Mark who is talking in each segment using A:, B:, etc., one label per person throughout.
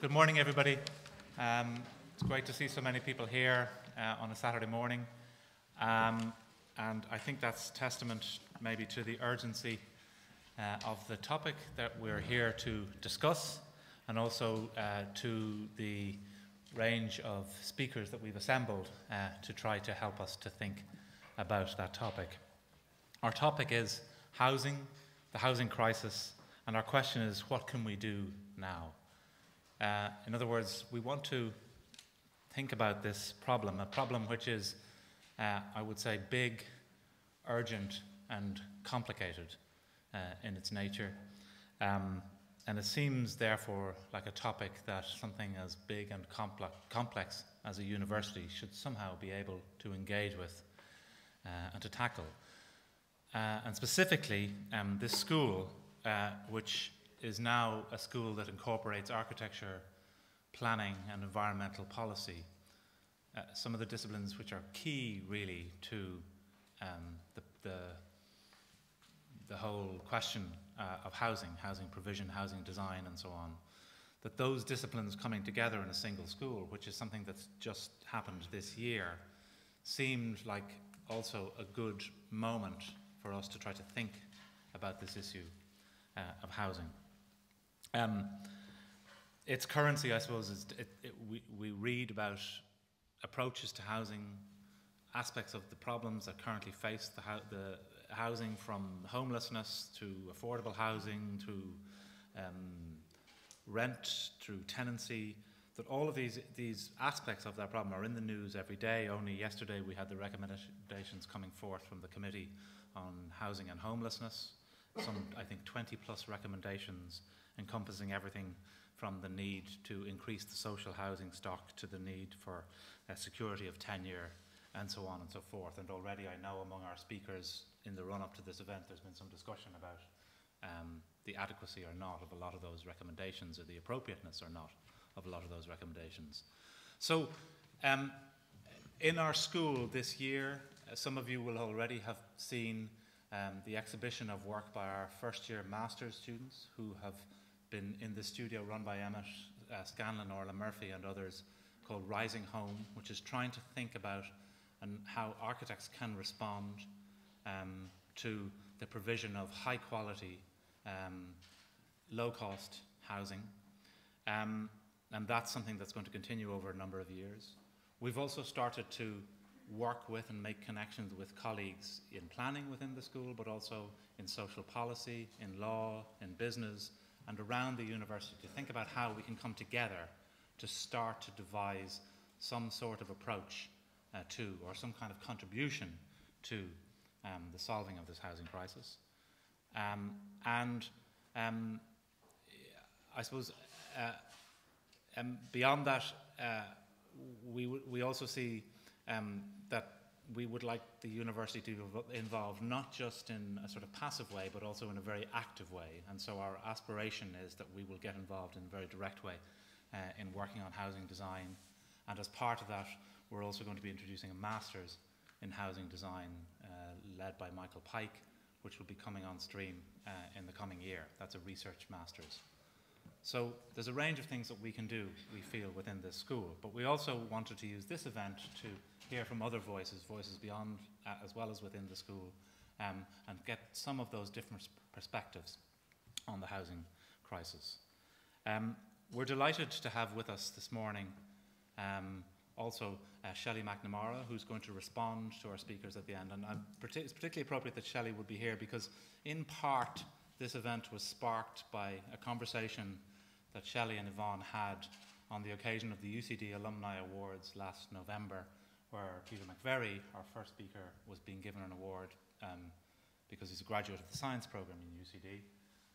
A: Good morning, everybody. Um, it's great to see so many people here uh, on a Saturday morning. Um, and I think that's testament maybe to the urgency uh, of the topic that we're here to discuss and also uh, to the range of speakers that we've assembled uh, to try to help us to think about that topic. Our topic is housing, the housing crisis, and our question is what can we do now? Uh, in other words, we want to think about this problem, a problem which is, uh, I would say, big, urgent, and complicated uh, in its nature. Um, and it seems, therefore, like a topic that something as big and complex, complex as a university should somehow be able to engage with uh, and to tackle. Uh, and specifically, um, this school, uh, which is now a school that incorporates architecture, planning, and environmental policy. Uh, some of the disciplines which are key, really, to um, the, the, the, whole question uh, of housing, housing provision, housing design, and so on. That those disciplines coming together in a single school, which is something that's just happened this year, seemed like also a good moment for us to try to think about this issue uh, of housing. Um, its currency, I suppose, is it, it, we, we read about approaches to housing, aspects of the problems that currently face the, the housing from homelessness to affordable housing to um, rent through tenancy, that all of these, these aspects of that problem are in the news every day. Only yesterday we had the recommendations coming forth from the Committee on Housing and Homelessness, some, I think, 20 plus recommendations encompassing everything from the need to increase the social housing stock to the need for uh, security of tenure and so on and so forth. And already I know among our speakers in the run up to this event there's been some discussion about um, the adequacy or not of a lot of those recommendations or the appropriateness or not of a lot of those recommendations. So um, in our school this year, uh, some of you will already have seen um, the exhibition of work by our first year master's students who have been in the studio run by Emmett uh, Scanlon, Orla Murphy, and others called Rising Home, which is trying to think about and how architects can respond um, to the provision of high quality, um, low cost housing. Um, and that's something that's going to continue over a number of years. We've also started to work with and make connections with colleagues in planning within the school, but also in social policy, in law, in business, and around the university to think about how we can come together to start to devise some sort of approach uh, to or some kind of contribution to um, the solving of this housing crisis. Um, and um, I suppose uh, um, beyond that, uh, we, we also see um, that we would like the university to be involved not just in a sort of passive way, but also in a very active way. And so our aspiration is that we will get involved in a very direct way uh, in working on housing design. And as part of that, we're also going to be introducing a master's in housing design uh, led by Michael Pike, which will be coming on stream uh, in the coming year. That's a research master's. So there's a range of things that we can do, we feel, within this school. But we also wanted to use this event to hear from other voices, voices beyond uh, as well as within the school, um, and get some of those different perspectives on the housing crisis. Um, we're delighted to have with us this morning um, also uh, Shelley McNamara, who's going to respond to our speakers at the end. And partic it's particularly appropriate that Shelley would be here because, in part, this event was sparked by a conversation that Shelley and Yvonne had on the occasion of the UCD Alumni Awards last November where Peter McVerry, our first speaker, was being given an award um, because he's a graduate of the science program in UCD.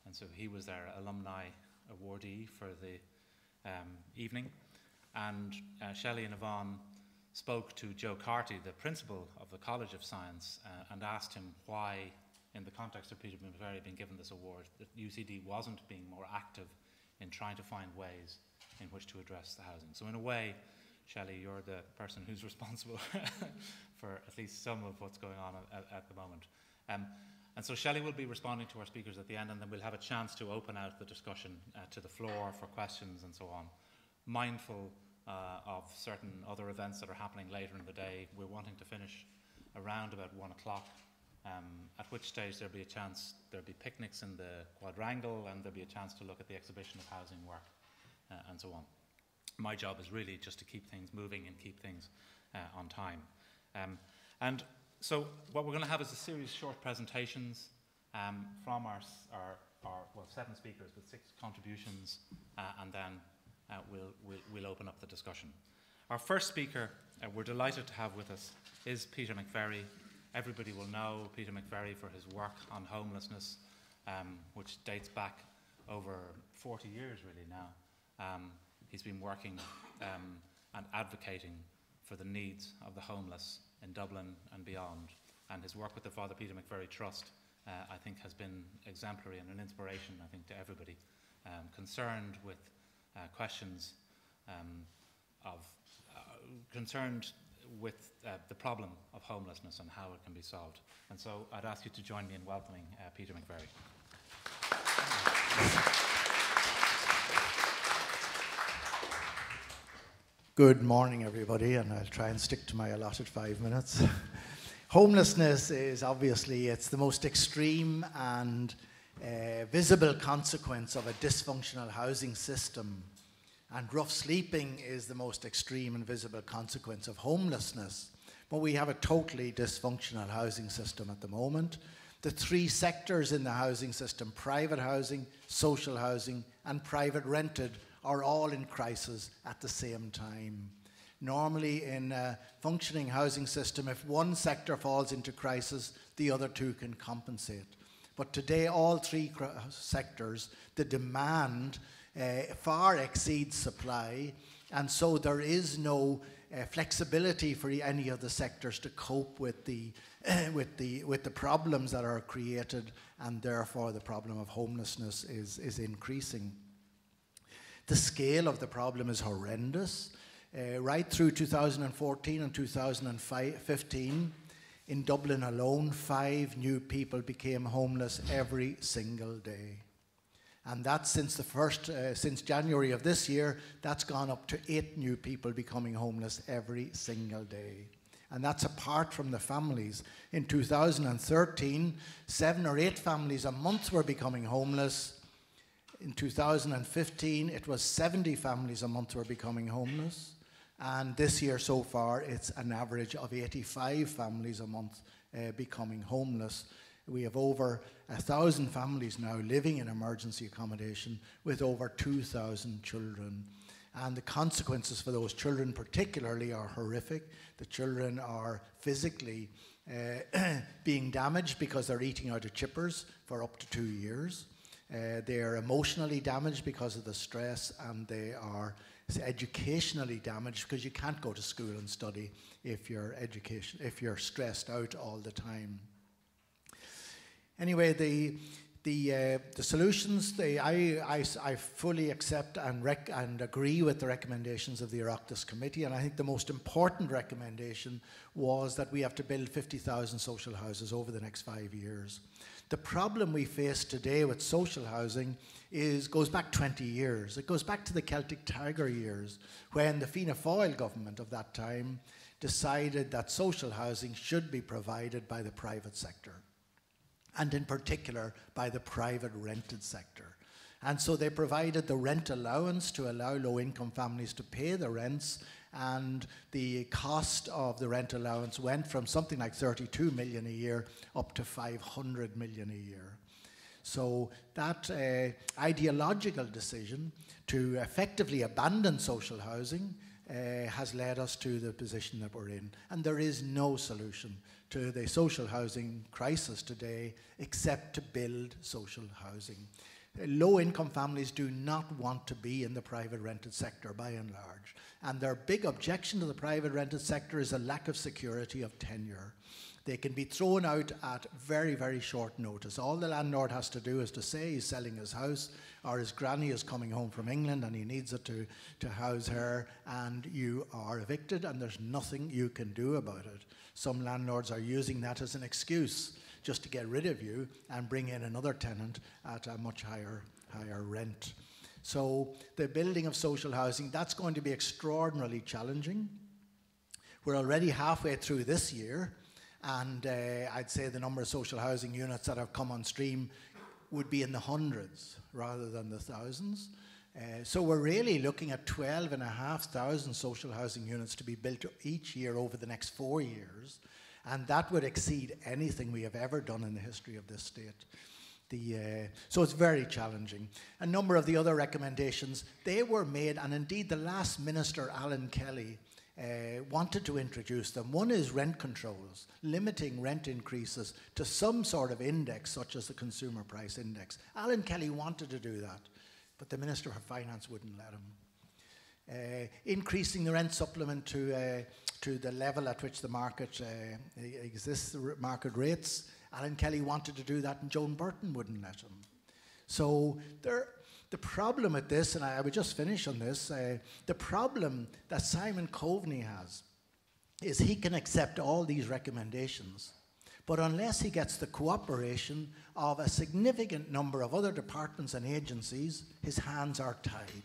A: And so he was their alumni awardee for the um, evening. And uh, Shelley and Yvonne spoke to Joe Carthy, the principal of the College of Science, uh, and asked him why, in the context of Peter McVerry being given this award, that UCD wasn't being more active in trying to find ways in which to address the housing. So, in a way, Shelley, you're the person who's responsible for at least some of what's going on at, at the moment. Um, and so Shelley will be responding to our speakers at the end, and then we'll have a chance to open out the discussion uh, to the floor for questions and so on mindful uh, of certain other events that are happening later in the day. We're wanting to finish around about one o'clock, um, at which stage there'll be a chance, there'll be picnics in the quadrangle, and there'll be a chance to look at the exhibition of housing work uh, and so on. My job is really just to keep things moving and keep things uh, on time. Um, and so, what we're going to have is a series of short presentations um, from our, our, our, well, seven speakers with six contributions, uh, and then uh, we'll, we'll, we'll, open up the discussion. Our first speaker, uh, we're delighted to have with us, is Peter McVerry. Everybody will know Peter McVerry for his work on homelessness, um, which dates back over 40 years, really, now. Um, he's been working um, and advocating for the needs of the homeless in Dublin and beyond. And his work with the Father Peter McVerry Trust, uh, I think, has been exemplary and an inspiration, I think, to everybody um, concerned with uh, questions um, of uh, concerned with uh, the problem of homelessness and how it can be solved. And so I'd ask you to join me in welcoming uh, Peter McVerry.
B: Good morning, everybody, and I'll try and stick to my allotted five minutes. Homelessness is obviously it's the most extreme and uh, visible consequence of a dysfunctional housing system, and rough sleeping is the most extreme and visible consequence of homelessness. But we have a totally dysfunctional housing system at the moment. The three sectors in the housing system private housing, social housing, and private rented are all in crisis at the same time. Normally, in a functioning housing system, if one sector falls into crisis, the other two can compensate. But today, all three sectors, the demand uh, far exceeds supply, and so there is no uh, flexibility for any of the sectors to cope with the, with, the, with the problems that are created, and therefore the problem of homelessness is, is increasing. The scale of the problem is horrendous. Uh, right through 2014 and 2015, in Dublin alone, five new people became homeless every single day. And that's since the first, uh, since January of this year, that's gone up to eight new people becoming homeless every single day. And that's apart from the families. In 2013, seven or eight families a month were becoming homeless. In 2015, it was 70 families a month were becoming homeless. And this year so far, it's an average of 85 families a month uh, becoming homeless. We have over a thousand families now living in emergency accommodation with over 2,000 children. And the consequences for those children, particularly, are horrific. The children are physically uh, being damaged because they're eating out of chippers for up to two years. Uh, they are emotionally damaged because of the stress, and they are educationally damaged because you can't go to school and study if you're education if you're stressed out all the time. Anyway, the the, uh, the solutions, I, I, I, fully accept and, and agree with the recommendations of the Oireachtas Committee. And I think the most important recommendation was that we have to build 50,000 social houses over the next five years. The problem we face today with social housing is goes back 20 years. It goes back to the Celtic Tiger years when the Fianna Fáil government of that time decided that social housing should be provided by the private sector and in particular by the private rented sector. And so they provided the rent allowance to allow low income families to pay the rents and the cost of the rent allowance went from something like 32 million a year up to 500 million a year. So that uh, ideological decision to effectively abandon social housing uh, has led us to the position that we're in. And there is no solution to the social housing crisis today except to build social housing. Low income families do not want to be in the private rented sector by and large. And their big objection to the private rented sector is a lack of security of tenure. They can be thrown out at very, very short notice. All the landlord has to do is to say he's selling his house or his granny is coming home from England and he needs it to, to house her, and you are evicted, and there's nothing you can do about it. Some landlords are using that as an excuse just to get rid of you and bring in another tenant at a much higher, higher rent. So the building of social housing, that's going to be extraordinarily challenging. We're already halfway through this year, and uh, I'd say the number of social housing units that have come on stream would be in the hundreds rather than the thousands. Uh, so we're really looking at 12,500 social housing units to be built each year over the next four years, and that would exceed anything we have ever done in the history of this state. The, uh, so it's very challenging. A number of the other recommendations, they were made, and indeed the last minister, Alan Kelly, uh, wanted to introduce them. One is rent controls, limiting rent increases to some sort of index, such as the Consumer Price Index. Alan Kelly wanted to do that, but the Minister for Finance wouldn't let him. Uh, increasing the rent supplement to, uh, to the level at which the market uh, exists, the market rates. Alan Kelly wanted to do that, and Joan Burton wouldn't let him. So there, the problem with this, and I, I would just finish on this, uh, the problem that Simon Coveney has is he can accept all these recommendations, but unless he gets the cooperation of a significant number of other departments and agencies, his hands are tied.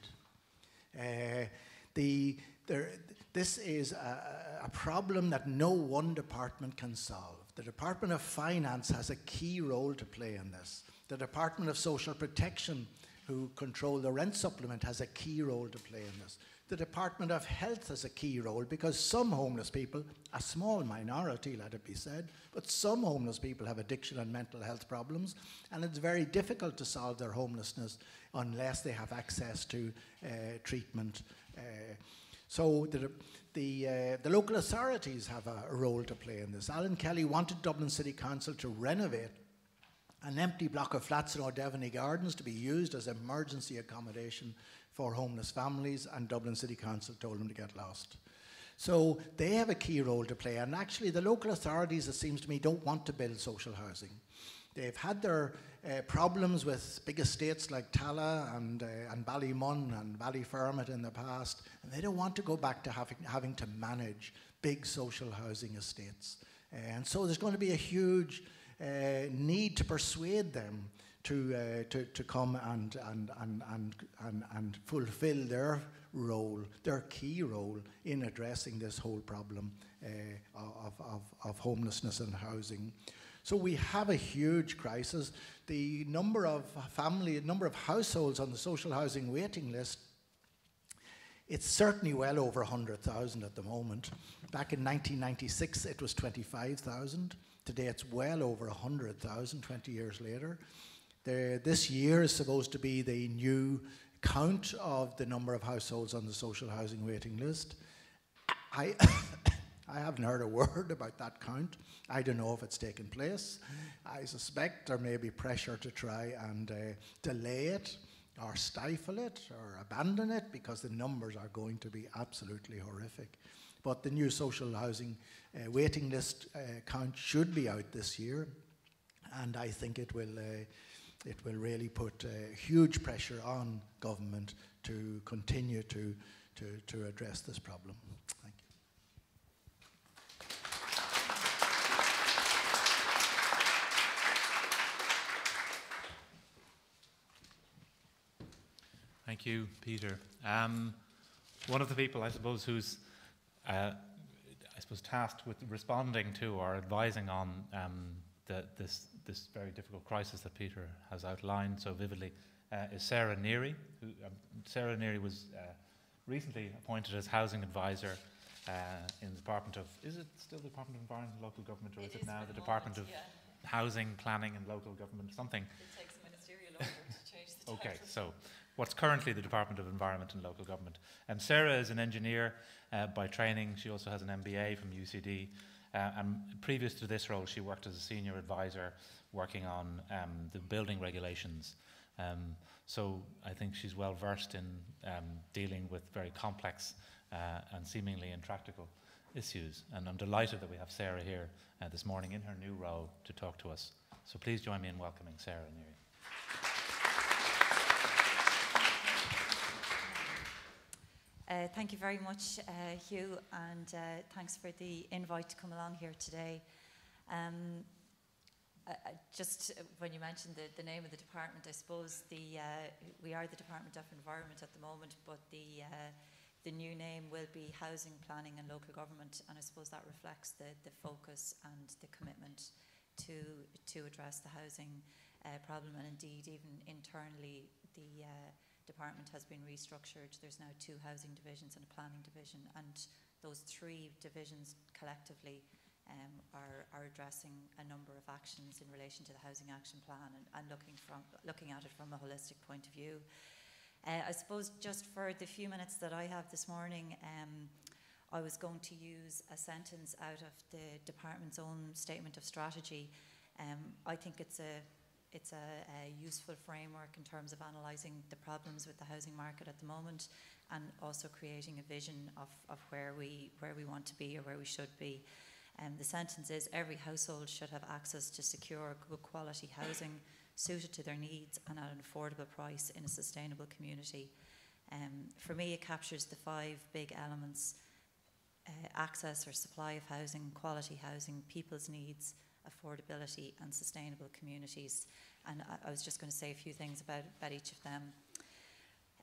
B: Uh, the, there, this is a, a problem that no one department can solve. The Department of Finance has a key role to play in this. The Department of Social Protection who control the rent supplement, has a key role to play in this. The Department of Health has a key role because some homeless people, a small minority, let it be said, but some homeless people have addiction and mental health problems, and it's very difficult to solve their homelessness unless they have access to uh, treatment. Uh, so the, the, uh, the, local authorities have a, a role to play in this. Alan Kelly wanted Dublin City Council to renovate an empty block of flats in O'Devany Gardens to be used as emergency accommodation for homeless families, and Dublin City Council told them to get lost. So they have a key role to play, and actually, the local authorities, it seems to me, don't want to build social housing. They've had their uh, problems with big estates like Tallaght and, uh, and Ballymun and Ballyfermot in the past, and they don't want to go back to having, having to manage big social housing estates. And so there's going to be a huge need to persuade them to, uh, to, to come and, and, and, and, and, and fulfill their role, their key role in addressing this whole problem uh, of, of, of homelessness and housing. So we have a huge crisis. The number of family, number of households on the social housing waiting list, it's certainly well over 100,000 at the moment. Back in 1996, it was 25,000. Today it's well over 100,000 20 years later. The, this year is supposed to be the new count of the number of households on the social housing waiting list. I, I haven't heard a word about that count. I don't know if it's taken place. I suspect there may be pressure to try and uh, delay it or stifle it or abandon it because the numbers are going to be absolutely horrific. But the new social housing uh, waiting list uh, count should be out this year, and I think it will, uh, it will really put uh, huge pressure on government to continue to, to, to address this problem. Thank you.
A: Thank you, Peter. Um, one of the people, I suppose, who's uh, I suppose, tasked with responding to or advising on um, the, this, this very difficult crisis that Peter has outlined so vividly uh, is Sarah Neary. Who, um, Sarah Neary was uh, recently appointed as housing advisor uh, in the Department of, is it still the Department of Environment and Local Government, or
C: it
A: is it now the,
C: the
A: Department
C: moment,
A: of
C: yeah.
A: Housing, Planning and Local Government, something?
C: It takes a ministerial order to change the
A: Okay,
C: title.
A: so what's currently the Department of Environment and Local Government. Um, Sarah is an engineer uh, by training. She also has an MBA from UCD. Uh, and previous to this role, she worked as a senior advisor working on um, the building regulations. Um, so I think she's well versed in um, dealing with very complex uh, and seemingly intractable issues. And I'm delighted that we have Sarah here uh, this morning in her new role to talk to us. So please join me in welcoming Sarah Neary.
C: Uh, thank you very much, uh, Hugh, and uh, thanks for the invite to come along here today. Um, just when you mentioned the, the name of the department, I suppose the uh, we are the Department of Environment at the moment, but the uh, the new name will be Housing Planning and Local Government, and I suppose that reflects the, the focus and the commitment to to address the housing uh, problem, and indeed even internally the department has been restructured. There's now two housing divisions and a planning division, and those three divisions collectively um, are, are addressing a number of actions in relation to the Housing Action Plan and, and looking, from, looking at it from a holistic point of view. Uh, I suppose just for the few minutes that I have this morning, um, I was going to use a sentence out of the department's own statement of strategy. Um, I think it's a it's a, a, useful framework in terms of analysing the problems with the housing market at the moment and also creating a vision of, of where we where we want to be or where we should be. Um, the sentence is every household should have access to secure, good quality housing suited to their needs and at an affordable price in a sustainable community. Um, for me, it captures the five big elements uh, access or supply of housing, quality housing, people's needs, affordability, and sustainable communities. And I, I was just going to say a few things about, about each of them.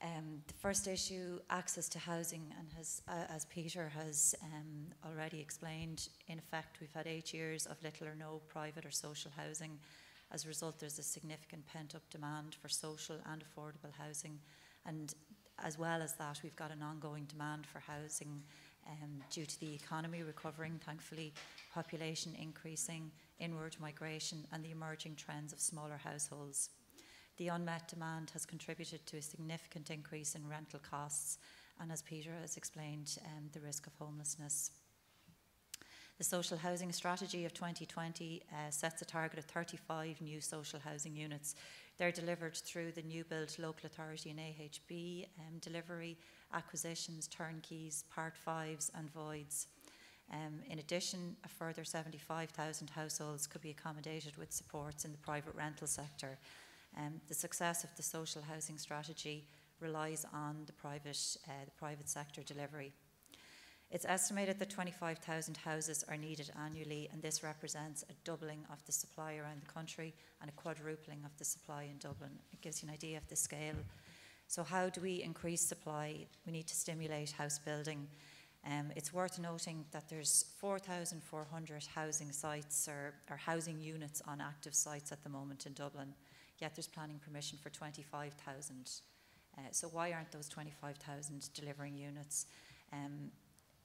C: Um, the first issue, access to housing, and has, uh, as Peter has um, already explained, in effect, we've had eight years of little or no private or social housing. As a result, there's a significant pent up demand for social and affordable housing. And as well as that, we've got an ongoing demand for housing um, due to the economy recovering, thankfully, population increasing, inward migration, and the emerging trends of smaller households. The unmet demand has contributed to a significant increase in rental costs and, as Peter has explained, um, the risk of homelessness. The social housing strategy of 2020 uh, sets a target of 35 new social housing units. They're delivered through the new build local authority and AHB um, delivery, acquisitions, turnkeys, part fives, and voids. Um, in addition, a further 75,000 households could be accommodated with supports in the private rental sector. Um, the success of the social housing strategy relies on the private, uh, the private sector delivery. It's estimated that 25,000 houses are needed annually, and this represents a doubling of the supply around the country and a quadrupling of the supply in Dublin. It gives you an idea of the scale. So, how do we increase supply? We need to stimulate house building. Um, it's worth noting that there's 4,400 housing sites or, or housing units on active sites at the moment in Dublin yet there's planning permission for 25,000. Uh, so why aren't those 25,000 delivering units? Um,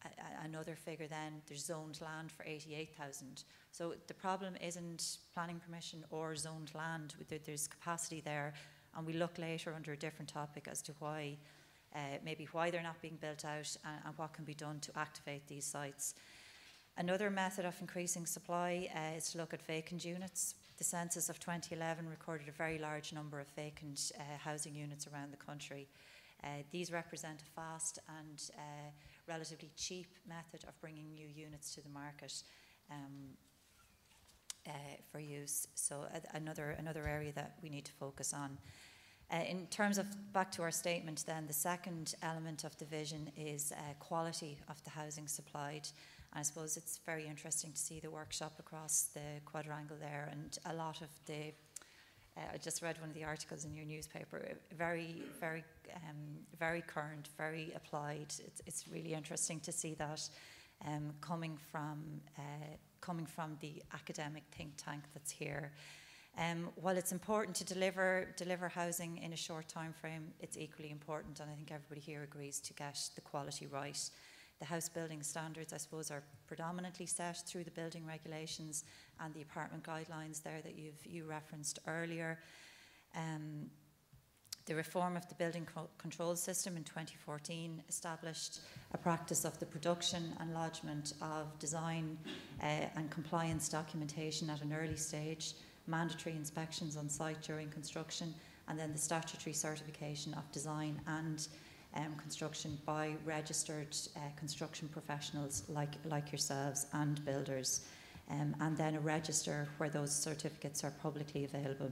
C: a, another figure then, there's zoned land for 88,000. So the problem isn't planning permission or zoned land, there's capacity there. And we look later under a different topic as to why, uh, maybe why they're not being built out and, and, what can be done to activate these sites. Another method of increasing supply uh, is to look at vacant units. The census of 2011 recorded a very large number of vacant uh, housing units around the country. Uh, these represent a fast and uh, relatively cheap method of bringing new units to the market um, uh, for use. So, another, another area that we need to focus on. Uh, in terms of back to our statement, then the second element of the vision is uh, quality of the housing supplied. And I suppose it's very interesting to see the workshop across the quadrangle there, and a lot of the. Uh, I just read one of the articles in your newspaper. Very, very, um, very current, very applied. It's, it's really interesting to see that um, coming from uh, coming from the academic think tank that's here. Um, while it's important to deliver deliver housing in a short time frame, it's equally important, and I think everybody here agrees to get the quality right. The house building standards, I suppose, are predominantly set through the building regulations and the apartment guidelines there that you've you referenced earlier. Um, the reform of the building co- control system in 2014 established a practice of the production and lodgement of design uh, and compliance documentation at an early stage, mandatory inspections on site during construction, and then the statutory certification of design and um, construction by registered uh, construction professionals like, like yourselves and builders, um, and then a register where those certificates are publicly available.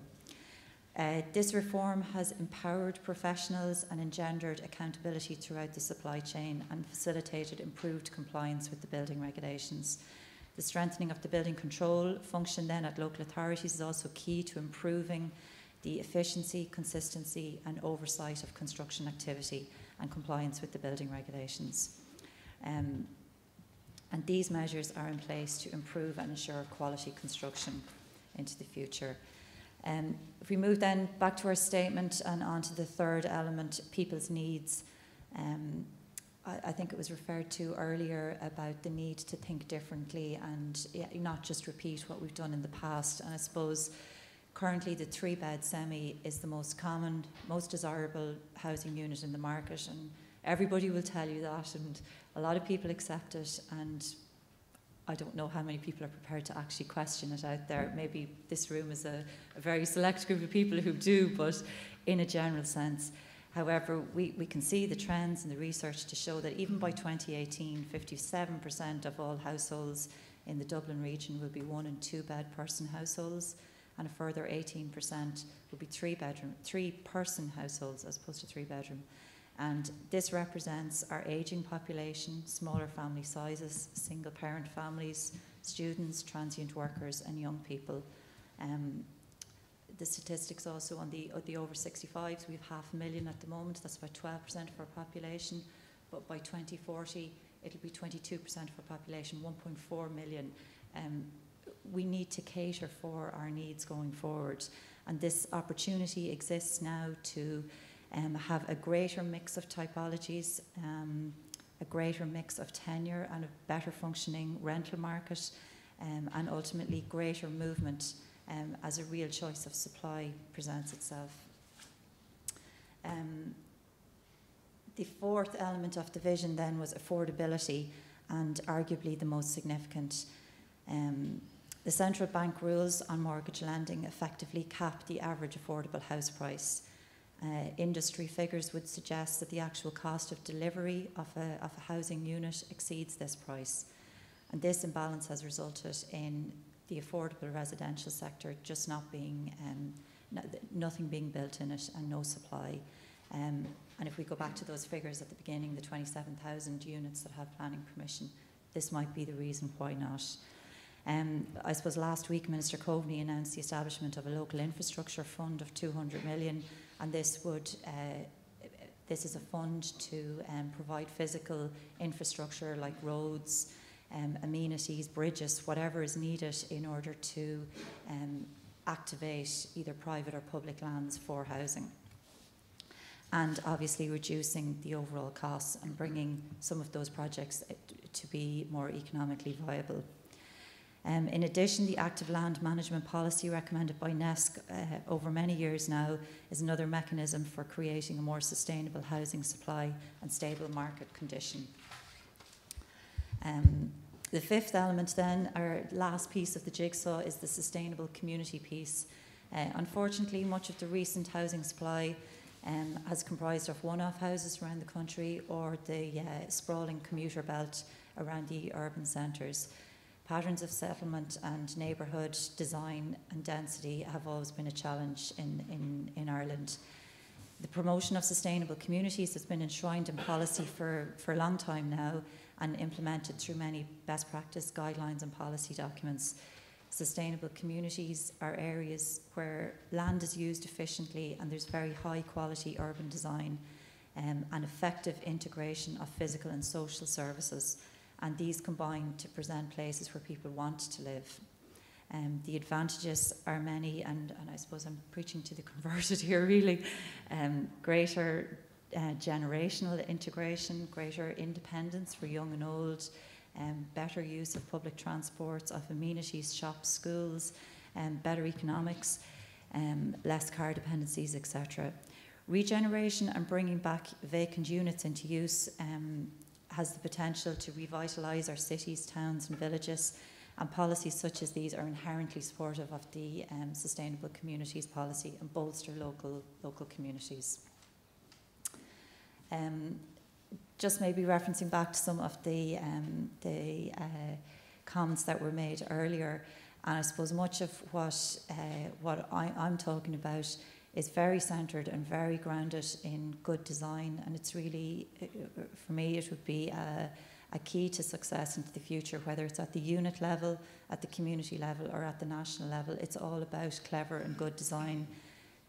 C: Uh, this reform has empowered professionals and engendered accountability throughout the supply chain and facilitated improved compliance with the building regulations. The strengthening of the building control function then at local authorities is also key to improving the efficiency, consistency, and oversight of construction activity and compliance with the building regulations. Um, and these measures are in place to improve and ensure quality construction into the future. Um, if we move then back to our statement and on to the third element, people's needs. Um, I, think it was referred to earlier about the need to think differently and not just repeat what we've done in the past. And I suppose currently the three bed semi is the most common, most desirable housing unit in the market. And everybody will tell you that. And a lot of people accept it. And I don't know how many people are prepared to actually question it out there. Maybe this room is a, a very select group of people who do, but in a general sense. However, we, we can see the trends in the research to show that even by 2018, 57% of all households in the Dublin region will be one and two bed person households, and a further 18% will be three bedroom, three person households as opposed to three bedroom. And this represents our ageing population, smaller family sizes, single parent families, students, transient workers, and young people. Um, the statistics also on the, uh, the over 65s, we have half a million at the moment, that's about 12% of our population, but by 2040 it'll be 22% of our population, 1.4 million. Um, we need to cater for our needs going forward, and this opportunity exists now to um, have a greater mix of typologies, um, a greater mix of tenure, and a better functioning rental market, um, and ultimately greater movement um, as a real choice of supply presents itself. Um, the fourth element of the vision then was affordability, and arguably the most significant. Um, the central bank rules on mortgage lending effectively cap the average affordable house price. Uh, industry figures would suggest that the actual cost of delivery of a, of a housing unit exceeds this price. And this imbalance has resulted in the affordable residential sector just not being, um, no, nothing being built in it and no supply. Um, and if we go back to those figures at the beginning, the 27,000 units that have planning permission, this might be the reason why not. Um, I suppose last week Minister Coveney announced the establishment of a local infrastructure fund of 200 million, and this would uh, this is a fund to um, provide physical infrastructure like roads, um, amenities, bridges, whatever is needed in order to um, activate either private or public lands for housing. And obviously reducing the overall costs and bringing some of those projects uh, to be more economically viable. Um, in addition, the active land management policy recommended by NESC uh, over many years now is another mechanism for creating a more sustainable housing supply and stable market condition. Um, the fifth element, then, our last piece of the jigsaw, is the sustainable community piece. Uh, unfortunately, much of the recent housing supply um, has comprised of one off houses around the country or the uh, sprawling commuter belt around the urban centres. Patterns of settlement and neighbourhood design and density have always been a challenge in, in, in Ireland. The promotion of sustainable communities has been enshrined in policy for, for a long time now and implemented through many best practice guidelines and policy documents. Sustainable communities are areas where land is used efficiently and there's very high quality urban design um, and effective integration of physical and social services. And these combine to present places where people want to live. Um, the advantages are many, and, and I suppose I'm preaching to the converted here really. Um, greater uh, generational integration, greater independence for young and old, um, better use of public transports, of amenities, shops, schools, um, better economics, um, less car dependencies, etc. Regeneration and bringing back vacant units into use um, has the potential to revitalise our cities, towns, and villages. And policies such as these are inherently supportive of the um, sustainable communities policy and bolster local local communities. Um, just maybe referencing back to some of the, um, the uh, comments that were made earlier, and I suppose much of what, uh, what I, I'm talking about is very centred and very grounded in good design, and it's really, uh, for me, it would be a, a key to success into the future, whether it's at the unit level, at the community level, or at the national level. It's all about clever and good design.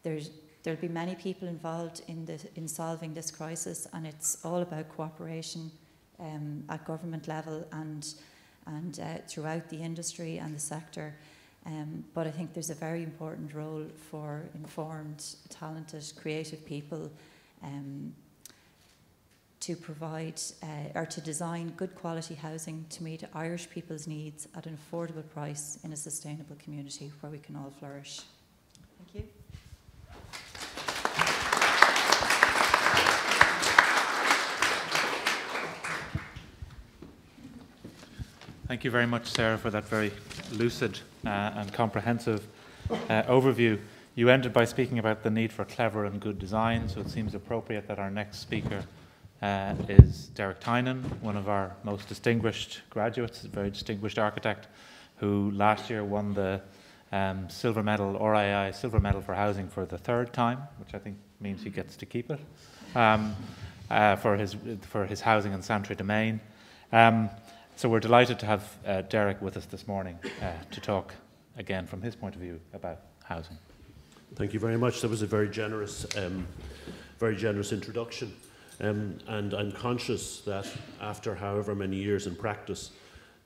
C: There's, there'll be many people involved in, the, in solving this crisis, and it's all about cooperation um, at government level and, and uh, throughout the industry and the sector. Um, but I think there's a very important role for informed, talented, creative people um, to provide uh, or to design good quality housing to meet Irish people's needs at an affordable price in a sustainable community where we can all flourish. Thank you.
A: Thank you very much, Sarah, for that very lucid uh, and comprehensive uh, overview. You ended by speaking about the need for clever and good design, so it seems appropriate that our next speaker uh, is Derek Tynan, one of our most distinguished graduates, a very distinguished architect, who last year won the um, silver medal, RIAI silver medal for housing for the third time, which I think means he gets to keep it, um, uh, for, his, for his housing and sanitary domain. Um, so we're delighted to have uh, Derek with us this morning uh, to talk again from his point of view about housing.
D: Thank you very much. That was a very generous, um, very generous introduction. Um, and I'm conscious that after however many years in practice,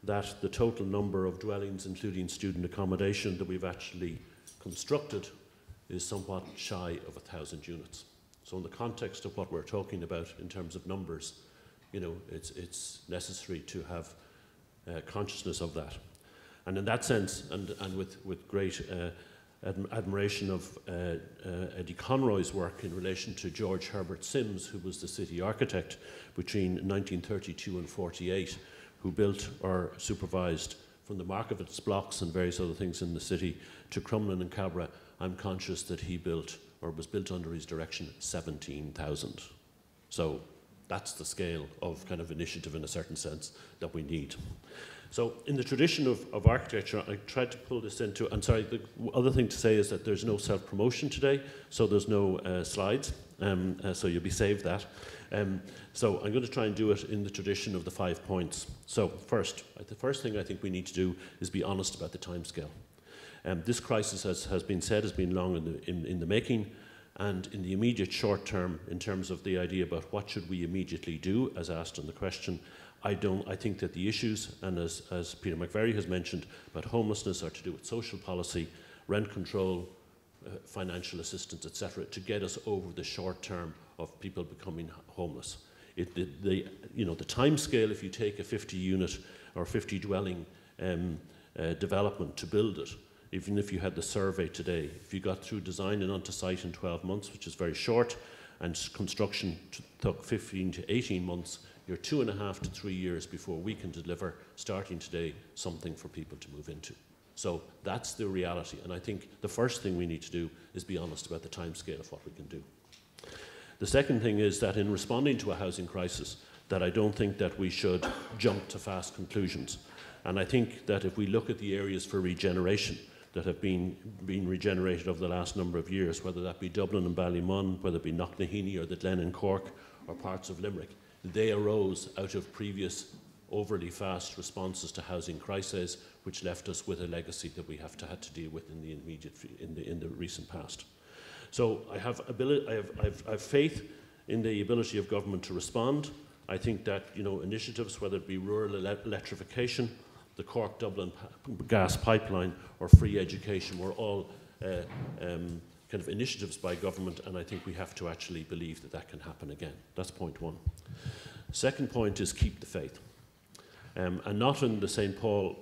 D: that the total number of dwellings, including student accommodation, that we've actually constructed is somewhat shy of a thousand units. So in the context of what we're talking about in terms of numbers, you know, it's, it's necessary to have uh, consciousness of that. And in that sense, and, and with, with great uh, admiration of uh, uh, Eddie Conroy's work in relation to George Herbert Simms, who was the city architect between 1932 and 48, who built or supervised from the Markovitz blocks and various other things in the city to Crumlin and Cabra, I'm conscious that he built, or was built under his direction, 17,000. So that's the scale of kind of initiative in a certain sense that we need. So in the tradition of, of architecture, I tried to pull this into, I'm sorry, the other thing to say is that there's no self-promotion today, so there's no uh, slides, um, uh, so you'll be saved that. Um, so I'm going to try and do it in the tradition of the five points. So first, the first thing I think we need to do is be honest about the timescale. Um, this crisis, as has been said, has been long in the, in, in the making, and in the immediate short term, in terms of the idea about what should we immediately do, as asked in the question, I don't. I think that the issues, and as, as Peter McVerry has mentioned, about homelessness are to do with social policy, rent control, uh, financial assistance, etc., to get us over the short term of people becoming homeless. It, the, the, you know, the time scale, if you take a 50 unit or 50 dwelling um, uh, development to build it, even if you had the survey today, if you got through design and onto site in 12 months, which is very short, and construction took 15 to 18 months, you're two and a half to three years before we can deliver, starting today, something for people to move into. So that's the reality. And I think the first thing we need to do is be honest about the timescale of what we can do. The second thing is that in responding to a housing crisis, that I don't think that we should jump to fast conclusions. And I think that if we look at the areas for regeneration that have been, been regenerated over the last number of years, whether that be Dublin and Ballymun, whether it be Knocknaheeny or the Glen in Cork or parts of Limerick, they arose out of previous overly fast responses to housing crises, which left us with a legacy that we have to had to deal with in the immediate in the in the recent past. So I have ability, I have, I have, I have faith in the ability of government to respond. I think that you know initiatives, whether it be rural electrification, the Cork Dublin gas pipeline, or free education, were all uh, um, kind of initiatives by government, and I think we have to actually believe that that can happen again. That's point one. Second point is keep the faith. Um, and not in the St. Paul,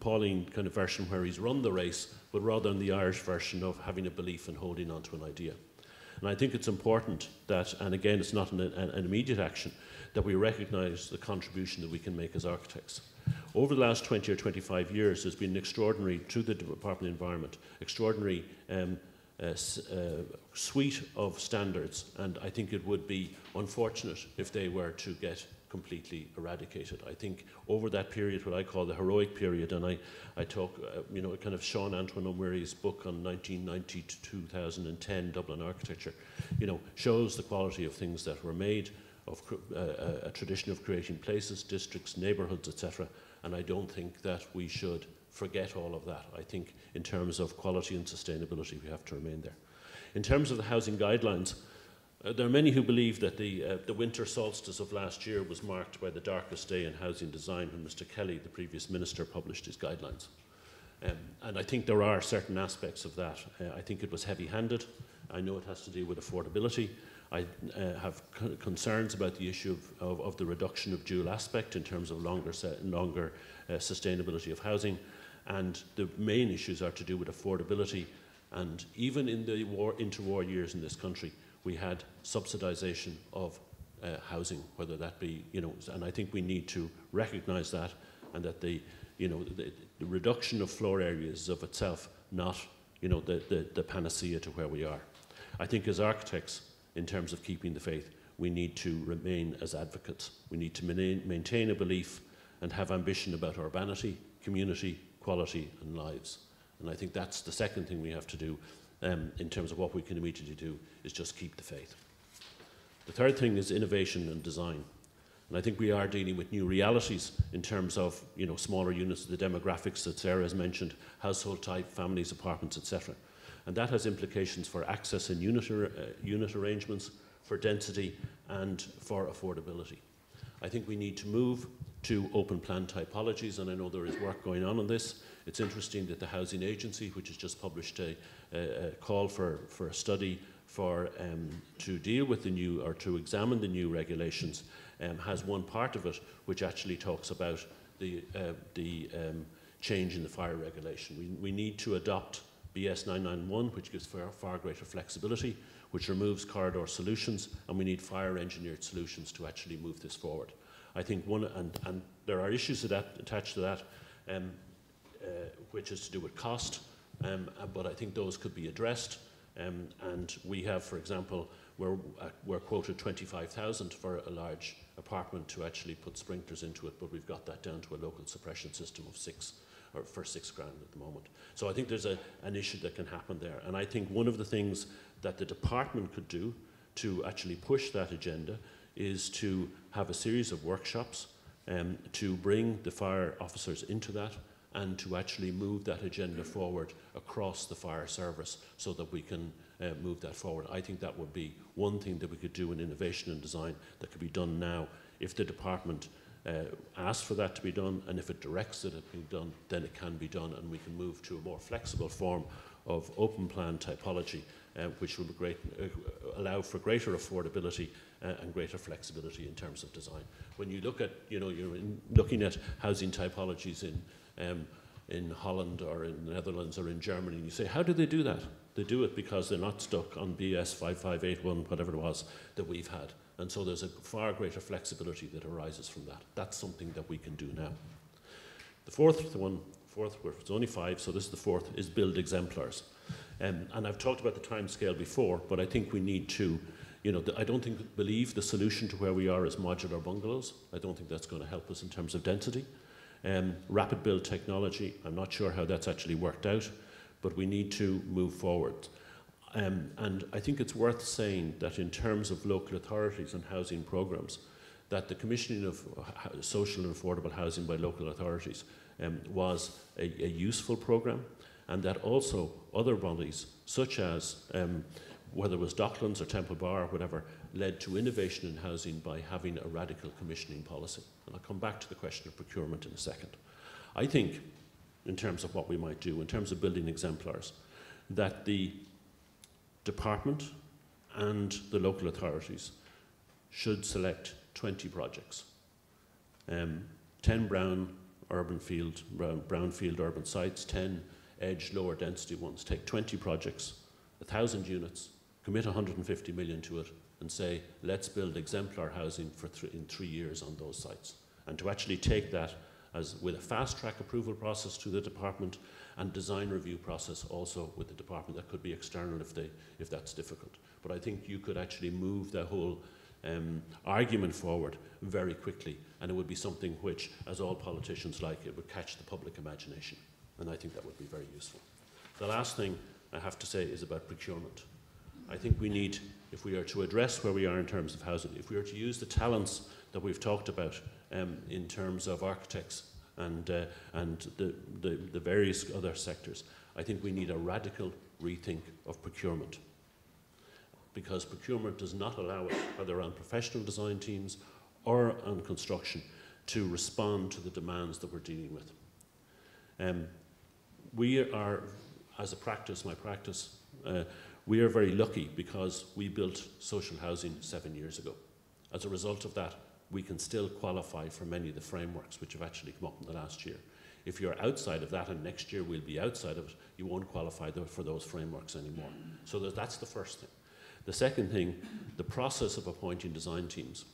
D: Pauline kind of version where he's run the race, but rather in the Irish version of having a belief and holding on to an idea. And I think it's important that, and again, it's not an, an, an immediate action, that we recognise the contribution that we can make as architects. Over the last 20 or 25 years, there's been an extraordinary, through the Department of Environment, extraordinary um, uh, suite of standards, and I think it would be unfortunate if they were to get completely eradicated. I think over that period, what I call the heroic period, and I, I talk, uh, you know, kind of Sean Antoine O'Murray's book on 1990 to 2010 Dublin architecture, you know, shows the quality of things that were made of uh, a, a tradition of creating places, districts, neighbourhoods, etc. And I don't think that we should forget all of that. I think in terms of quality and sustainability, we have to remain there. In terms of the housing guidelines, uh, there are many who believe that the, uh, the winter solstice of last year was marked by the darkest day in housing design when Mr Kelly, the previous minister, published his guidelines. Um, and I think there are certain aspects of that. Uh, I think it was heavy handed. I know it has to do with affordability. I uh, have concerns about the issue of, of, of, the reduction of dual aspect in terms of longer, longer uh, sustainability of housing. And the main issues are to do with affordability. And even in the war, interwar years in this country, we had subsidization of uh, housing, whether that be, you know, and I think we need to recognize that and that the, you know, the, the reduction of floor areas is of itself not, you know, the, the, the panacea to where we are. I think as architects, in terms of keeping the faith, we need to remain as advocates. We need to maintain a belief and have ambition about urbanity, community, quality, and lives. And I think that's the second thing we have to do um, in terms of what we can immediately do is just keep the faith. The third thing is innovation and design. And I think we are dealing with new realities in terms of you know, smaller units, the demographics that Sarah has mentioned, household type, families, apartments, etc. And that has implications for access and unit, uh, unit arrangements, for density, and for affordability. I think we need to move to open plan typologies, and I know there is work going on on this. It's interesting that the Housing Agency, which has just published a, a, a call for, for a study for um, to deal with the new or to examine the new regulations, um, has one part of it which actually talks about the, uh, the um, change in the fire regulation. We, we need to adopt BS 9991, which gives far, far greater flexibility, which removes corridor solutions, and we need fire engineered solutions to actually move this forward. I think one, and, and there are issues that, attached to that, um, uh, which is to do with cost, um, uh, but I think those could be addressed. Um, and we have, for example, we're, uh, we're quoted 25,000 for a large apartment to actually put sprinklers into it, but we've got that down to a local suppression system of six or for six grand at the moment. So I think there's a, an issue that can happen there. And I think one of the things that the department could do to actually push that agenda is to have a series of workshops um, to bring the fire officers into that and to actually move that agenda forward across the fire service so that we can uh, move that forward. I think that would be one thing that we could do in innovation and design that could be done now if the department uh, asks for that to be done and if it directs that it be done, then it can be done and we can move to a more flexible form of open plan typology uh, which will great, uh, allow for greater affordability uh, and greater flexibility in terms of design. When you look at, you know, you're in, looking at housing typologies in um, in Holland or in the Netherlands or in Germany. And you say, how do they do that? They do it because they're not stuck on BS 5581, whatever it was that we've had. And so there's a far greater flexibility that arises from that. That's something that we can do now. The fourth one, fourth, it's only five, so this is the fourth, is build exemplars. Um, and I've talked about the time scale before, but I think we need to, you know, I don't think, believe the solution to where we are is modular bungalows. I don't think that's going to help us in terms of density. Um, rapid build technology, I'm not sure how that's actually worked out, but we need to move forward. Um, and I think it's worth saying that in terms of local authorities and housing programs, that the commissioning of social and affordable housing by local authorities um, was a, a, useful program, and that also other bodies, such as um, whether it was Docklands or Temple Bar or whatever, led to innovation in housing by having a radical commissioning policy. And I'll come back to the question of procurement in a second. I think, in terms of what we might do, in terms of building exemplars, that the department and the local authorities should select 20 projects. Um, 10 brown urban field, brown, brownfield urban sites, 10 edge lower density ones. Take 20 projects, 1,000 units, commit 150 million to it, and say, let's build exemplar housing for th in three years on those sites. And to actually take that as with a fast track approval process to the department and design review process also with the department that could be external if, they, if that's difficult. But I think you could actually move the whole um, argument forward very quickly and it would be something which, as all politicians like, it would catch the public imagination. And I think that would be very useful. The last thing I have to say is about procurement. I think we need, if we are to address where we are in terms of housing, if we are to use the talents that we've talked about um, in terms of architects and, uh, and the, the, the various other sectors, I think we need a radical rethink of procurement. Because procurement does not allow us, whether on professional design teams or on construction, to respond to the demands that we're dealing with. Um, we are, as a practice, my practice, uh, we are very lucky because we built social housing seven years ago. As a result of that, we can still qualify for many of the frameworks which have actually come up in the last year. If you're outside of that and next year we'll be outside of it, you won't qualify for those frameworks anymore. So that's the first thing. The second thing, the process of appointing design teams.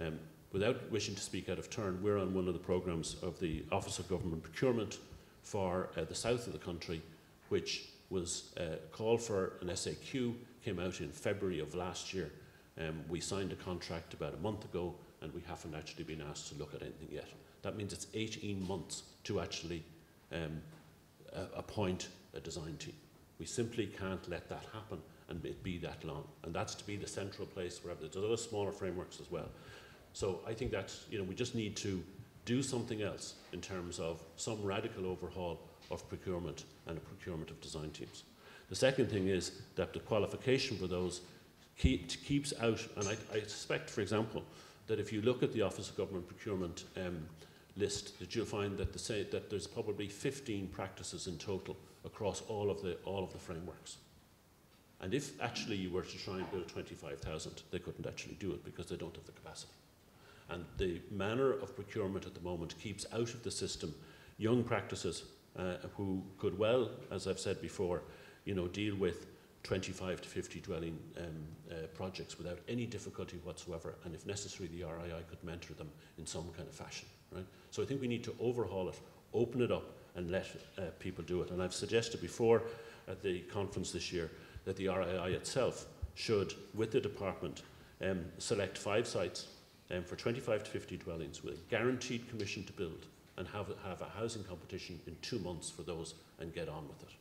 D: Um, without wishing to speak out of turn, we're on one of the programs of the Office of Government Procurement for uh, the south of the country, which was uh, called for an SAQ, came out in February of last year. Um, we signed a contract about a month ago, and we haven't actually been asked to look at anything yet. That means it's 18 months to actually um, appoint a design team. We simply can't let that happen and it be that long. And that's to be the central place wherever there's other smaller frameworks as well. So I think that you know we just need to do something else in terms of some radical overhaul of procurement and a procurement of design teams. The second thing is that the qualification for those keep, keeps out, and I, I, suspect, for example, that if you look at the Office of Government Procurement um, list, that you'll find that, the say, that there's probably 15 practices in total across all of the, all of the frameworks. And if actually you were to try and build 25,000, they couldn't actually do it because they don't have the capacity. And the manner of procurement at the moment keeps out of the system young practices uh, who could well, as I've said before, you know, deal with 25 to 50 dwelling um, uh, projects without any difficulty whatsoever, and if necessary, the RIAI could mentor them in some kind of fashion. Right? So I think we need to overhaul it, open it up, and let uh, people do it. And I've suggested before at the conference this year that the RIAI itself should, with the department, um, select five sites um, for 25 to 50 dwellings with a guaranteed commission to build and have, have a housing competition in two months for those and get on with it.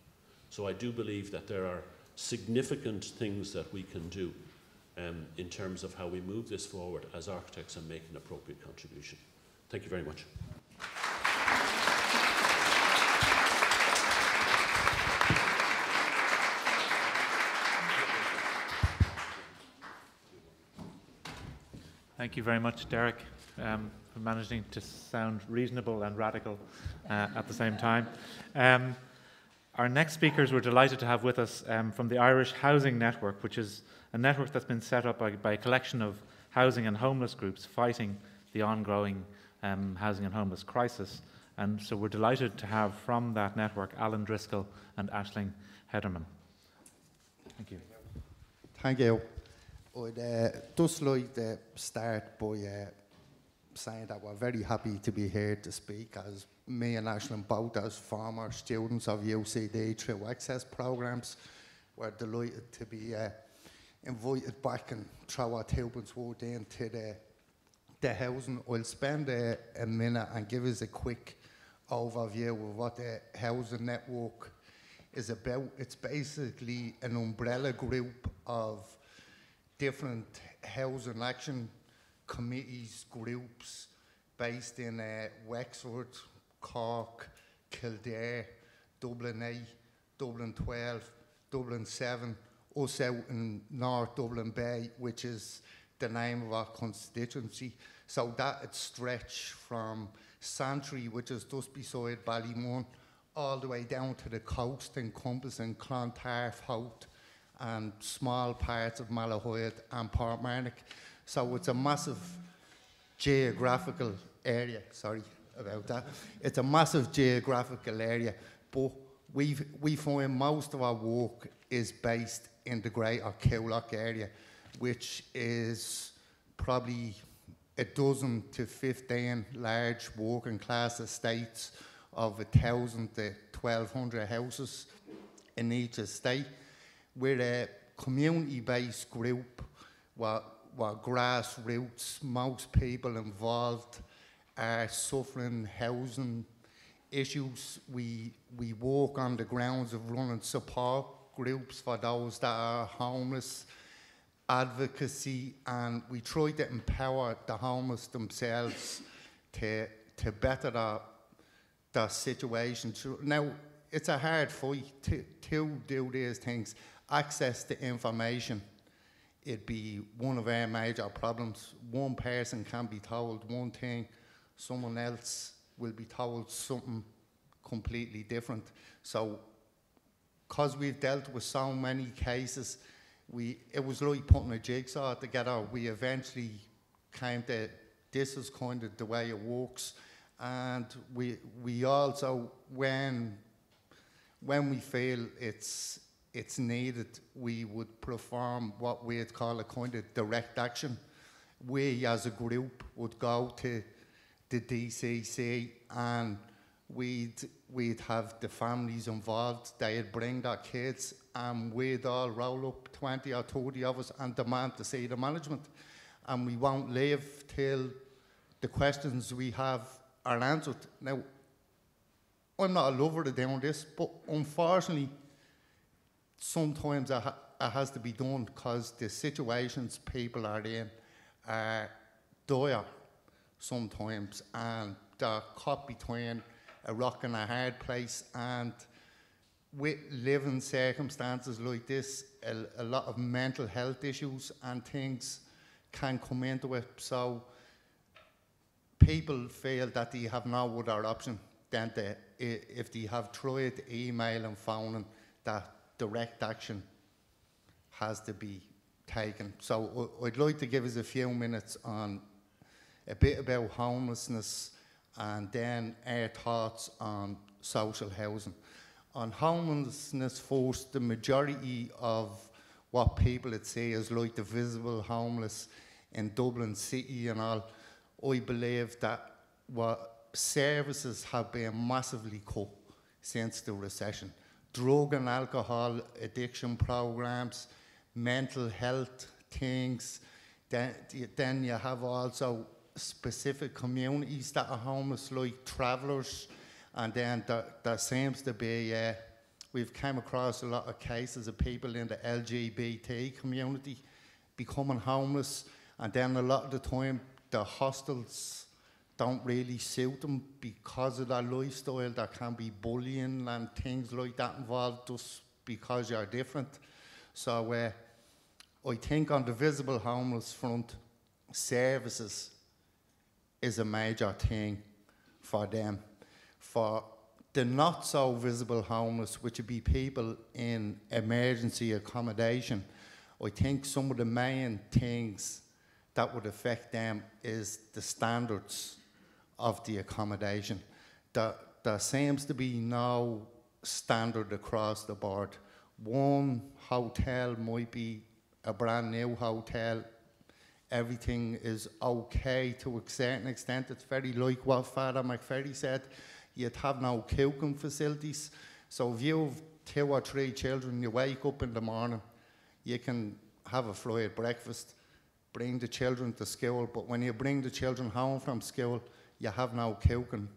D: So I do believe that there are significant things that we can do um, in terms of how we move this forward as architects and make an appropriate contribution. Thank you very much.
A: Thank you very much, Derek, um, for managing to sound reasonable and radical uh, at the same time. Um, our next speakers we're delighted to have with us um, from the Irish Housing Network, which is a network that's been set up by, by a collection of housing and homeless groups fighting the ongoing um, housing and homeless crisis. And so we're delighted to have from that network Alan Driscoll and Aisling Hedderman. Thank you.
E: Thank you. I'd uh, just like to start by uh, saying that we're very happy to be here to speak as and Aisling both as former students of UCD through access programs. We're delighted to be uh, invited back and throw our turbans word into the, the housing. I'll spend a, a minute and give us a quick overview of what the housing network is about. It's basically an umbrella group of different housing action committees, groups based in uh, Wexford, Cork, Kildare, Dublin 8, Dublin 12, Dublin 7, us out in North Dublin Bay, which is the name of our constituency. So that would stretch from Santry, which is just beside Ballymun, all the way down to the coast encompassing Clontarf, Howth, and small parts of Malahide and Portmarnock. So it's a massive geographical area. Sorry about that. It's a massive geographical area, but we we find most of our work is based in the Greater Coolock area, which is probably a dozen to 15 large working class estates of a thousand to 1200 houses in each estate. We're a community-based group where, where grassroots, most people involved are suffering housing issues. We, we work on the grounds of running support groups for those that are homeless, advocacy, and we try to empower the homeless themselves to, to better their, their situation. Now, it's a hard fight to, to do these things. Access to information, it'd be one of our major problems. One person can be told one thing, someone else will be told something completely different. So, because we've dealt with so many cases, we it was like putting a jigsaw together. We eventually came to this is kind of the way it works, and we we also when when we feel it's it's needed, we would perform what we'd call a kind of direct action. We as a group would go to the DCC and we'd, we'd have the families involved, they'd bring their kids and we'd all roll up 20 or 30 of us and demand to see the management. And we won't leave till the questions we have are answered. Now, I'm not a lover of doing this, but unfortunately, sometimes it, it has to be done because the situations people are in are dire sometimes, and they're caught between a rock and a hard place. And with living circumstances like this, a, a lot of mental health issues and things can come into it. So people feel that they have no other option than to, if they have tried email and phoning, that direct action has to be taken. So I'd like to give us a few minutes on a bit about homelessness and then our thoughts on social housing. On homelessness first, the majority of what people would say is like the visible homeless in Dublin City and all, I believe that what services have been massively cut since the recession. Drug and alcohol addiction programs, mental health things. Then, then you have also specific communities that are homeless, like travellers. And then there, seems to be, uh, we've come across a lot of cases of people in the LGBT community becoming homeless. And then a lot of the time, the hostels don't really suit them because of their lifestyle. There can be bullying and things like that involved just because you're different. So uh, I think on the visible homeless front, services is a major thing for them. For the not so visible homeless, which would be people in emergency accommodation, I think some of the main things that would affect them is the standards of the accommodation. There, there seems to be no standard across the board. One hotel might be a brand new hotel. Everything is okay to a certain extent. It's very like what Father McVerry said. You'd have no cooking facilities. So if you have two or three children, you wake up in the morning, you can have a fluid breakfast, bring the children to school, but when you bring the children home from school, you have no cooking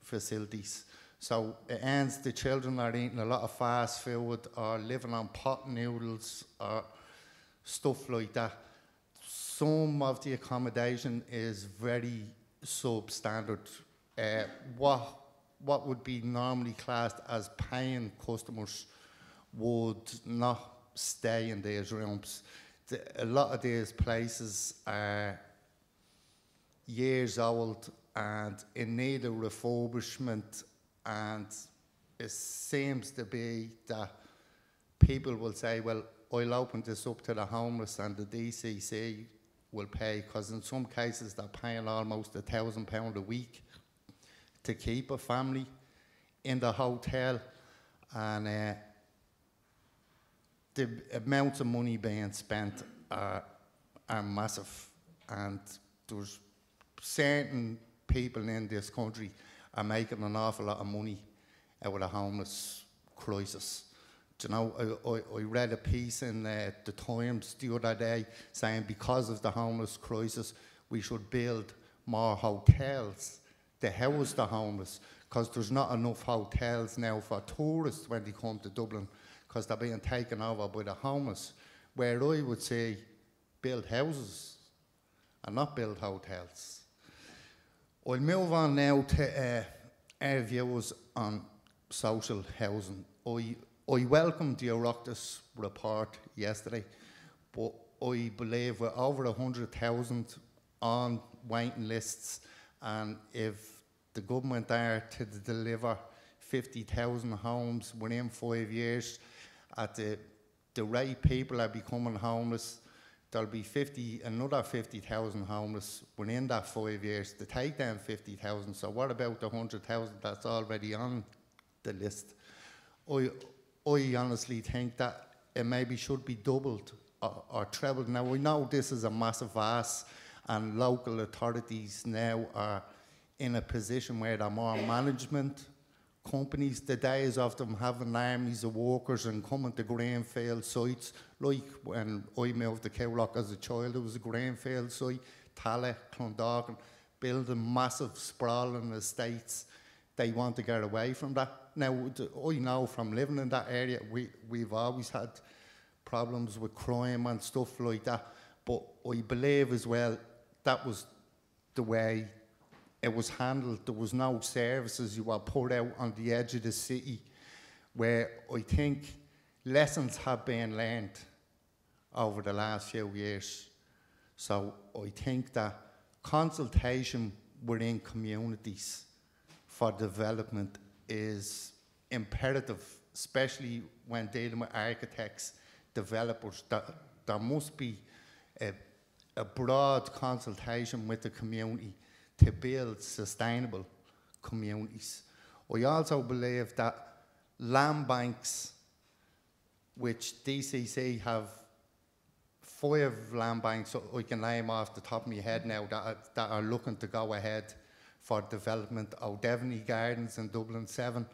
E: facilities. So it ends the children are eating a lot of fast food or living on pot noodles or stuff like that. Some of the accommodation is very substandard. Uh, what what would be normally classed as paying customers would not stay in these rooms. The, a lot of these places are years old and in need of refurbishment and it seems to be that people will say, well, I'll open this up to the homeless and the DCC will pay because in some cases they're paying almost a thousand pound a week to keep a family in the hotel and uh, the amounts of money being spent are, are massive and there's certain people in this country are making an awful lot of money out of the homeless crisis. You know, I, I, I read a piece in uh, the Times the other day saying because of the homeless crisis, we should build more hotels to house the homeless because there's not enough hotels now for tourists when they come to Dublin because they're being taken over by the homeless. Where I would say build houses and not build hotels. I'll move on now to uh, our views on social housing. I, I welcomed the Oireachtas report yesterday, but I believe we're over 100,000 on waiting lists, and if the government are to deliver 50,000 homes within five years, at the, the rate people are becoming homeless, there'll be 50, another 50,000 homeless within that five years to take down 50,000. So what about the 100,000 that's already on the list? I, I honestly think that it maybe should be doubled or, or trebled. Now, we know this is a massive ask, and local authorities now are in a position where they're more management companies. The days of them having armies of workers and coming to greenfield sites, like when I moved to Coolock as a child, it was a greenfield site, Tallaght, Clondalkin, building massive sprawling estates. They want to get away from that. Now, I know from living in that area, we, we've always had problems with crime and stuff like that. But I believe as well that was the way it was handled. There was no services. You were put out on the edge of the city, where I think lessons have been learned over the last few years. So I think that consultation within communities for development is imperative, especially when dealing with architects, developers. That there must be a, a broad consultation with the community to build sustainable communities. I also believe that land banks, which DCC have five land banks I can name off the top of my head now that that are looking to go ahead for development. O'Devaney Gardens in Dublin 7,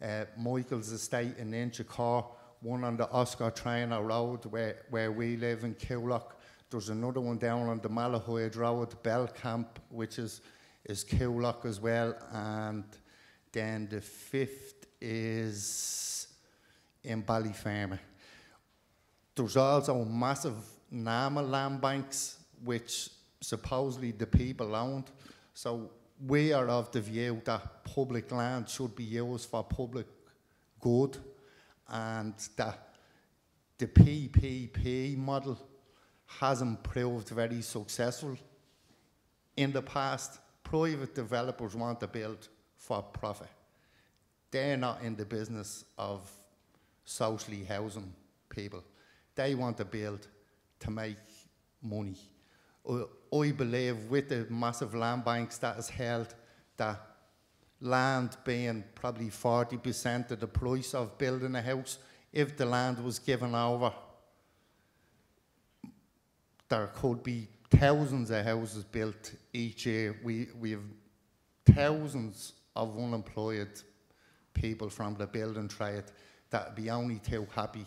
E: uh, Michael's Estate in Inchicore, one on the Oscar Traynor Road where, where we live in Coolock, there's another one down on the Malahide Road, Belcamp, which is, is Coolock as well. And then the fifth is in Ballyfermot. There's also massive NAMA land banks, which supposedly the people owned. So we are of the view that public land should be used for public good and that the PPP model hasn't proved very successful. In the past, private developers want to build for profit. They're not in the business of socially housing people. They want to build to make money. I believe with the massive land banks that is held, that land being probably 40% of the price of building a house, if the land was given over there could be thousands of houses built each year. We, we have thousands of unemployed people from the building trade that be only too happy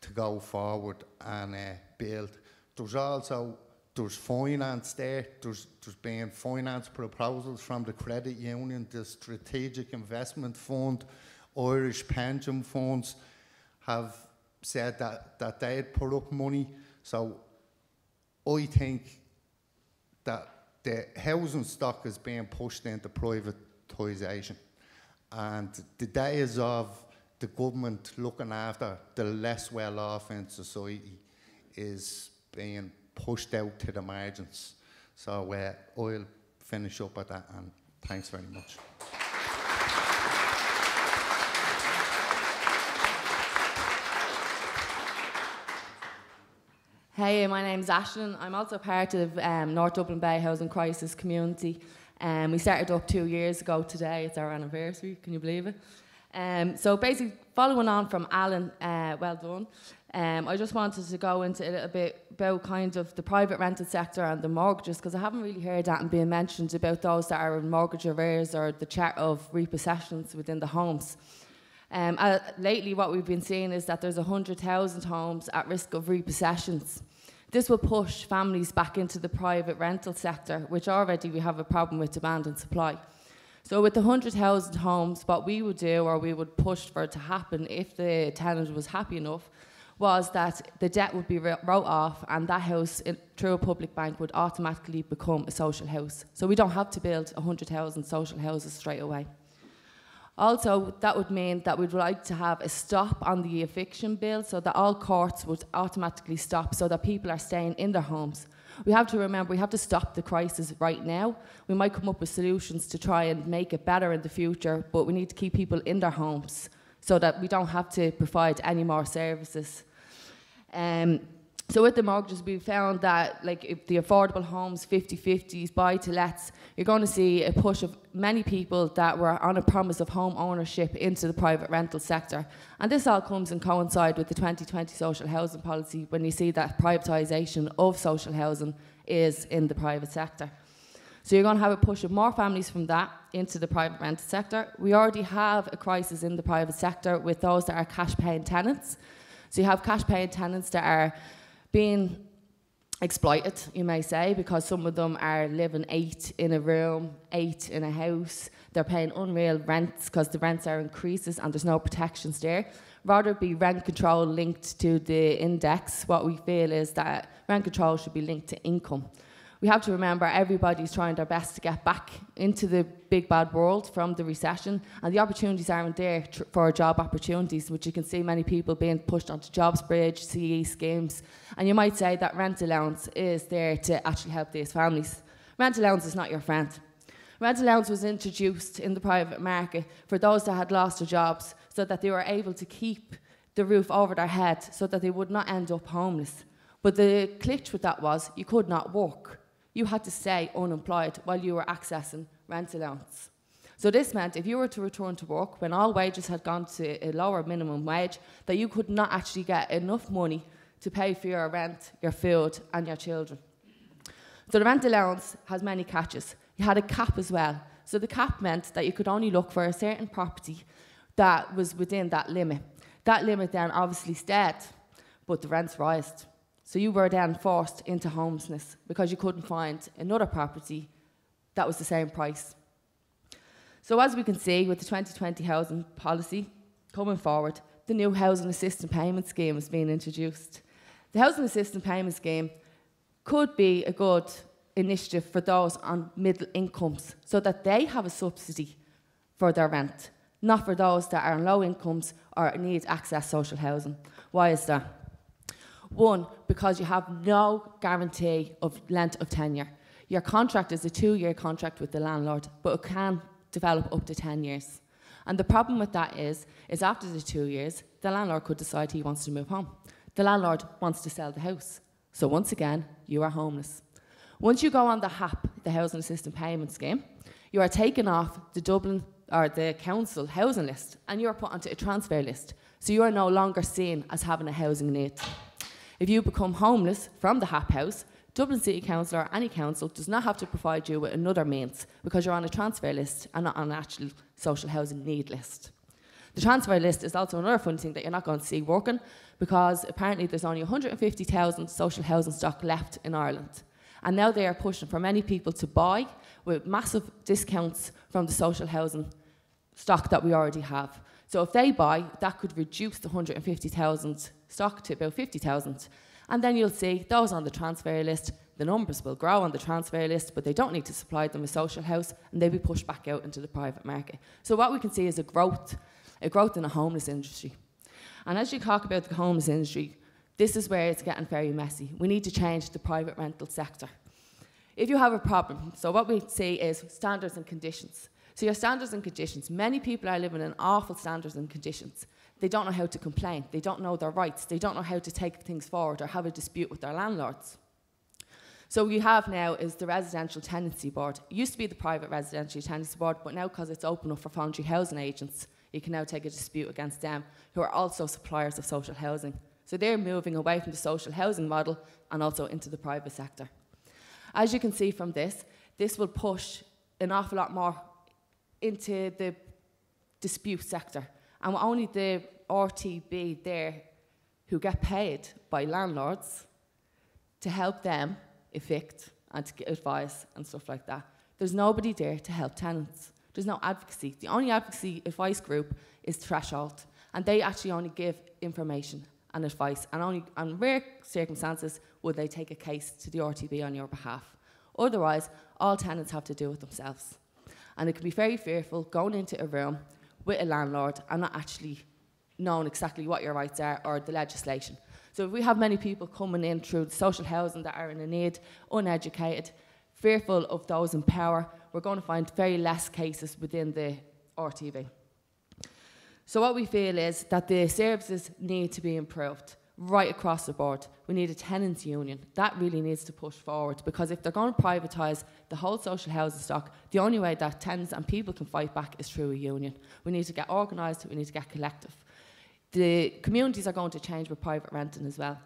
E: to go forward and uh, build. There's also there's finance there. There's, there's been finance proposals from the credit union, the Strategic Investment Fund, Irish pension funds have said that, that they'd put up money. So I think that the housing stock is being pushed into privatisation. And the days of the government looking after the less well off in society is being pushed out to the margins. So uh, I'll finish up at that and thanks very much.
F: Hey, my name's Aisling. I'm also part of um, North Dublin Bay Housing Crisis Community. Um, we started up two years ago today. It's our anniversary. Can you believe it? Um, so basically, following on from Alan, uh, well done. Um, I just wanted to go into a little bit about kind of the private rented sector and the mortgages because I haven't really heard that being mentioned about those that are in mortgage arrears or the chart of repossessions within the homes. Um, uh, lately, what we've been seeing is that there's 100,000 homes at risk of repossessions. This will push families back into the private rental sector, which already we have a problem with demand and supply. So with the 100,000 homes, what we would do or we would push for it to happen if the tenant was happy enough was that the debt would be wrote off and that house in, through a public bank would automatically become a social house. So we don't have to build 100,000 social houses straight away. Also, that would mean that we'd like to have a stop on the eviction bill so that all courts would automatically stop so that people are staying in their homes. We have to remember we have to stop the crisis right now. We might come up with solutions to try and make it better in the future, but we need to keep people in their homes so that we don't have to provide any more services. Um, so with the mortgages, we found that like if the affordable homes, 50-50s, buy-to-lets, you're going to see a push of many people that were on a promise of home ownership into the private rental sector. And this all comes and coincide with the 2020 social housing policy when you see that privatisation of social housing is in the private sector. So you're going to have a push of more families from that into the private rental sector. We already have a crisis in the private sector with those that are cash paying tenants. So you have cash paying tenants that are being exploited, you may say, because some of them are living eight in a room, eight in a house. They're paying unreal rents because the rents are increases and there's no protections there. Rather be rent control linked to the index, what we feel is that rent control should be linked to income we have to remember everybody's trying their best to get back into the big bad world from the recession, and the opportunities aren't there tr- for job opportunities, which you can see many people being pushed onto jobs bridge, CE schemes, and you might say that rent allowance is there to actually help these families. Rent allowance is not your friend. Rent allowance was introduced in the private market for those that had lost their jobs so that they were able to keep the roof over their head so that they would not end up homeless. But the glitch with that was you could not work you had to stay unemployed while you were accessing rent allowance. So this meant if you were to return to work when all wages had gone to a lower minimum wage, that you could not actually get enough money to pay for your rent, your food, and your children. So the rent allowance has many catches. You had a cap as well. So the cap meant that you could only look for a certain property that was within that limit. That limit then obviously stayed, but the rents rised. So you were then forced into homelessness because you couldn't find another property that was the same price. So as we can see with the 2020 housing policy coming forward, the new housing assistance payment scheme is being introduced. The housing assistance payment scheme could be a good initiative for those on middle incomes so that they have a subsidy for their rent, not for those that are on low incomes or need access social housing. Why is that? One, because you have no guarantee of length of tenure. Your contract is a two year contract with the landlord, but it can develop up to 10 years. And the problem with that is, is after the two years, the landlord could decide he wants to move home. The landlord wants to sell the house. So once again, you are homeless. Once you go on the HAP, the Housing Assistance Payment Scheme, you are taken off the Dublin or the council housing list and you are put onto a transfer list. So you are no longer seen as having a housing need. If you become homeless from the HAP house, Dublin City Council or any council does not have to provide you with another means because you're on a transfer list and not on an actual social housing need list. The transfer list is also another funny thing that you're not going to see working because apparently there's only 150,000 social housing stock left in Ireland. And now they are pushing for many people to buy with massive discounts from the social housing stock that we already have. So if they buy, that could reduce the 150,000 stock to about 50,000. And then you'll see those on the transfer list, the numbers will grow on the transfer list, but they don't need to supply them a social house and they'll be pushed back out into the private market. So what we can see is a growth, a growth in the homeless industry. And as you talk about the homeless industry, this is where it's getting very messy. We need to change the private rental sector. If you have a problem, so what we see is standards and conditions. So your standards and conditions, many people are living in awful standards and conditions. They don't know how to complain. They don't know their rights. They don't know how to take things forward or have a dispute with their landlords. So what we have now is the Residential Tenancy Board. It used to be the Private Residential Tenancy Board, but now because it's open up for voluntary housing agents, you can now take a dispute against them, who are also suppliers of social housing. So they're moving away from the social housing model and also into the private sector. As you can see from this, this will push an awful lot more into the dispute sector and only the RTB there who get paid by landlords to help them evict and to give advice and stuff like that. There's nobody there to help tenants. There's no advocacy. The only advocacy advice group is Threshold, and they actually only give information and advice, and only on rare circumstances would they take a case to the RTB on your behalf. Otherwise, all tenants have to do it themselves. And it can be very fearful going into a room with a landlord and not actually knowing exactly what your rights are or the legislation. So if we have many people coming in through social housing that are in a need, uneducated, fearful of those in power, we're going to find very less cases within the RTB. So what we feel is that the services need to be improved right across the board. We need a tenants union. That really needs to push forward because if they're going to privatise the whole social housing stock, the only way that tenants and people can fight back is through a union. We need to get organised, we need to get collective. The communities are going to change with private renting as well.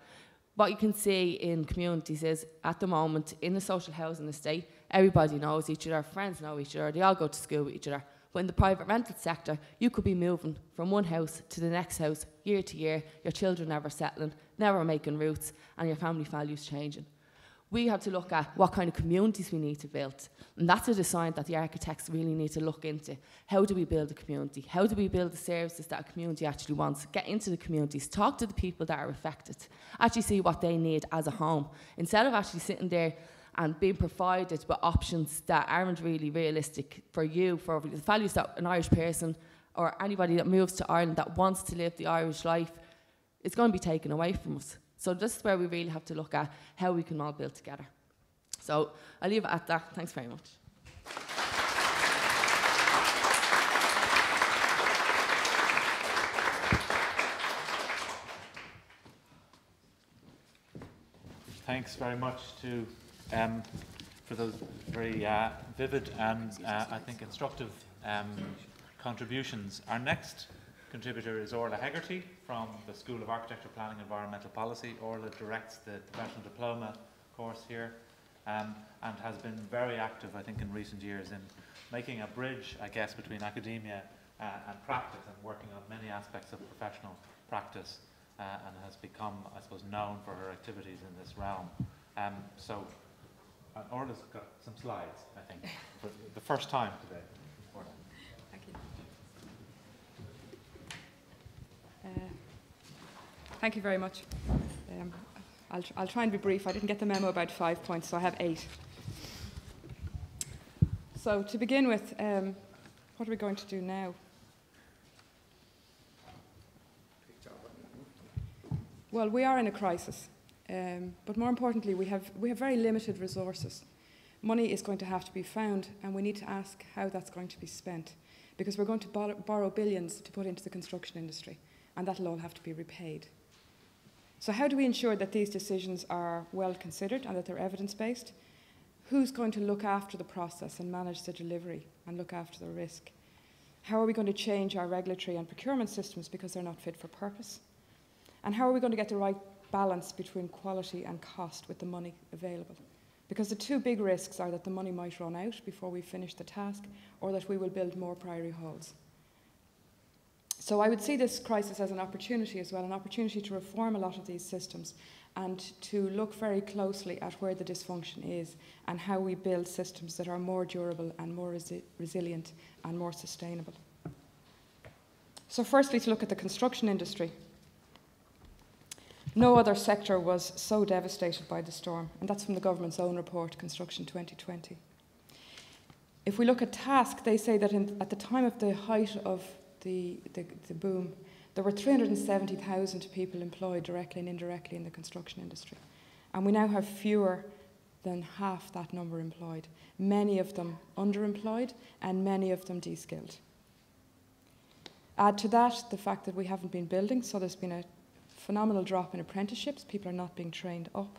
F: What you can see in communities is at the moment in the social housing estate, everybody knows each other, friends know each other, they all go to school with each other. But in the private rental sector, you could be moving from one house to the next house year to year, your children never settling, never making roots, and your family values changing. We have to look at what kind of communities we need to build. And that's a design that the architects really need to look into. How do we build a community? How do we build the services that a community actually wants? Get into the communities, talk to the people that are affected, actually see what they need as a home. Instead of actually sitting there and being provided with options that aren't really realistic for you, for the values that an Irish person or anybody that moves to Ireland that wants to live the Irish life, it's going to be taken away from us. So this is where we really have to look at how we can all build together. So I'll leave it at that. Thanks very much.
A: Thanks very much to um, for those very uh, vivid and uh, I think instructive um, contributions. Our next contributor is Orla Hegarty from the School of Architecture, Planning and Environmental Policy. Orla directs the professional diploma course here um, and has been very active, I think, in recent years in making a bridge, I guess, between academia uh, and practice and working on many aspects of professional practice uh, and has become, I suppose, known for her activities in this realm. Um, so and Orla's got some slides, I think, for the first time today. Orla.
G: Thank you. Uh, thank you very much. Um, I'll, tr- I'll try and be brief. I didn't get the memo about five points, so I have eight. So, to begin with, um, what are we going to do now? Well, we are in a crisis. Um, but more importantly, we have, we have very limited resources. Money is going to have to be found, and we need to ask how that's going to be spent. Because we're going to borrow, borrow billions to put into the construction industry, and that'll all have to be repaid. So, how do we ensure that these decisions are well considered and that they're evidence based? Who's going to look after the process and manage the delivery and look after the risk? How are we going to change our regulatory and procurement systems because they're not fit for purpose? And how are we going to get the right balance between quality and cost with the money available. Because the two big risks are that the money might run out before we finish the task or that we will build more priory halls. So I would see this crisis as an opportunity as well, an opportunity to reform a lot of these systems and to look very closely at where the dysfunction is and how we build systems that are more durable and more resi- resilient and more sustainable. So, firstly, to look at the construction industry. No other sector was so devastated by the storm, and that's from the government's own report, Construction 2020. If we look at task, they say that in, at the time of the height of the, the, the boom, there were 370,000 people employed directly and indirectly in the construction industry. And we now have fewer than half that number employed, many of them underemployed and many of them de-skilled. Add to that the fact that we haven't been building, so there's been a phenomenal drop in apprenticeships, people are not being trained up.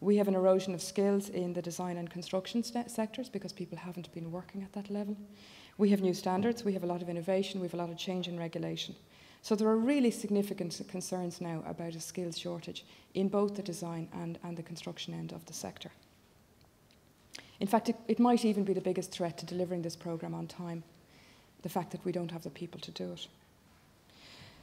G: We have an erosion of skills in the design and construction st- sectors because people haven't been working at that level. We have new standards, we have a lot of innovation, we have a lot of change in regulation. So there are really significant concerns now about a skills shortage in both the design and, and the construction end of the sector. In fact, it, it might even be the biggest threat to delivering this programme on time, the fact that we don't have the people to do it.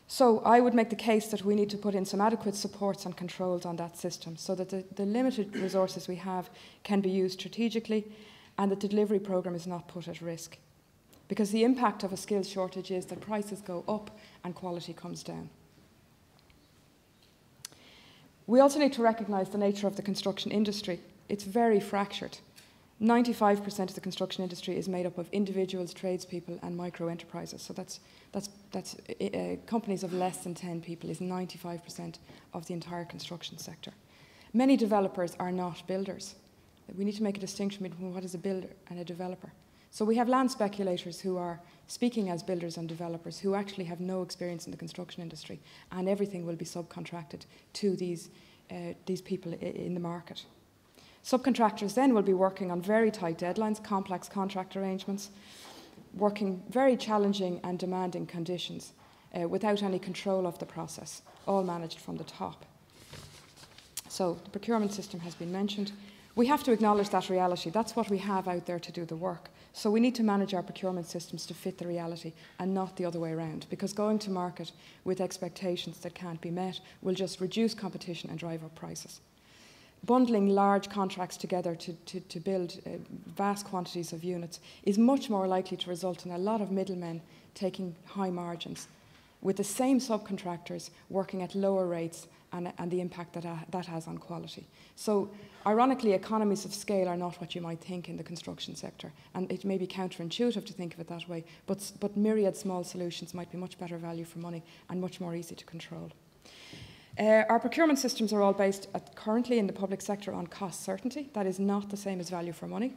G: So I would make the case that we need to put in some adequate supports and controls on that system so that the, the limited resources we have can be used strategically and that the delivery programme is not put at risk. because the impact of a skills shortage is that prices go up and quality comes down. We also need to recognise the nature of the construction industry. It's very fractured. 95% of the construction industry is made up of individuals, tradespeople, and micro enterprises. So that's, that's, that's uh, companies of less than 10 people is 95% of the entire construction sector. Many developers are not builders. We need to make a distinction between what is a builder and a developer. So we have land speculators who are speaking as builders and developers who actually have no experience in the construction industry, and everything will be subcontracted to these, uh, these people in the market. Subcontractors then will be working on very tight deadlines, complex contract arrangements, working very challenging and demanding conditions uh, without any control of the process, all managed from the top. So the procurement system has been mentioned. We have to acknowledge that reality. That's what we have out there to do the work. So we need to manage our procurement systems to fit the reality and not the other way around because going to market with expectations that can't be met will just reduce competition and drive up prices bundling large contracts together to, to, to build uh, vast quantities of units is much more likely to result in a lot of middlemen taking high margins, with the same subcontractors working at lower rates and, and the impact that uh, that has on quality. So, ironically, economies of scale are not what you might think in the construction sector, and it may be counterintuitive to think of it that way, but, but myriad small solutions might be much better value for money and much more easy to control. Uh, our procurement systems are all based currently in the public sector on cost certainty. That is not the same as value for money.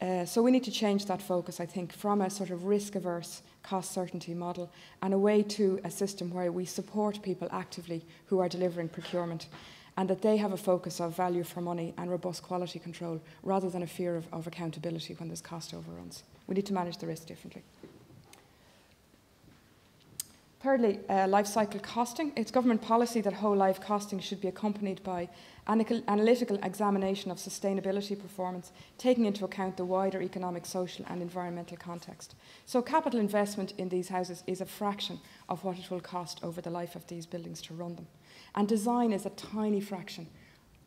G: Uh, so we need to change that focus, I think, from a sort of risk averse cost certainty model and away to a system where we support people actively who are delivering procurement and that they have a focus of value for money and robust quality control rather than a fear of, of accountability when there's cost overruns. We need to manage the risk differently. Thirdly, uh, life cycle costing. It's government policy that whole life costing should be accompanied by analytical examination of sustainability performance, taking into account the wider economic, social, and environmental context. So, capital investment in these houses is a fraction of what it will cost over the life of these buildings to run them. And design is a tiny fraction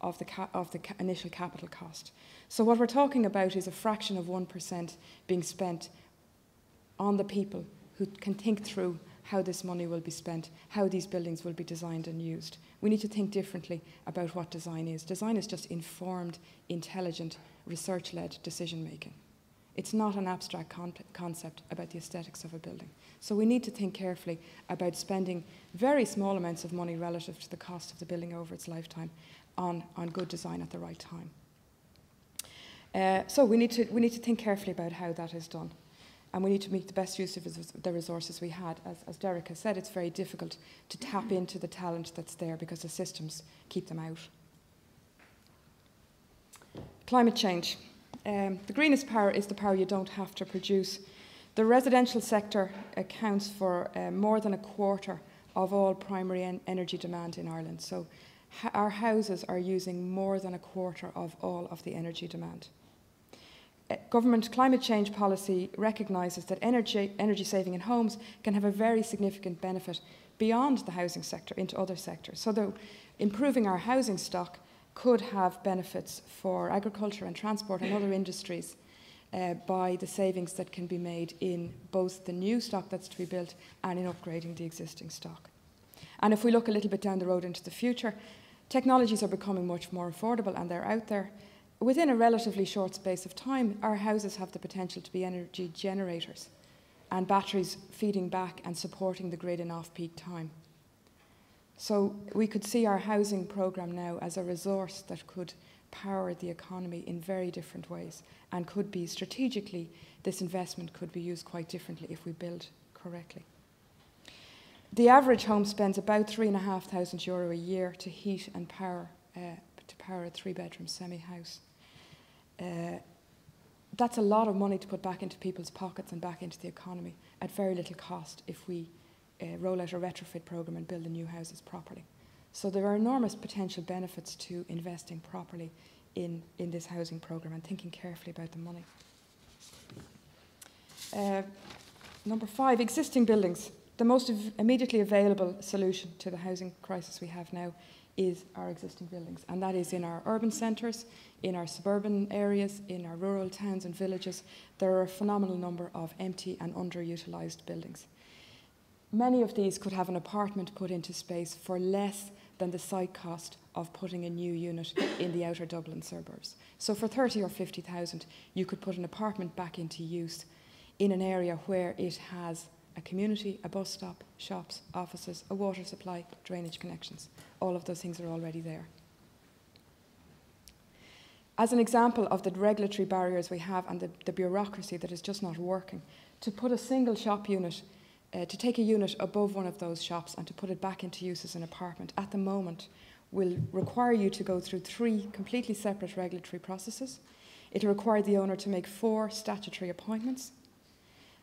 G: of the, of the ca initial capital cost. So, what we're talking about is a fraction of 1% being spent on the people who can think through how this money will be spent, how these buildings will be designed and used. We need to think differently about what design is. Design is just informed, intelligent, research led decision making. It's not an abstract con concept about the aesthetics of a building. So we need to think carefully about spending very small amounts of money relative to the cost of the building over its lifetime on, on good design at the right time. Uh, so we need, to, we need to think carefully about how that is done and we need to make the best use of the resources we had. As, as Derek has said, it's very difficult to tap into the talent that's there because the systems keep them out. Climate change. Um, the greenest power is the power you don't have to produce. The residential sector accounts for uh, more than a quarter of all primary en energy demand in Ireland. So our houses are using more than a quarter of all of the energy demand. Government climate change policy recognises that energy, energy saving in homes can have a very significant benefit beyond the housing sector into other sectors. So, though improving our housing stock could have benefits for agriculture and transport and other industries uh, by the savings that can be made in both the new stock that's to be built and in upgrading the existing stock. And if we look a little bit down the road into the future, technologies are becoming much more affordable and they're out there within a relatively short space of time, our houses have the potential to be energy generators and batteries feeding back and supporting the grid in off peak time. So we could see our housing programme now as a resource that could power the economy in very different ways and could be strategically, this investment could be used quite differently if we build correctly. The average home spends about three and a half thousand euro a year to heat and power, uh, to power a three bedroom semi house uh, that's a lot of money to put back into people's pockets and back into the economy at very little cost if we uh, roll out a retrofit program and build the new houses properly. So there are enormous potential benefits to investing properly in, in this housing program and thinking carefully about the money. Uh, number five, existing buildings. the most immediately available solution to the housing crisis we have now is our existing buildings, and that is in our urban centres, in our suburban areas, in our rural towns and villages. There are a phenomenal number of empty and underutilised buildings. Many of these could have an apartment put into space for less than the site cost of putting a new unit in the outer Dublin suburbs. So for 30 or 50,000, you could put an apartment back into use in an area where it has a community, a bus stop, shops, offices, a water supply, drainage connections. All of those things are already there. As an example of the regulatory barriers we have and the, the bureaucracy that is just not working, to put a single shop unit, uh, to take a unit above one of those shops and to put it back into use as an apartment at the moment will require you to go through three completely separate regulatory processes. It'll require the owner to make four statutory appointments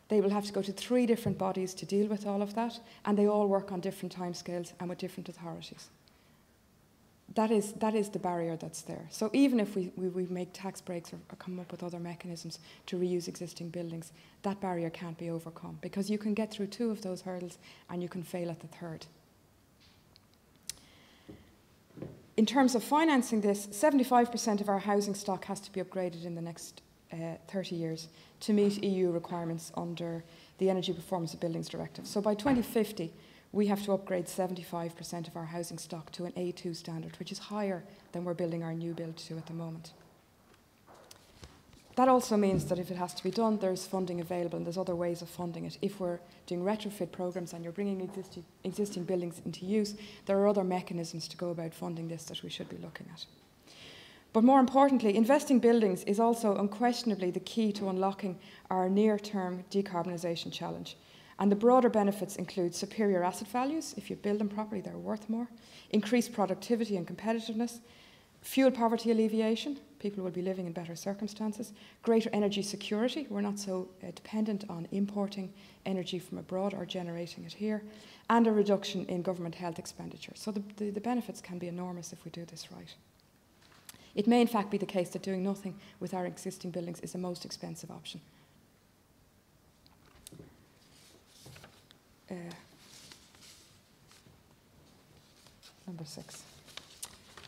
G: they will have to go to three different bodies to deal with all of that, and they all work on different timescales and with different authorities. That is, that is the barrier that's there. So even if we, we, we make tax breaks or, or come up with other mechanisms to reuse existing buildings, that barrier can't be overcome because you can get through two of those hurdles and you can fail at the third. In terms of financing this, 75% of our housing stock has to be upgraded in the next uh, 30 years to meet EU requirements under the Energy Performance of Buildings Directive. So by 2050, we have to upgrade 75% of our housing stock to an A2 standard, which is higher than we're building our new build to at the moment. That also means that if it has to be done, there's funding available and there's other ways of funding it. If we're doing retrofit programs and you're bringing existing, existing buildings into use, there are other mechanisms to go about funding this that we should be looking at. But more importantly, investing buildings is also unquestionably the key to unlocking our near term decarbonisation challenge. And the broader benefits include superior asset values, if you build them properly, they're worth more, increased productivity and competitiveness, fuel poverty alleviation, people will be living in better circumstances, greater energy security, we're not so uh, dependent on importing energy from abroad or generating it here, and a reduction in government health expenditure. So the, the, the benefits can be enormous if we do this right. It may, in fact, be the case that doing nothing with our existing buildings is the most expensive option. Uh, number six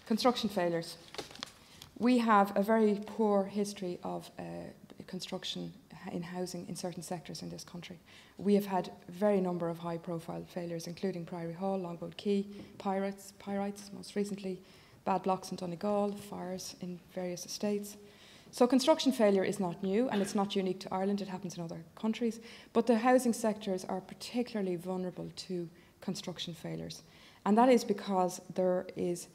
G: construction failures. We have a very poor history of uh, construction in housing in certain sectors in this country. We have had very number of high profile failures, including Priory Hall, Longboat Quay, Pirates, Pyrites, most recently, bad blocks in Donegal, fires in various estates. So construction failure is not new and it's not unique to Ireland, it happens in other countries, but the housing sectors are particularly vulnerable to construction failures. And that is because there is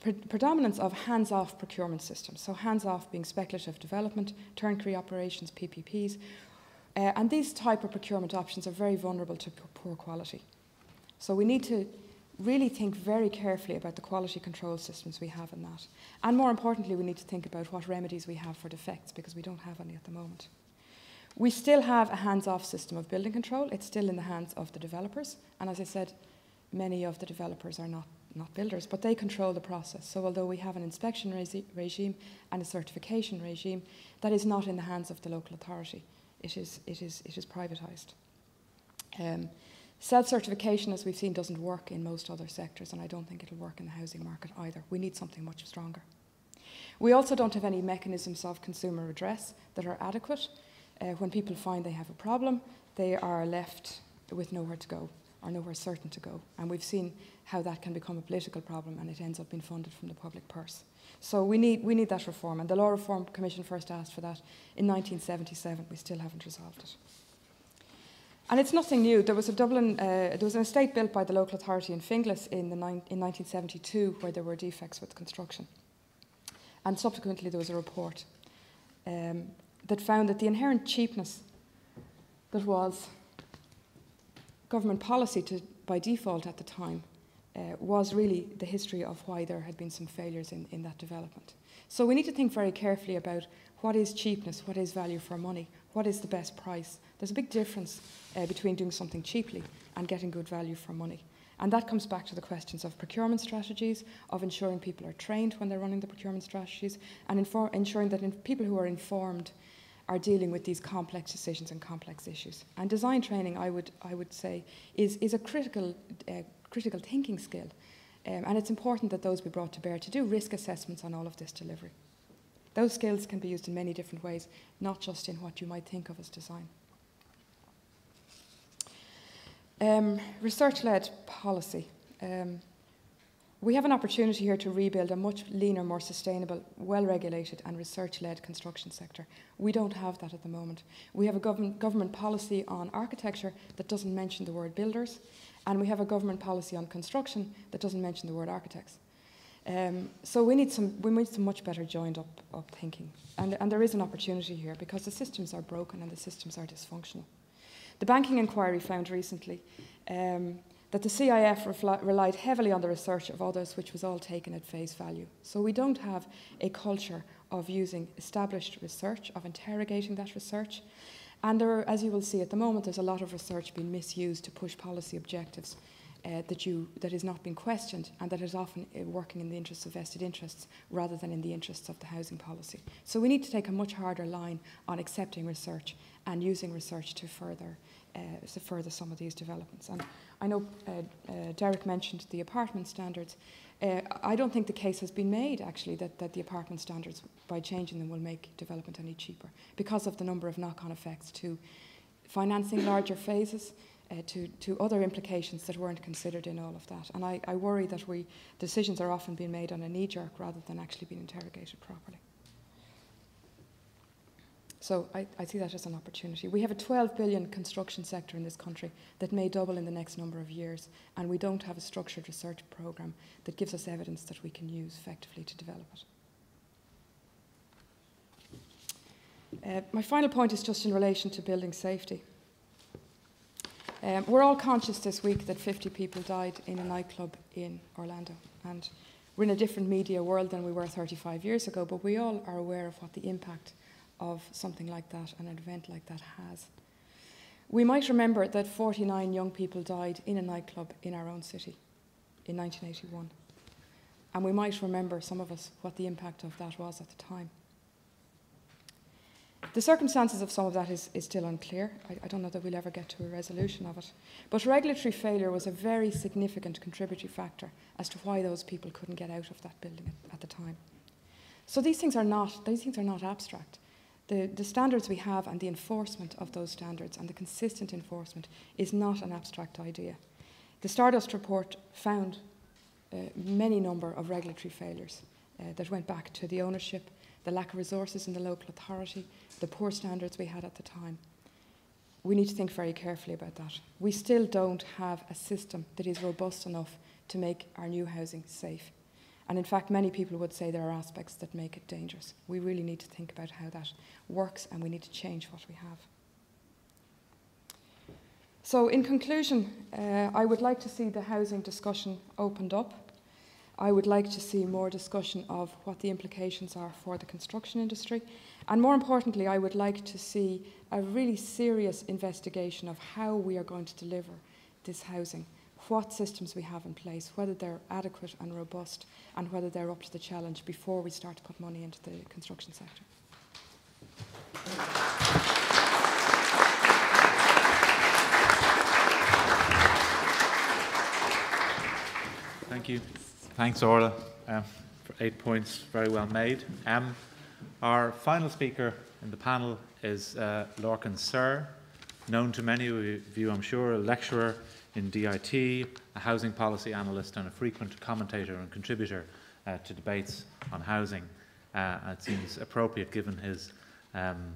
G: pre- predominance of hands-off procurement systems. So hands-off being speculative development, turnkey operations, PPPs, uh, and these type of procurement options are very vulnerable to poor quality. So we need to really think very carefully about the quality control systems we have in that. And more importantly, we need to think about what remedies we have for defects because we don't have any at the moment. We still have a hands off system of building control, it's still in the hands of the developers. And as I said, many of the developers are not, not builders, but they control the process. So, although we have an inspection regime and a certification regime, that is not in the hands of the local authority, it is, it is, it is privatised. Um, Self certification, as we've seen, doesn't work in most other sectors, and I don't think it'll work in the housing market either. We need something much stronger. We also don't have any mechanisms of consumer redress that are adequate. Uh, when people find they have a problem, they are left with nowhere to go or nowhere certain to go. And we've seen how that can become a political problem and it ends up being funded from the public purse. So we need, we need that reform. And the Law Reform Commission first asked for that in 1977. We still haven't resolved it. And it's nothing new. There was a Dublin, uh, there was an estate built by the local authority in Finglas in, the in 1972 where there were defects with construction. And subsequently there was a report um, that found that the inherent cheapness that was government policy to, by default at the time uh, was really the history of why there had been some failures in, in that development. So we need to think very carefully about what is cheapness, what is value for money, what is the best price. There's a big difference uh, between doing something cheaply and getting good value for money. And that comes back to the questions of procurement strategies, of ensuring people are trained when they're running the procurement strategies, and ensuring that people who are informed are dealing with these complex decisions and complex issues. And design training, I would, I would say, is, is a critical, uh, critical thinking skill. Um, and it's important that those be brought to bear to do risk assessments on all of this delivery. Those skills can be used in many different ways, not just in what you might think of as design. Um, research led policy. Um, we have an opportunity here to rebuild a much leaner, more sustainable, well regulated, and research led construction sector. We don't have that at the moment. We have a government, government policy on architecture that doesn't mention the word builders, and we have a government policy on construction that doesn't mention the word architects. Um, so we need some we need some much better joined up, up thinking, and, and there is an opportunity here because the systems are broken and the systems are dysfunctional. The banking inquiry found recently um, that the CIF relied heavily on the research of others, which was all taken at face value. So we don't have a culture of using established research, of interrogating that research. And there, are, as you will see at the moment, there's a lot of research being misused to push policy objectives uh, that, you, that is not being questioned and that is often uh, working in the interests of vested interests rather than in the interests of the housing policy. So we need to take a much harder line on accepting research and using research to further, uh, to further some of these developments. And I know uh, uh, Derek mentioned the apartment standards. Uh, I don't think the case has been made actually that, that the apartment standards, by changing them, will make development any cheaper because of the number of knock on effects to financing larger phases. Uh, to, to other implications that weren't considered in all of that. And I, I worry that we, decisions are often being made on a knee jerk rather than actually being interrogated properly. So I, I, see that as an opportunity. We have a 12 billion construction sector in this country that may double in the next number of years, and we don't have a structured research programme that gives us evidence that we can use effectively to develop it. Uh, my final point is just in relation to building safety. Um, we're all conscious this week that 50 people died in a nightclub in Orlando, and we're in a different media world than we were 35 years ago, but we all are aware of what the impact of something like that, an event like that has. We might remember that 49 young people died in a nightclub in our own city in 1981. And we might remember, some of us, what the impact of that was at the time. The circumstances of some of that is, is still unclear. I, I, don't know that we'll ever get to a resolution of it. But regulatory failure was a very significant contributory factor as to why those people couldn't get out of that building at, at the time. So these things are not, these things are not abstract the, the standards we have and the enforcement of those standards and the consistent enforcement is not an abstract idea. The Stardust report found uh, many number of regulatory failures uh, that went back to the ownership, the lack of resources in the local authority, the poor standards we had at the time. We need to think very carefully about that. We still don't have a system that is robust enough to make our new housing safe. And in fact, many people would say there are aspects that make it dangerous. We really need to think about how that works and we need to change what we have. So, in conclusion, uh, I would like to see the housing discussion opened up. I would like to see more discussion of what the implications are for the construction industry. And more importantly, I would like to see a really serious investigation of how we are going to deliver this housing what systems we have in place, whether they're adequate and robust, and whether they're up to the challenge before we start to put money into the construction sector.
A: Thank you. Thanks, Orla, um, for eight points. Very well made. Um, our final speaker in the panel is uh, Lorcan Sirr, known to many of you, I'm sure, a lecturer in DIT, a housing policy analyst, and a frequent commentator and contributor uh, to debates on housing. Uh, it seems appropriate, given his um,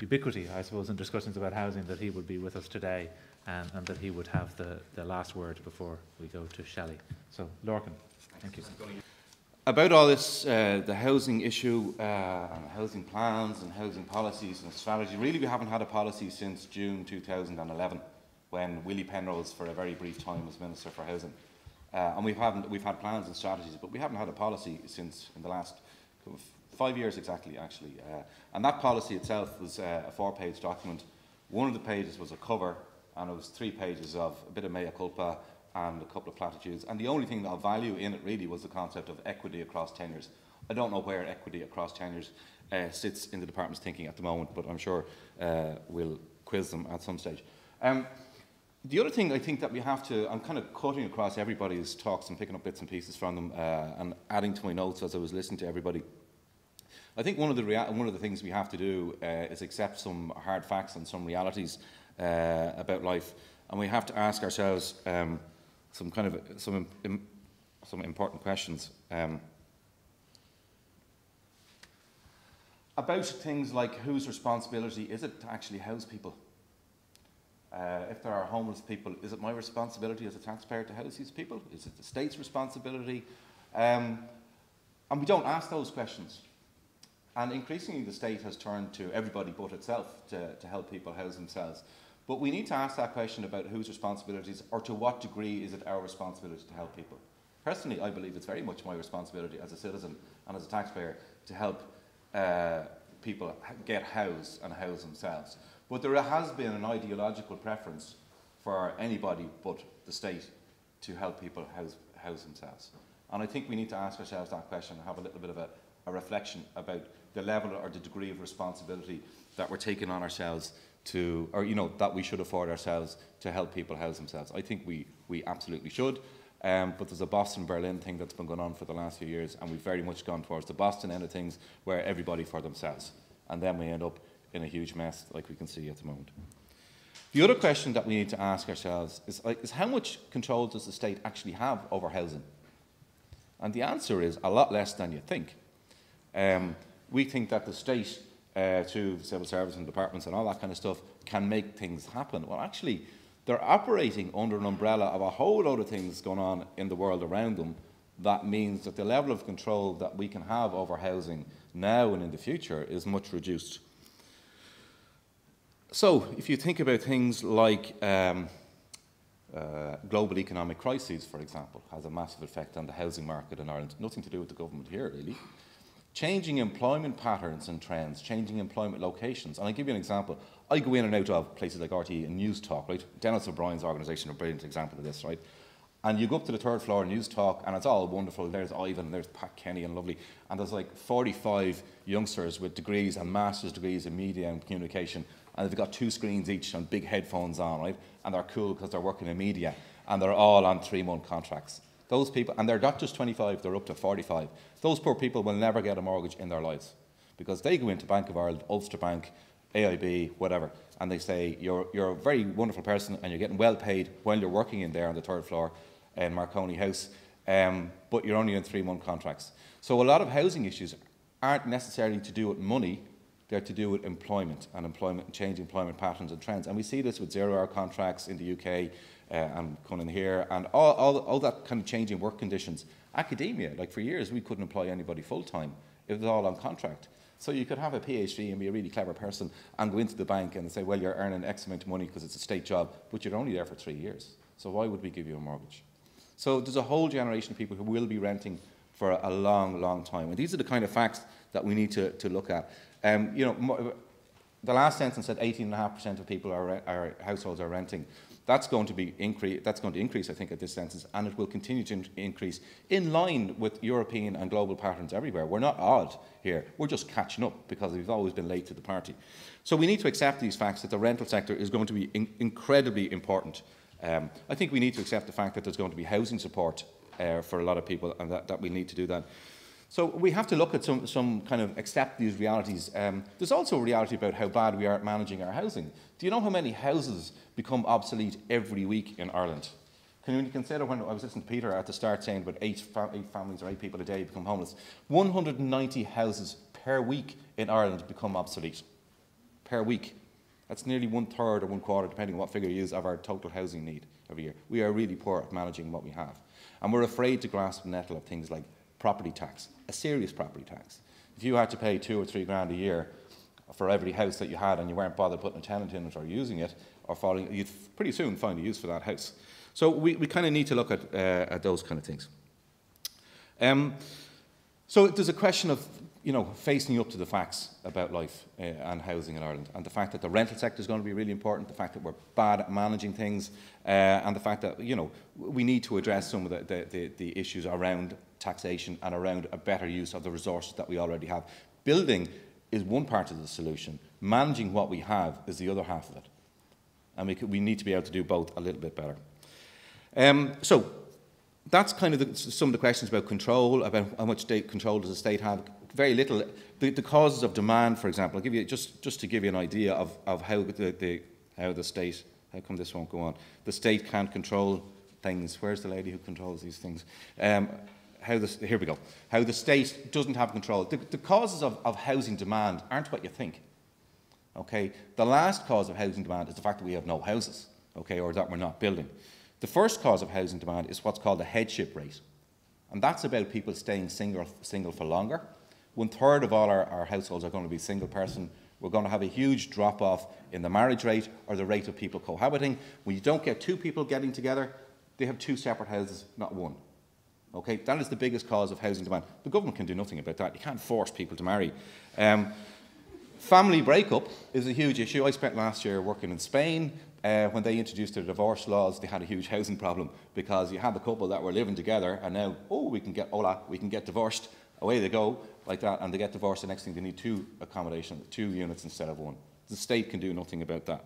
A: ubiquity, I suppose, in discussions about housing, that he would be with us today and, and that he would have the, the last word before we go to Shelley. So, Lorcan, thank you.
H: About all this, uh, the housing issue, uh, and housing plans and housing policies and strategy, really we haven't had a policy since June 2011 when Willie Penrose, for a very brief time, was Minister for Housing. Uh, and we've, haven't, we've had plans and strategies, but we haven't had a policy since in the last five years exactly, actually. Uh, and that policy itself was uh, a four page document. One of the pages was a cover, and it was three pages of a bit of mea culpa and a couple of platitudes. And the only thing of value in it really was the concept of equity across tenures. I don't know where equity across tenures uh, sits in the department's thinking at the moment, but I'm sure uh, we'll quiz them at some stage. Um, the other thing I think that we have to, I'm kind of cutting across everybody's talks and picking up bits and pieces from them uh, and adding to my notes as I was listening to everybody. I think one of the, one of the things we have to do uh, is accept some hard facts and some realities uh, about life, and we have to ask ourselves um, some kind of some Im some important questions um, about things like whose responsibility is it to actually house people. Uh, if there are homeless people, is it my responsibility as a taxpayer to house these people? Is it the state's responsibility? Um, and we don't ask those questions. And increasingly, the state has turned to everybody but itself to, to help people house themselves. But we need to ask that question about whose responsibilities, or to what degree is it our responsibility to help people. Personally, I believe it's very much my responsibility as a citizen and as a taxpayer to help uh, people get housed and house themselves. But there has been an ideological preference for anybody but the state to help people house, house themselves. And I think we need to ask ourselves that question and have a little bit of a, a reflection about the level or the degree of responsibility that we're taking on ourselves to, or you know, that we should afford ourselves to help people house themselves. I think we, we absolutely should. Um, but there's a Boston Berlin thing that's been going on for the last few years, and we've very much gone towards the Boston end of things where everybody for themselves. And then we end up in a huge mess like we can see at the moment. The other question that we need to ask ourselves is, is how much control does the state actually have over housing? And the answer is a lot less than you think. Um, we think that the state, uh, civil service and departments and all that kind of stuff, can make things happen. Well, actually, they're operating under an umbrella of a whole load of things going on in the world around them. That means that the level of control that we can have over housing now and in the future is much reduced. So, if you think about things like um, uh, global economic crises, for example, has a massive effect on the housing market in Ireland. Nothing to do with the government here, really. Changing employment patterns and trends, changing employment locations. And I'll give you an example. I go in and out of places like RTE and Newstalk, right? Denis O'Brien's organisation, a brilliant example of this, right? And you go up to the third floor, Newstalk, and it's all wonderful. There's Ivan, there's Pat Kenny, and lovely. And there's like 45 youngsters with degrees and master's degrees in media and communication and they've got two screens each and big headphones on, right? And they're cool because they're working in media, and they're all on three-month contracts. Those people, and they're not just 25, they're up to 45. Those poor people will never get a mortgage in their lives because they go into Bank of Ireland, Ulster Bank, AIB, whatever, and they say, you're, you're a very wonderful person and you're getting well paid while you're working in there on the third floor in Marconi House, um, but you're only in three-month contracts. So a lot of housing issues aren't necessarily to do with money, they're to do with employment and employment and changing employment patterns and trends. And we see this with zero-hour contracts in the UK uh, and coming here and all, all, all that kind of changing work conditions. Academia, like for years, we couldn't employ anybody full-time. It was all on contract. So you could have a PhD and be a really clever person and go into the bank and say, well, you're earning X amount of money because it's a state job, but you're only there for three years. So why would we give you a mortgage? So there's a whole generation of people who will be renting for a long, long time. And these are the kind of facts that we need to, to look at. Um, you know, the last sentence said 18.5% of people are, are, households are renting. That's going to be increase. That's going to increase, I think, at this census, and it will continue to in increase in line with European and global patterns everywhere. We're not odd here. We're just catching up because we've always been late to the party. So we need to accept these facts that the rental sector is going to be in incredibly important. Um, I think we need to accept the fact that there's going to be housing support uh, for a lot of people, and that, that we need to do that. So we have to look at some, some kind of accept these realities. Um, there's also a reality about how bad we are at managing our housing. Do you know how many houses become obsolete every week in Ireland? Can you consider when I was listening to Peter at the start saying about eight, eight families or eight people a day become homeless? 190 houses per week in Ireland become obsolete. Per week. That's nearly one third or one quarter, depending on what figure you use, of our total housing need every year. We are really poor at managing what we have. And we're afraid to grasp the nettle of things like property tax, a serious property tax. If you had to pay two or three grand a year for every house that you had and you weren't bothered putting a tenant in it or using it, or falling, you'd pretty soon find a use for that house. So we, we kind of need to look at, uh, at those kind of things. Um, so there's a question of you know, facing up to the facts about life uh, and housing in Ireland, and the fact that the rental sector is going to be really important, the fact that we're bad at managing things, uh, and the fact that you know we need to address some of the, the, the, the issues around taxation and around a better use of the resources that we already have. Building is one part of the solution. Managing what we have is the other half of it. And we, could, we need to be able to do both a little bit better. Um, so that's kind of the, some of the questions about control, about how much control does the state have. Very little. The, the causes of demand, for example, I'll give you just, just to give you an idea of, of how, the, the, how the state, how come this won't go on? The state can't control things. Where's the lady who controls these things? Um, how the, here we go. How the state doesn't have control. The, the causes of, of housing demand aren't what you think. Okay, the last cause of housing demand is the fact that we have no houses, okay, or that we're not building. The first cause of housing demand is what's called the headship rate, and that's about people staying single, single for longer. One third of all our, our households are going to be single person. We're going to have a huge drop off in the marriage rate or the rate of people cohabiting. When you don't get two people getting together, they have two separate houses, not one. Okay, that is the biggest cause of housing demand. The government can do nothing about that. You can't force people to marry. Um, family breakup is a huge issue. I spent last year working in Spain. Uh, when they introduced their divorce laws, they had a huge housing problem because you had the couple that were living together, and now, oh, we can get hola, we can get divorced. Away they go like that, and they get divorced. The next thing they need two accommodation, two units instead of one. The state can do nothing about that.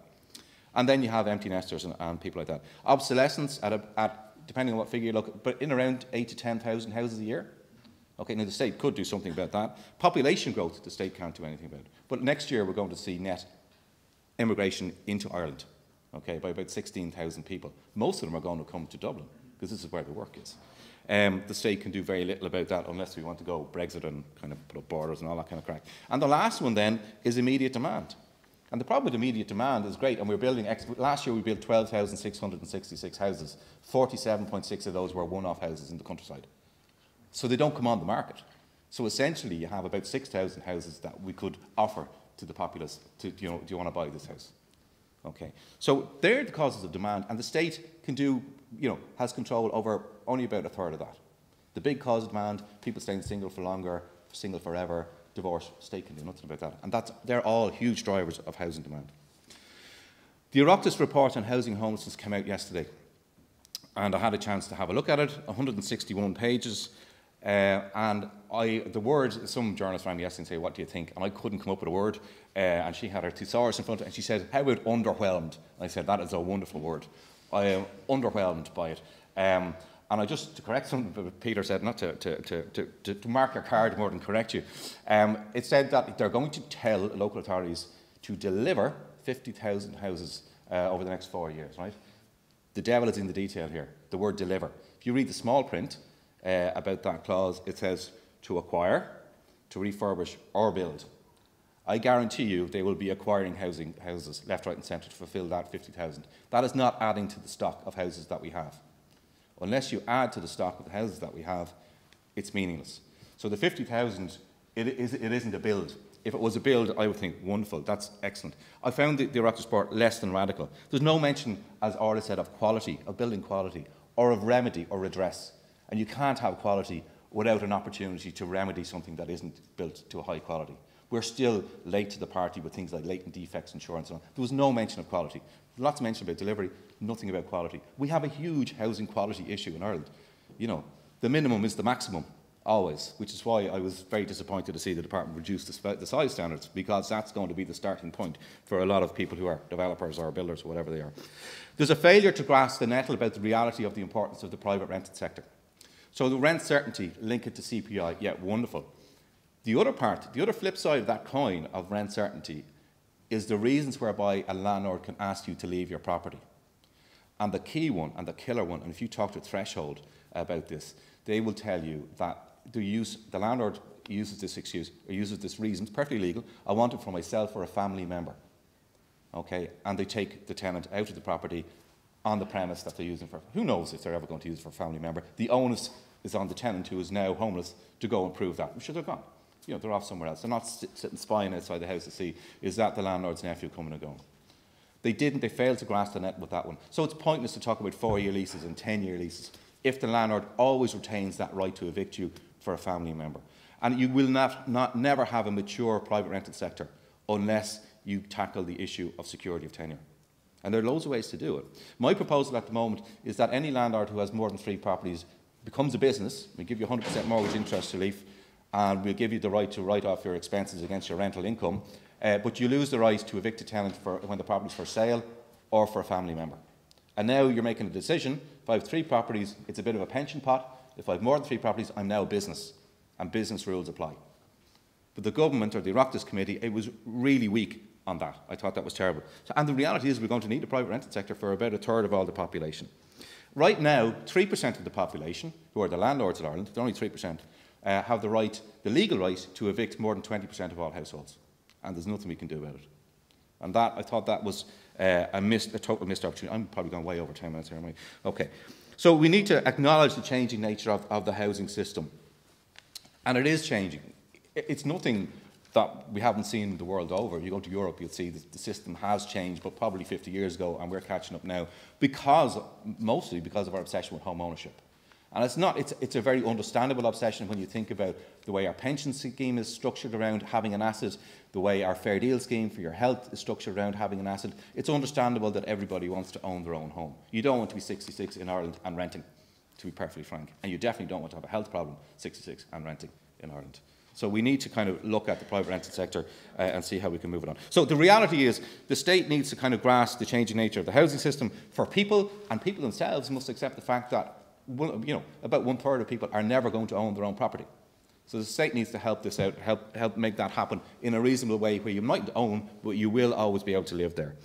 H: And then you have empty nesters and, and people like that. Obsolescence at, a, at depending on what figure you look at, but in around eight to 10,000 houses a year. Okay, now the state could do something about that. Population growth, the state can't do anything about. But next year we're going to see net immigration into Ireland, okay, by about 16,000 people. Most of them are going to come to Dublin because this is where the work is. Um, the state can do very little about that unless we want to go Brexit and kind of put up borders and all that kind of crack. And the last one then is immediate demand. And the problem with immediate demand is great, and we're building, last year we built 12,666 houses. 47.6 of those were one-off houses in the countryside. So they don't come on the market. So essentially you have about 6,000 houses that we could offer to the populace to, you know, do you want to buy this house? Okay. So they're the causes of demand, and the state can do, you know, has control over only about a third of that. The big cause of demand, people staying single for longer, single forever, divorce, state can do nothing about that. And that's, they're all huge drivers of housing demand. The Oireachtas report on housing homelessness came out yesterday, and I had a chance to have a look at it, 161 pages. Uh, and I, the word, some journalist rang me yesterday and said, What do you think? And I couldn't come up with a word. Uh, and she had her thesaurus in front of her, and she said, How about underwhelmed? And I said, That is a wonderful word. I am underwhelmed by it. Um, and I just, to correct something Peter said, not to, to, to, to, to mark your card more than correct you, um, it said that they're going to tell local authorities to deliver 50,000 houses uh, over the next four years, right? The devil is in the detail here, the word deliver. If you read the small print uh, about that clause, it says to acquire, to refurbish, or build. I guarantee you they will be acquiring housing, houses left, right, and centre to fulfil that 50,000. That is not adding to the stock of houses that we have unless you add to the stock of the houses that we have, it's meaningless. So the 50,000, it, is, it isn't a build. If it was a build, I would think, wonderful, that's excellent. I found the, the Oireachtas report less than radical. There's no mention, as Orla said, of quality, of building quality, or of remedy or redress. And you can't have quality without an opportunity to remedy something that isn't built to a high quality. We're still late to the party with things like latent defects insurance. And there was no mention of quality. Lots of mention about delivery, nothing about quality. We have a huge housing quality issue in Ireland. You know, the minimum is the maximum, always, which is why I was very disappointed to see the department reduce the, the size standards, because that's going to be the starting point for a lot of people who are developers or builders or whatever they are. There's a failure to grasp the nettle about the reality of the importance of the private rented sector. So the rent certainty, link it to CPI, yeah, wonderful. The other part, the other flip side of that coin of rent certainty is the reasons whereby a landlord can ask you to leave your property. And the key one and the killer one, and if you talk to Threshold about this, they will tell you that the, use, the landlord uses this excuse or uses this reason, it's perfectly legal, I want it for myself or a family member. Okay, and they take the tenant out of the property on the premise that they're using for, who knows if they're ever going to use it for a family member. The onus is on the tenant who is now homeless to go and prove that. Sure they're gone. You know, they're off somewhere else. They're not sit, sitting spying outside the house to see, is that the landlord's nephew coming and going? They didn't, they failed to grasp the net with that one. So it's pointless to talk about four year leases and 10 year leases if the landlord always retains that right to evict you for a family member. And you will not, not, never have a mature private rented sector unless you tackle the issue of security of tenure. And there are loads of ways to do it. My proposal at the moment is that any landlord who has more than three properties becomes a business, we give you 100% mortgage interest relief, and we'll give you the right to write off your expenses against your rental income, uh, but you lose the right to evict a tenant for, when the property is for sale or for a family member. And now you're making a decision. If I have three properties, it's a bit of a pension pot. If I have more than three properties, I'm now a business, and business rules apply. But the government or the Oireachtas committee, it was really weak on that. I thought that was terrible. So, and the reality is we're going to need a private rented sector for about a third of all the population. Right now, 3% of the population, who are the landlords in Ireland, they're only 3%, uh, have the right, the legal right, to evict more than 20% of all households. And there's nothing we can do about it. And that, I thought that was uh, a, missed, a total missed opportunity. I'm probably going way over 10 minutes here, am I? Okay. So we need to acknowledge the changing nature of, of the housing system. And it is changing. It's nothing that we haven't seen the world over. You go to Europe, you'll see the, the system has changed, but probably 50 years ago, and we're catching up now because, mostly because of our obsession with home ownership. And it's not, it's, it's a very understandable obsession when you think about the way our pension scheme is structured around having an asset, the way our fair deal scheme for your health is structured around having an asset. It's understandable that everybody wants to own their own home. You don't want to be 66 in Ireland and renting, to be perfectly frank. And you definitely don't want to have a health problem, 66 and renting in Ireland. So we need to kind of look at the private rented sector uh, and see how we can move it on. So the reality is the state needs to kind of grasp the changing nature of the housing system for people, and people themselves must accept the fact that you know, about one third of people are never going to own their own property. So the state needs to help this out, help, help make that happen in a reasonable way where you might own, but you will always be able to live there.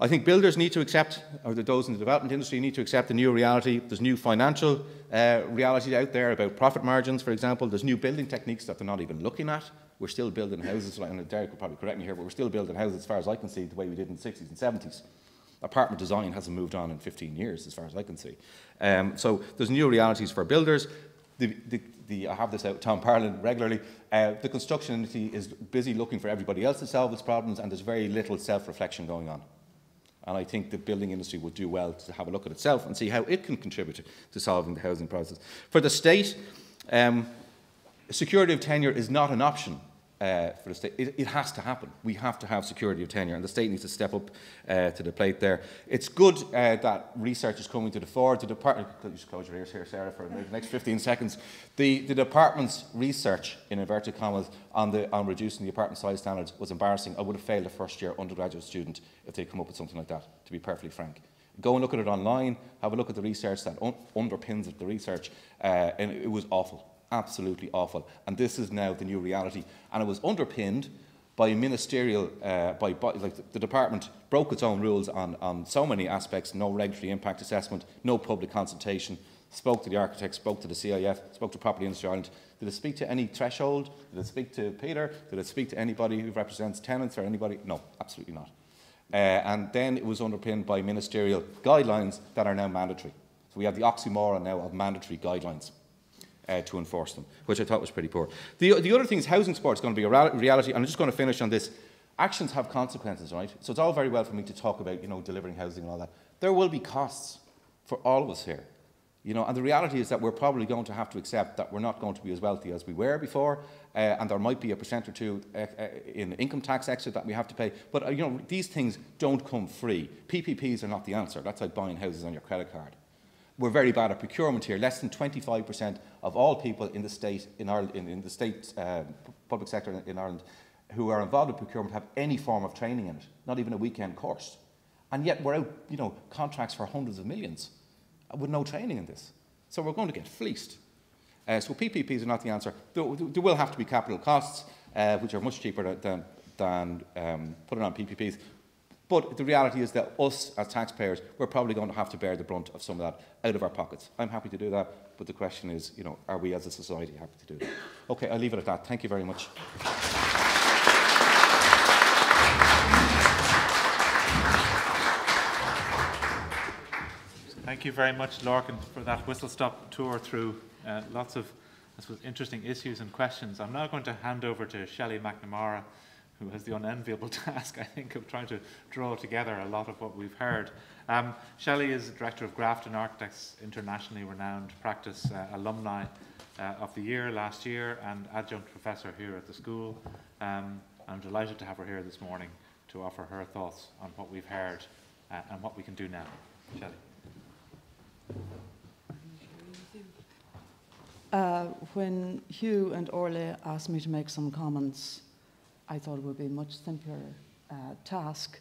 H: I think builders need to accept, or those in the development industry need to accept the new reality. There's new financial uh, reality out there about profit margins, for example. There's new building techniques that they're not even looking at. We're still building houses, and Derek will probably correct me here, but we're still building houses as far as I can see the way we did in the 60s and 70s. Apartment design hasn't moved on in 15 years, as far as I can see. Um, so there's new realities for builders. The, the, the, I have this out Tom Parlon regularly. Uh, the construction industry is busy looking for everybody else to solve its problems, and there's very little self-reflection going on. And I think the building industry would do well to have a look at itself and see how it can contribute to solving the housing process. For the state, um, security of tenure is not an option uh, for the state. It, it, has to happen. We have to have security of tenure, and the state needs to step up uh, to the plate there. It's good uh, that research is coming to the fore. The department, just close your ears here, Sarah, for the next 15 seconds. The, the department's research, in inverted commas, on, the, on reducing the apartment size standards was embarrassing. I would have failed a first year undergraduate student if they'd come up with something like that, to be perfectly frank. Go and look at it online, have a look at the research that un underpins the research, uh, and it was awful absolutely awful. And this is now the new reality. And it was underpinned by ministerial, uh, by, by, like the, the department broke its own rules on, on so many aspects, no regulatory impact assessment, no public consultation, spoke to the architects, spoke to the CIF, spoke to Property Industry Ireland. Did it speak to any threshold? Did it speak to Peter? Did it speak to anybody who represents tenants or anybody? No, absolutely not. Uh, and then it was underpinned by ministerial guidelines that are now mandatory. So we have the oxymoron now of mandatory guidelines uh, to enforce them, which I thought was pretty poor. The, the other thing is housing support is going to be a reality, and I'm just going to finish on this. Actions have consequences, right? So it's all very well for me to talk about, you know, delivering housing and all that. There will be costs for all of us here. You know, and the reality is that we're probably going to have to accept that we're not going to be as wealthy as we were before, uh, and there might be a percent or two uh, uh, in income tax extra that we have to pay. But uh, you know, these things don't come free. PPPs are not the answer. That's like buying houses on your credit card we're very bad at procurement here. Less than 25% of all people in the state, in, Ireland, in, in the state uh, public sector in, in Ireland who are involved in procurement have any form of training in it, not even a weekend course. And yet we're out, you know, contracts for hundreds of millions with no training in this. So we're going to get fleeced. Uh, so PPPs are not the answer. There, there will have to be capital costs, uh, which are much cheaper than, than um, putting on PPPs. But the reality is that us as taxpayers, we're probably going to have to bear the brunt of some of that out of our pockets. I'm happy to do that, but the question is, you know, are we as a society happy to do that? Okay, I'll leave it at that. Thank you very much.
A: Thank you very much, Lorcan, for that whistle-stop tour through uh, lots of I suppose, interesting issues and questions. I'm now going to hand over to Shelley McNamara, who has the unenviable task, I think, of trying to draw together a lot of what we've heard. Um, Shelley is Director of Grafton Architects, internationally renowned practice uh, alumni uh, of the year last year and adjunct professor here at the school. Um, I'm delighted to have her here this morning to offer her thoughts on what we've heard uh, and what we can do now. Shelley.
I: Uh, when Hugh and Orla asked me to make some comments, I thought it would be a much simpler uh, task.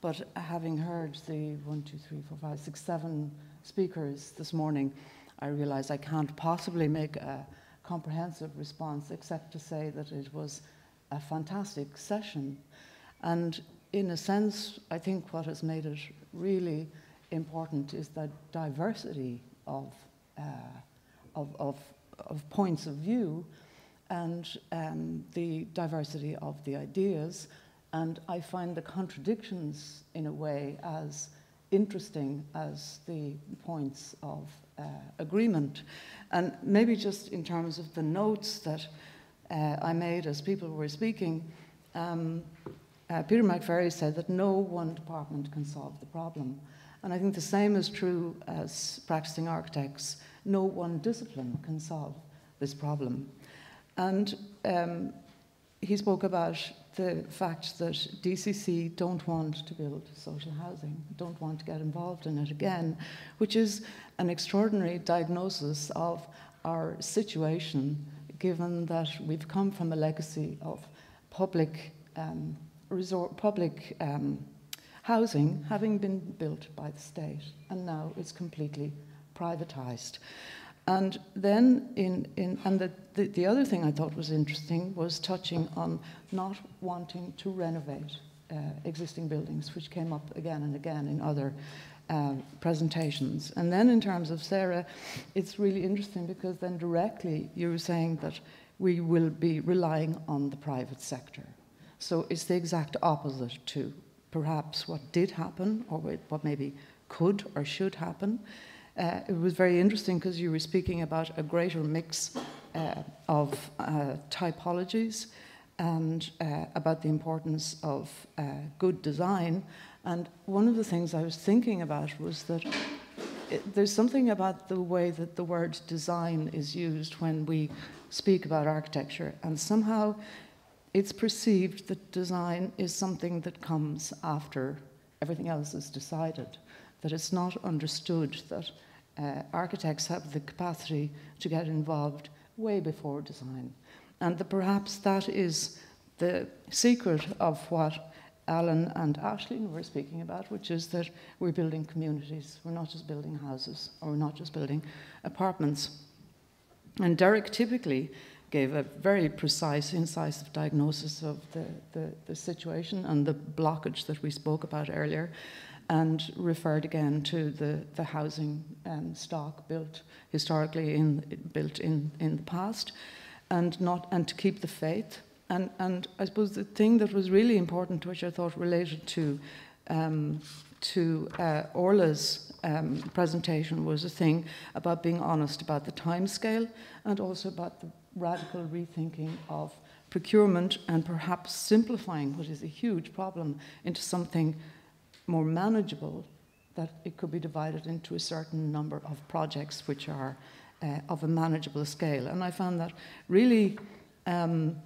I: But having heard the one, two, three, four, five, six, seven speakers this morning, I realized I can't possibly make a comprehensive response except to say that it was a fantastic session. And in a sense, I think what has made it really important is the diversity of, uh, of, of, of, points of view and um, the diversity of the ideas. And I find the contradictions, in a way, as interesting as the points of uh, agreement. And maybe just in terms of the notes that uh, I made as people were speaking, um, uh, Peter McVerry said that no one department can solve the problem. And I think the same is true as practicing architects. No one discipline can solve this problem. And um, he spoke about the fact that DCC don't want to build social housing, don't want to get involved in it again, which is an extraordinary diagnosis of our situation, given that we've come from a legacy of public um, resort, public um, housing having been built by the state, and now it's completely privatized. And then, in, in and the, the, the, other thing I thought was interesting was touching on not wanting to renovate uh, existing buildings, which came up again and again in other uh, presentations. And then, in terms of Sarah, it's really interesting because then directly you were saying that we will be relying on the private sector. So it's the exact opposite to perhaps what did happen or what maybe could or should happen. Uh, it was very interesting because you were speaking about a greater mix uh, of uh, typologies and uh, about the importance of uh, good design. And one of the things I was thinking about was that it, there's something about the way that the word design is used when we speak about architecture, and somehow it's perceived that design is something that comes after everything else is decided, that it's not understood that uh, architects have the capacity to get involved way before design. And that perhaps that is the secret of what Alan and Aisling were speaking about, which is that we're building communities. We're not just building houses or we're not just building apartments. And Derek typically gave a very precise, incisive diagnosis of the, the, the, situation and the blockage that we spoke about earlier, and referred again to the, the housing um, stock built historically in, built in, in the past, and, not, and to keep the faith. And, and I suppose the thing that was really important, which I thought related to, um, to uh, Orla's um, presentation, was a thing about being honest about the time scale and also about the radical rethinking of procurement and perhaps simplifying what is a huge problem into something more manageable that it could be divided into a certain number of projects which are uh, of a manageable scale. And I found that really, um,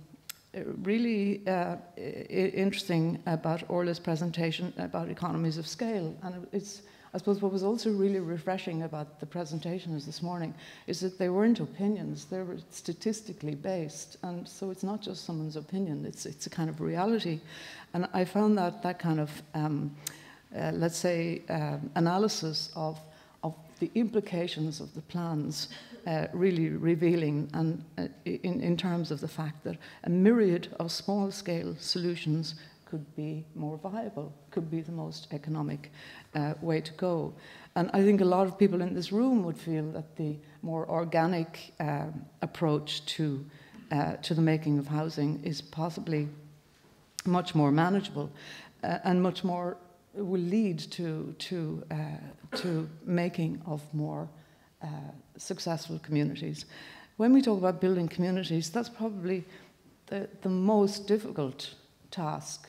I: really uh, interesting about Orla's presentation about economies of scale. And it's I suppose what was also really refreshing about the presentations this morning is that they weren't opinions, they were statistically based. And so it's not just someone's opinion, it's, it's a kind of reality. And I found that that kind of, um, uh, let's say, uh, analysis of, of the implications of the plans uh, really revealing and uh, in, in terms of the fact that a myriad of small scale solutions could be more viable, could be the most economic uh, way to go. And I think a lot of people in this room would feel that the more organic uh, approach to, uh, to the making of housing is possibly much more manageable and much more will lead to, to, uh, to making of more uh, successful communities. When we talk about building communities, that's probably the, the most difficult task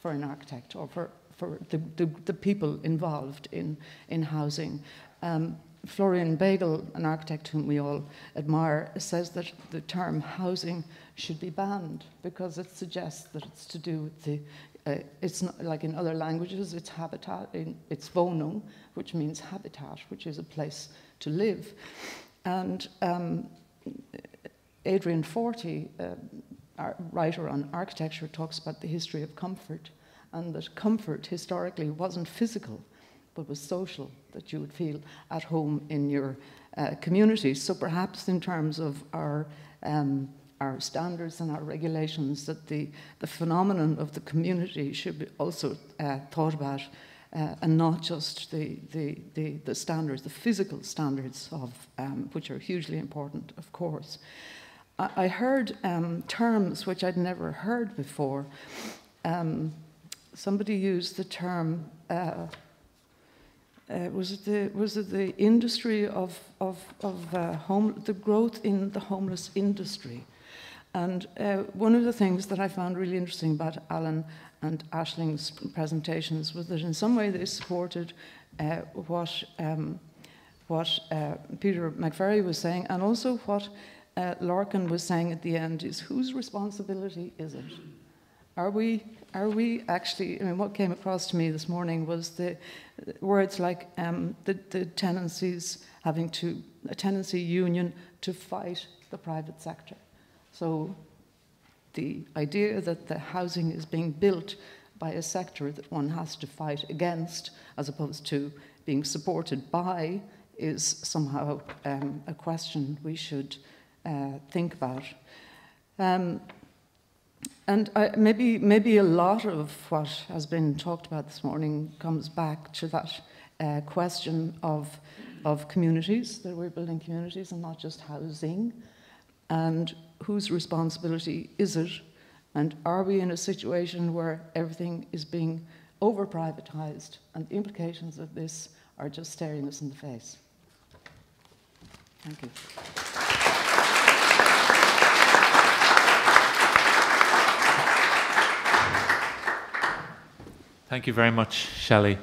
I: for an architect or for, for the, the, the people involved in, in housing. Um, Florian Beigel, an architect whom we all admire, says that the term housing should be banned because it suggests that it's to do with the, uh, it's not like in other languages, it's habitat, in, it's Wohnung, which means habitat, which is a place to live. And um, Adrian Forty, uh, writer on architecture, talks about the history of comfort, and that comfort historically wasn't physical, but was social, that you would feel at home in your uh, community. So perhaps in terms of our um, our standards and our regulations, that the, the phenomenon of the community should be also uh, thought about, uh, and not just the, the, the, the, standards, the physical standards of um, which are hugely important, of course. I, I heard um, terms which I'd never heard before. Um, somebody used the term. Uh, uh, was it the was it the industry of of of uh, home the growth in the homeless industry, and uh, one of the things that I found really interesting about Alan and Aisling's presentations was that in some way they supported uh, what um, what uh, Peter McVerry was saying, and also what uh, Lorcan was saying at the end is whose responsibility is it? Are we are we actually? I mean, what came across to me this morning was the words like um, the, the tenancies having to, a tenancy union to fight the private sector. So the idea that the housing is being built by a sector that one has to fight against as opposed to being supported by is somehow um, a question we should uh, think about. Um, and I, maybe, maybe a lot of what has been talked about this morning comes back to that uh, question of, of communities, that we're building communities and not just housing. And whose responsibility is it? And are we in a situation where everything is being over privatized and the implications of this are just staring us in the face? Thank you.
A: Thank you very much, Shelley.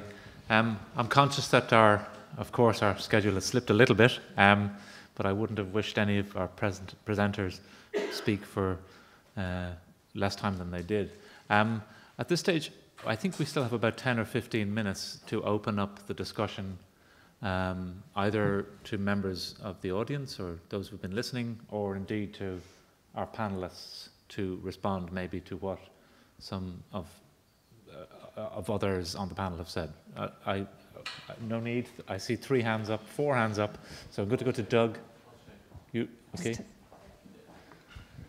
A: Um, I'm conscious that our, of course, our schedule has slipped a little bit, um, but I wouldn't have wished any of our present presenters speak for uh, less time than they did. Um, at this stage, I think we still have about 10 or 15 minutes to open up the discussion um, either to members of the audience or those who've been listening, or indeed to our panelists to respond maybe to what some of of others on the panel have said. I, I, no need. I see three hands up, four hands up. So I'm going to go to Doug. You okay?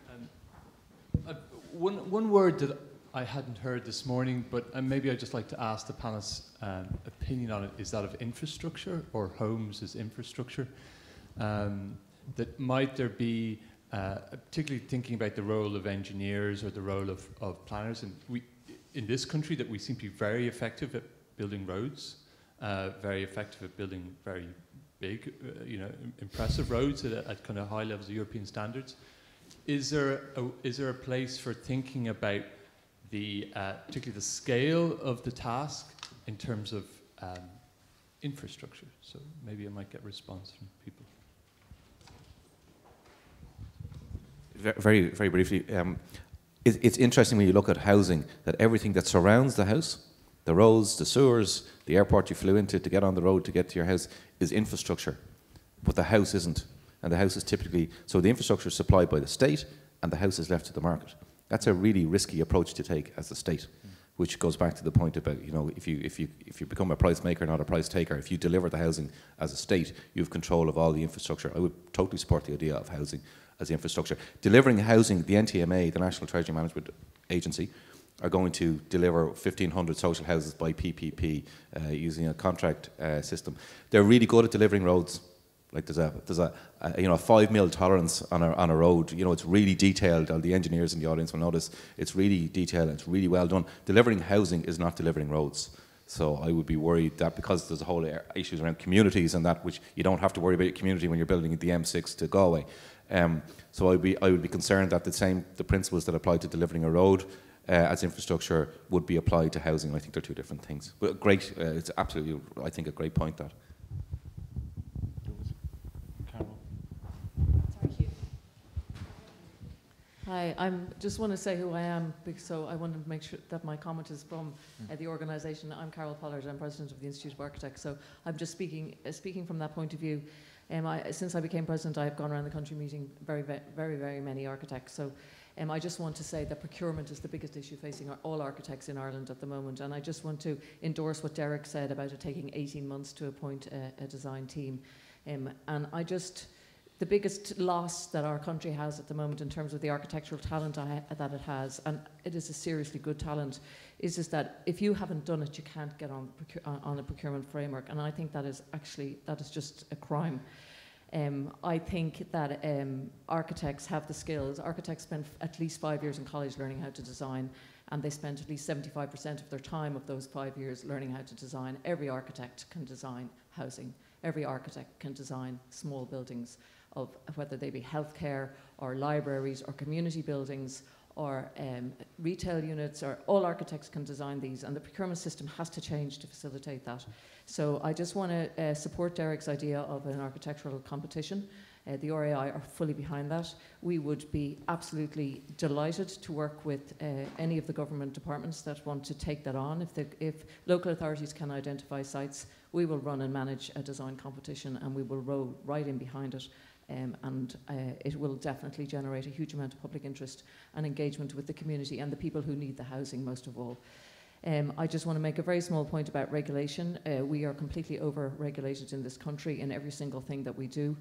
J: Um, uh, one one word that I hadn't heard this morning, but uh, maybe I'd just like to ask the panelist's um, opinion on it is that of infrastructure or homes as infrastructure. Um, that might there be, uh, particularly thinking about the role of engineers or the role of, of planners, and we, in this country that we seem to be very effective at building roads, uh, very effective at building very big, uh, you know, impressive roads at, at, kind of high levels of European standards. Is there a, is there a place for thinking about the uh, particularly the scale of the task in terms of um, infrastructure? So maybe I might get response from people.
H: Very, very briefly, um, it, it's interesting when you look at housing that everything that surrounds the house, the roads, the sewers, the airport you flew into to get on the road to get to your house, is infrastructure. But the house isn't. And the house is typically, so the infrastructure is supplied by the state and the house is left to the market. That's a really risky approach to take as a state, which goes back to the point about, you know, if you, if you, if you become a price maker, not a price taker, if you deliver the housing as a state, you have control of all the infrastructure. I would totally support the idea of housing as infrastructure. Delivering housing, the NTMA, the National Treasury Management Agency, are going to deliver 1,500 social houses by PPP uh, using a contract uh, system. They're really good at delivering roads. Like there's a there's a, a, you know a five mil tolerance on a on a road. You know it's really detailed. All the engineers in the audience will notice it's really detailed. It's really well done. Delivering housing is not delivering roads. So I would be worried that because there's a whole issues around communities and that, which you don't have to worry about your community when you're building the M6 to Galway. Um, so I'd be, I would be concerned that the same the principles that apply to delivering a road uh, as infrastructure would be applied to housing. I think they're two different things. But great, uh, it's absolutely, I think, a great point that.
K: Hi, I just want to say who I am, so I want to make sure that my comment is from uh, the organisation. I'm Carol Pollard, I'm president of the Institute of Architects, so I'm just speaking, uh, speaking from that point of view. Um, I, since I became president, I have gone around the country meeting very, very, very many architects. So um, I just want to say that procurement is the biggest issue facing our, all architects in Ireland at the moment. And I just want to endorse what Derek said about it taking 18 months to appoint a, a design team. Um, and I just, the biggest loss that our country has at the moment in terms of the architectural talent that it has, and it is a seriously good talent, is, that if you haven't done it, you can't get on, on a procurement framework. And I think that is actually, that is just a crime. Um, I think that um, architects have the skills. Architects spend at least five years in college learning how to design, and they spend at least 75% of their time of those five years learning how to design. Every architect can design housing. Every architect can design small buildings of whether they be healthcare or libraries or community buildings or um, retail units or all architects can design these and the procurement system has to change to facilitate that. So I just want to uh, support Derek's idea of an architectural competition. Uh, the RIAI are fully behind that. We would be absolutely delighted to work with uh, any of the government departments that want to take that on. If, the, if local authorities can identify sites, we will run and manage a design competition and we will row right in behind it. Um, and uh, it will definitely generate a huge amount of public interest and engagement with the community and the people who need the housing most of all. Um, I just want to make a very small point about regulation. Uh, we are completely over regulated in this country in every single thing that we do.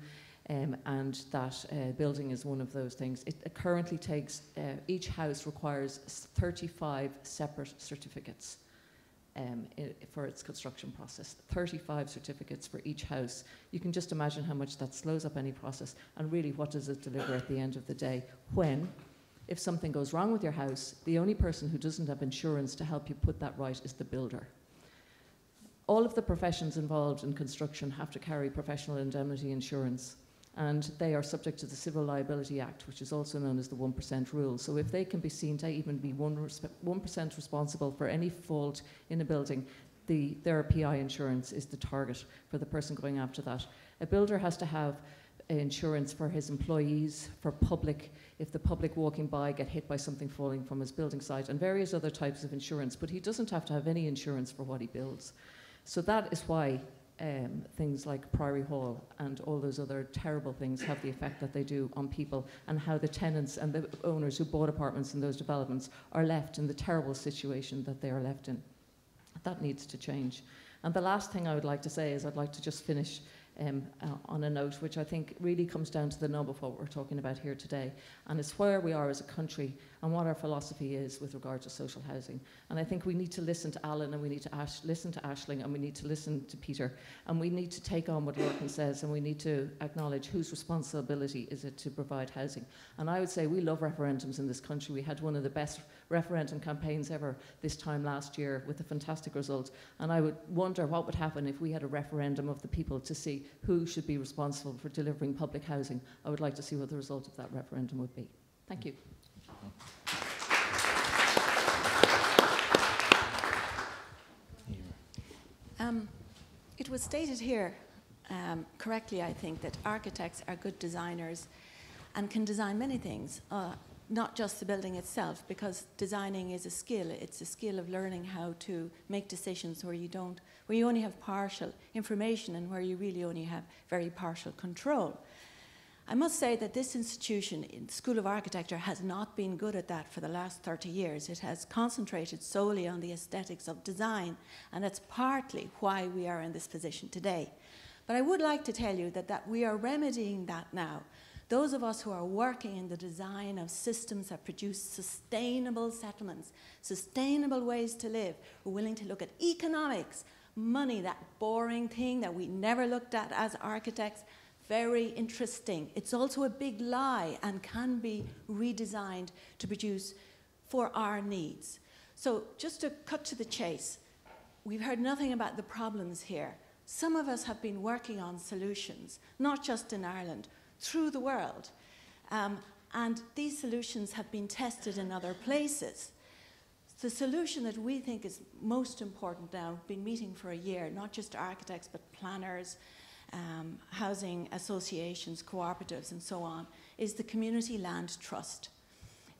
K: Um, and that uh, building is one of those things. It currently takes, uh, each house requires 35 separate certificates um, for its construction process. 35 certificates for each house. You can just imagine how much that slows up any process. And really, what does it deliver at the end of the day? When, if something goes wrong with your house, the only person who doesn't have insurance to help you put that right is the builder. All of the professions involved in construction have to carry professional indemnity insurance and they are subject to the Civil Liability Act, which is also known as the 1% rule. So if they can be seen to even be 1%, 1% responsible for any fault in a building, the, their PI insurance is the target for the person going after that. A builder has to have insurance for his employees, for public, if the public walking by get hit by something falling from his building site, and various other types of insurance, but he doesn't have to have any insurance for what he builds. So that is why um, things like Priory Hall and all those other terrible things have the effect that they do on people, and how the tenants and the owners who bought apartments in those developments are left in the terrible situation that they are left in. That needs to change. And the last thing I would like to say is I'd like to just finish um, uh, on a note which I think really comes down to the nub of what we're talking about here today, and it's where we are as a country and what our philosophy is with regard to social housing. And I think we need to listen to Alan and we need to Ash- listen to Aisling and we need to listen to Peter and we need to take on what Lorcan says and we need to acknowledge whose responsibility is it to provide housing. And I would say we love referendums in this country. We had one of the best referendum campaigns ever this time last year with a fantastic result. And I would wonder what would happen if we had a referendum of the people to see who should be responsible for delivering public housing. I would like to see what the result of that referendum would be. Thank you.
L: Um, it was stated here um, correctly, I think, that architects are good designers and can design many things, uh, not just the building itself, because designing is a skill. It's a skill of learning how to make decisions where you don't, where you only have partial information and where you really only have very partial control. I must say that this institution, School of Architecture, has not been good at that for the last 30 years. It has concentrated solely on the aesthetics of design, and that's partly why we are in this position today. But I would like to tell you that, that we are remedying that now. Those of us who are working in the design of systems that produce sustainable settlements, sustainable ways to live, we're willing to look at economics, money, that boring thing that we never looked at as architects, very interesting. It's also a big lie and can be redesigned to produce for our needs. So, just to cut to the chase, we've heard nothing about the problems here. Some of us have been working on solutions, not just in Ireland, through the world. Um, and these solutions have been tested in other places. The solution that we think is most important now—we've been meeting for a year, not just architects, but planners, um, housing associations, cooperatives, and so on, is the Community Land Trust.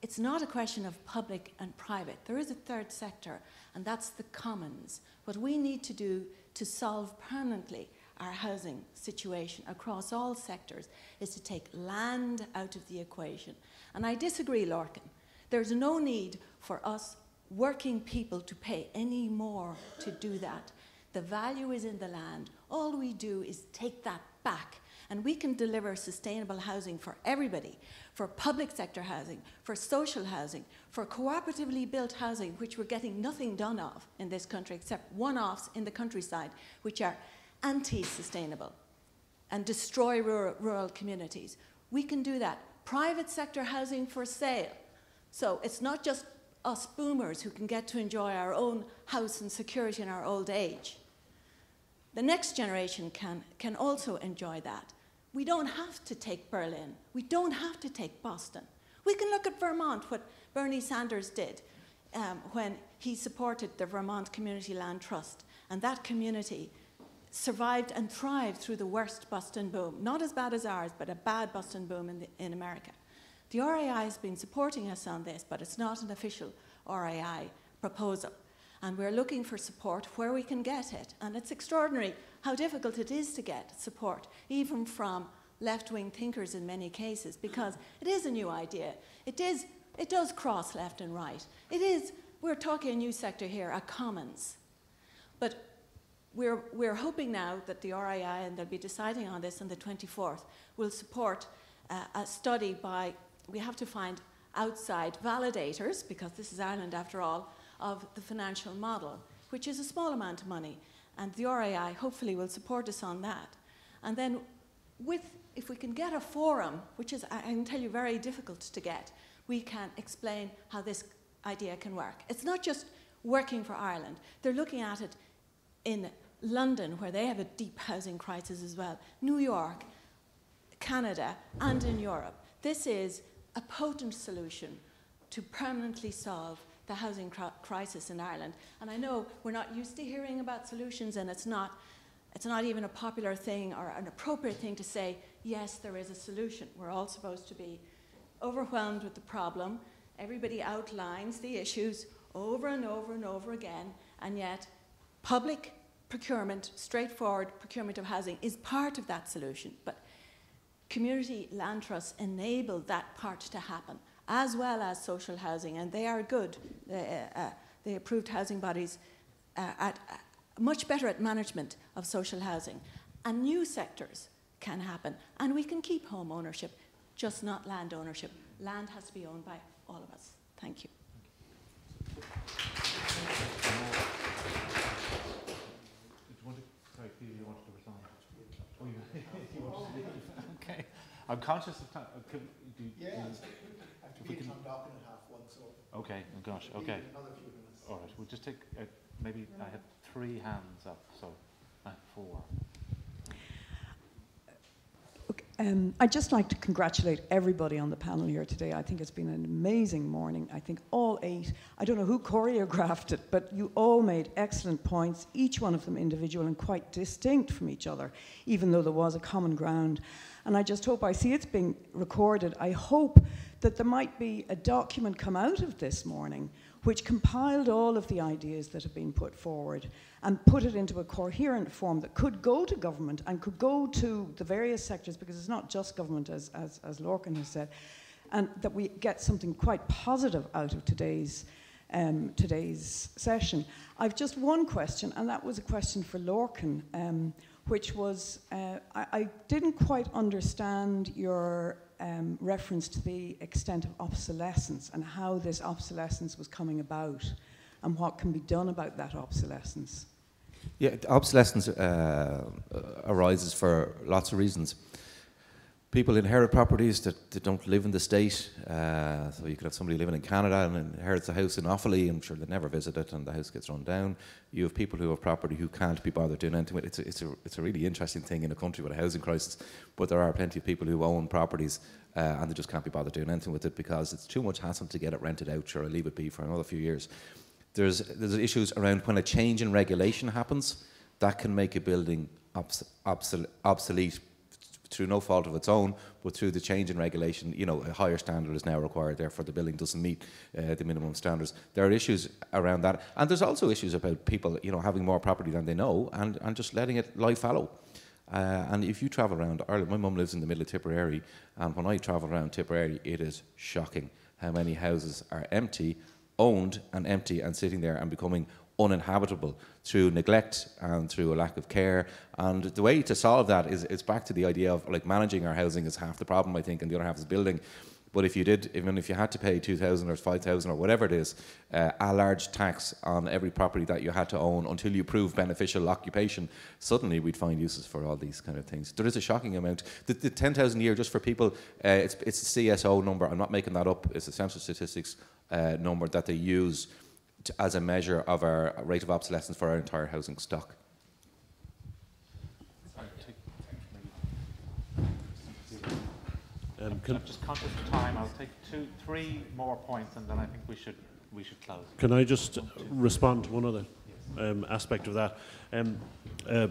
L: It's not a question of public and private. There is a third sector, and that's the commons. What we need to do to solve permanently our housing situation across all sectors is to take land out of the equation. And I disagree, Lorcan. There's no need for us working people to pay any more to do that. The value is in the land. All we do is take that back and we can deliver sustainable housing for everybody, for public sector housing, for social housing, for cooperatively built housing, which we're getting nothing done of in this country except one offs in the countryside, which are anti sustainable and destroy rural, rural communities. We can do that. Private sector housing for sale. So it's not just us boomers who can get to enjoy our own house and security in our old age. The next generation can, can also enjoy that. We don't have to take Berlin. We don't have to take Boston. We can look at Vermont, what Bernie Sanders did um, when he supported the Vermont Community Land Trust. And that community survived and thrived through the worst bust and boom. Not as bad as ours, but a bad bust and boom in, the, in America. The RIAI has been supporting us on this, but it's not an official RIAI proposal. And we're looking for support where we can get it. And it's extraordinary how difficult it is to get support, even from left wing thinkers in many cases, because it is a new idea. It, is, it does cross left and right. It is, we're talking a new sector here, a commons. But we're, we're hoping now that the RIAI, and they'll be deciding on this on the 24th, will support uh, a study by, we have to find outside validators, because this is Ireland after all, of the financial model, which is a small amount of money. And the RIAI hopefully will support us on that. And then, with, if we can get a forum, which is, I can tell you, very difficult to get, we can explain how this idea can work. It's not just working for Ireland, they're looking at it in London, where they have a deep housing crisis as well, New York, Canada, and in Europe. This is a potent solution to permanently solve the housing cr crisis in Ireland. And I know we're not used to hearing about solutions, and it's not, it's not even a popular thing or an appropriate thing to say, yes, there is a solution. We're all supposed to be overwhelmed with the problem. Everybody outlines the issues over and over and over again, and yet public procurement, straightforward procurement of housing, is part of that solution. But community land trusts enable that part to happen as well as social housing, and they are good. Uh, uh, the approved housing bodies uh, at uh, much better at management of social housing, and new sectors can happen, and we can keep home ownership, just not land ownership. Land has to be owned by all of us. Thank you.
A: okay. I'm conscious of time. Can,
B: do, yeah, do, we can... at half one, so.
A: Okay, oh gosh, okay. All right, we'll just take, uh, maybe I have three hands up, so I have four.
M: Um, I'd just like to congratulate everybody on the panel here today. I think it's been an amazing morning. I think all eight, I don't know who choreographed it, but you all made excellent points, each one of them individual and quite distinct from each other, even though there was a common ground. And I just hope, I see it's being recorded, I hope that there might be a document come out of this morning which compiled all of the ideas that have been put forward and put it into a coherent form that could go to government and could go to the various sectors, because it's not just government, as, as, as Lorcan has said, and that we get something quite positive out of today's, um, today's session. I've just one question, and that was a question for Lorcan, um, which was uh, I, I didn't quite understand your um, reference to the extent of obsolescence and how this obsolescence was coming about and what can be done about that obsolescence.
H: Yeah, obsolescence uh, arises for lots of reasons. People inherit properties that, that don't live in the state. Uh, so you could have somebody living in Canada and inherits a house in Offaly. I'm sure they never visit it, and the house gets run down. You have people who have property who can't be bothered doing anything with it. It's a, it's a, it's a really interesting thing in a country with a housing crisis. But there are plenty of people who own properties uh, and they just can't be bothered doing anything with it because it's too much hassle to get it rented out. I'll leave it be for another few years. There's there's issues around when a change in regulation happens that can make a building obs- obsolete through no fault of its own, but through the change in regulation, you know, a higher standard is now required. Therefore, the building doesn't meet uh, the minimum standards. There are issues around that, and there's also issues about people, you know, having more property than they know and, and just letting it lie fallow. Uh, and if you travel around Ireland, my mum lives in the middle of Tipperary, and when I travel around Tipperary, it is shocking how many houses are empty, owned and empty, and sitting there and becoming uninhabitable through neglect and through a lack of care. And the way to solve that is, is back to the idea of like managing our housing is half the problem, I think, and the other half is building. But if you did, even if you had to pay 2,000 or 5,000 or whatever it is, uh, a large tax on every property that you had to own until you prove beneficial occupation, suddenly we'd find uses for all these kind of things. There is a shocking amount. The, the 10,000 a year, just for people, uh, it's, it's a CSO number. I'm not making that up. It's a Census Statistics uh, number that they use to, as a measure of our rate of obsolescence for our entire housing stock.
A: Um, I'm just conscious of time. I'll take two, three more points, and then I think we should we should close.
D: Can I just respond to one other um, aspect of that? Um, uh,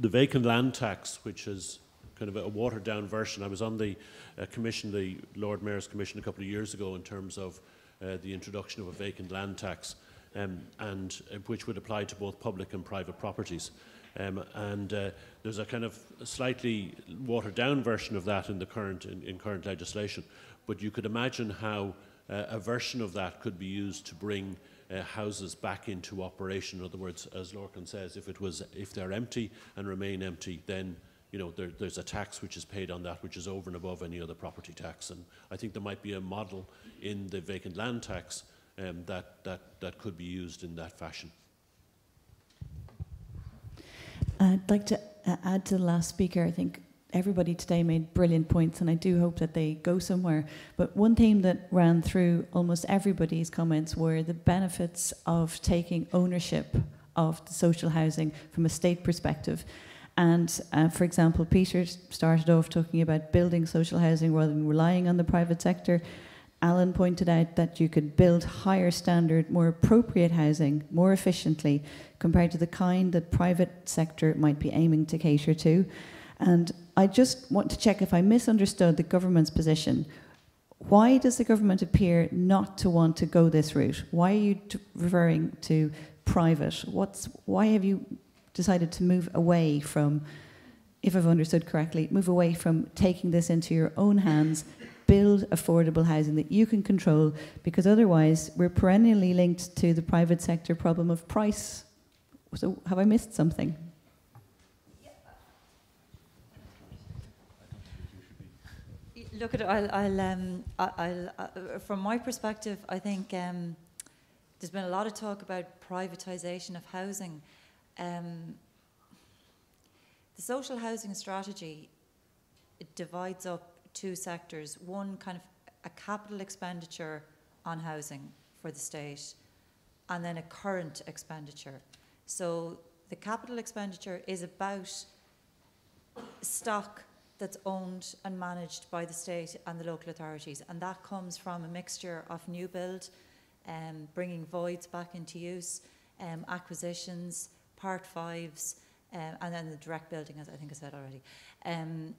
D: the vacant land tax, which is kind of a watered down version. I was on the uh, commission, the Lord Mayor's commission, a couple of years ago in terms of uh, the introduction of a vacant land tax, um, and uh, which would apply to both public and private properties. Um, and uh, there's a kind of slightly watered down version of that in the current in, in current legislation. But you could imagine how uh, a version of that could be used to bring uh, houses back into operation. In other words, as Lorcan says, if it was if they're empty and remain empty, then you know there, there's a tax which is paid on that, which is over and above any other property tax. And I think there might be a model in the vacant land tax um, that, that that could be used in that fashion.
N: I'd like to uh, add to the last speaker. I think everybody today made brilliant points, and I do hope that they go somewhere. But one theme that ran through almost everybody's comments were the benefits of taking ownership of the social housing from a state perspective. And uh, for example, Peter started off talking about building social housing rather than relying on the private sector. Alan pointed out that you could build higher standard, more appropriate housing more efficiently compared to the kind that private sector might be aiming to cater to. And I just want to check if I misunderstood the government's position. Why does the government appear not to want to go this route? Why are you referring to private? What's, why have you decided to move away from, if I've understood correctly, move away from taking this into your own hands build affordable housing that you can control because otherwise we're perennially linked to the private sector problem of price. So, have I missed something?
C: Look at it. I'll, I'll, um, I'll uh, from my perspective, I think um, there's been a lot of talk about privatisation of housing. Um, the social housing strategy divides up two sectors. One, kind of a capital expenditure on housing for the state, and then a current expenditure. So the capital expenditure is about stock that's owned and managed by the state and the local authorities, and that comes from a mixture of new build, um, bringing voids back into use, um, acquisitions, part fives, um, and then the direct building, as I think I said already. Um,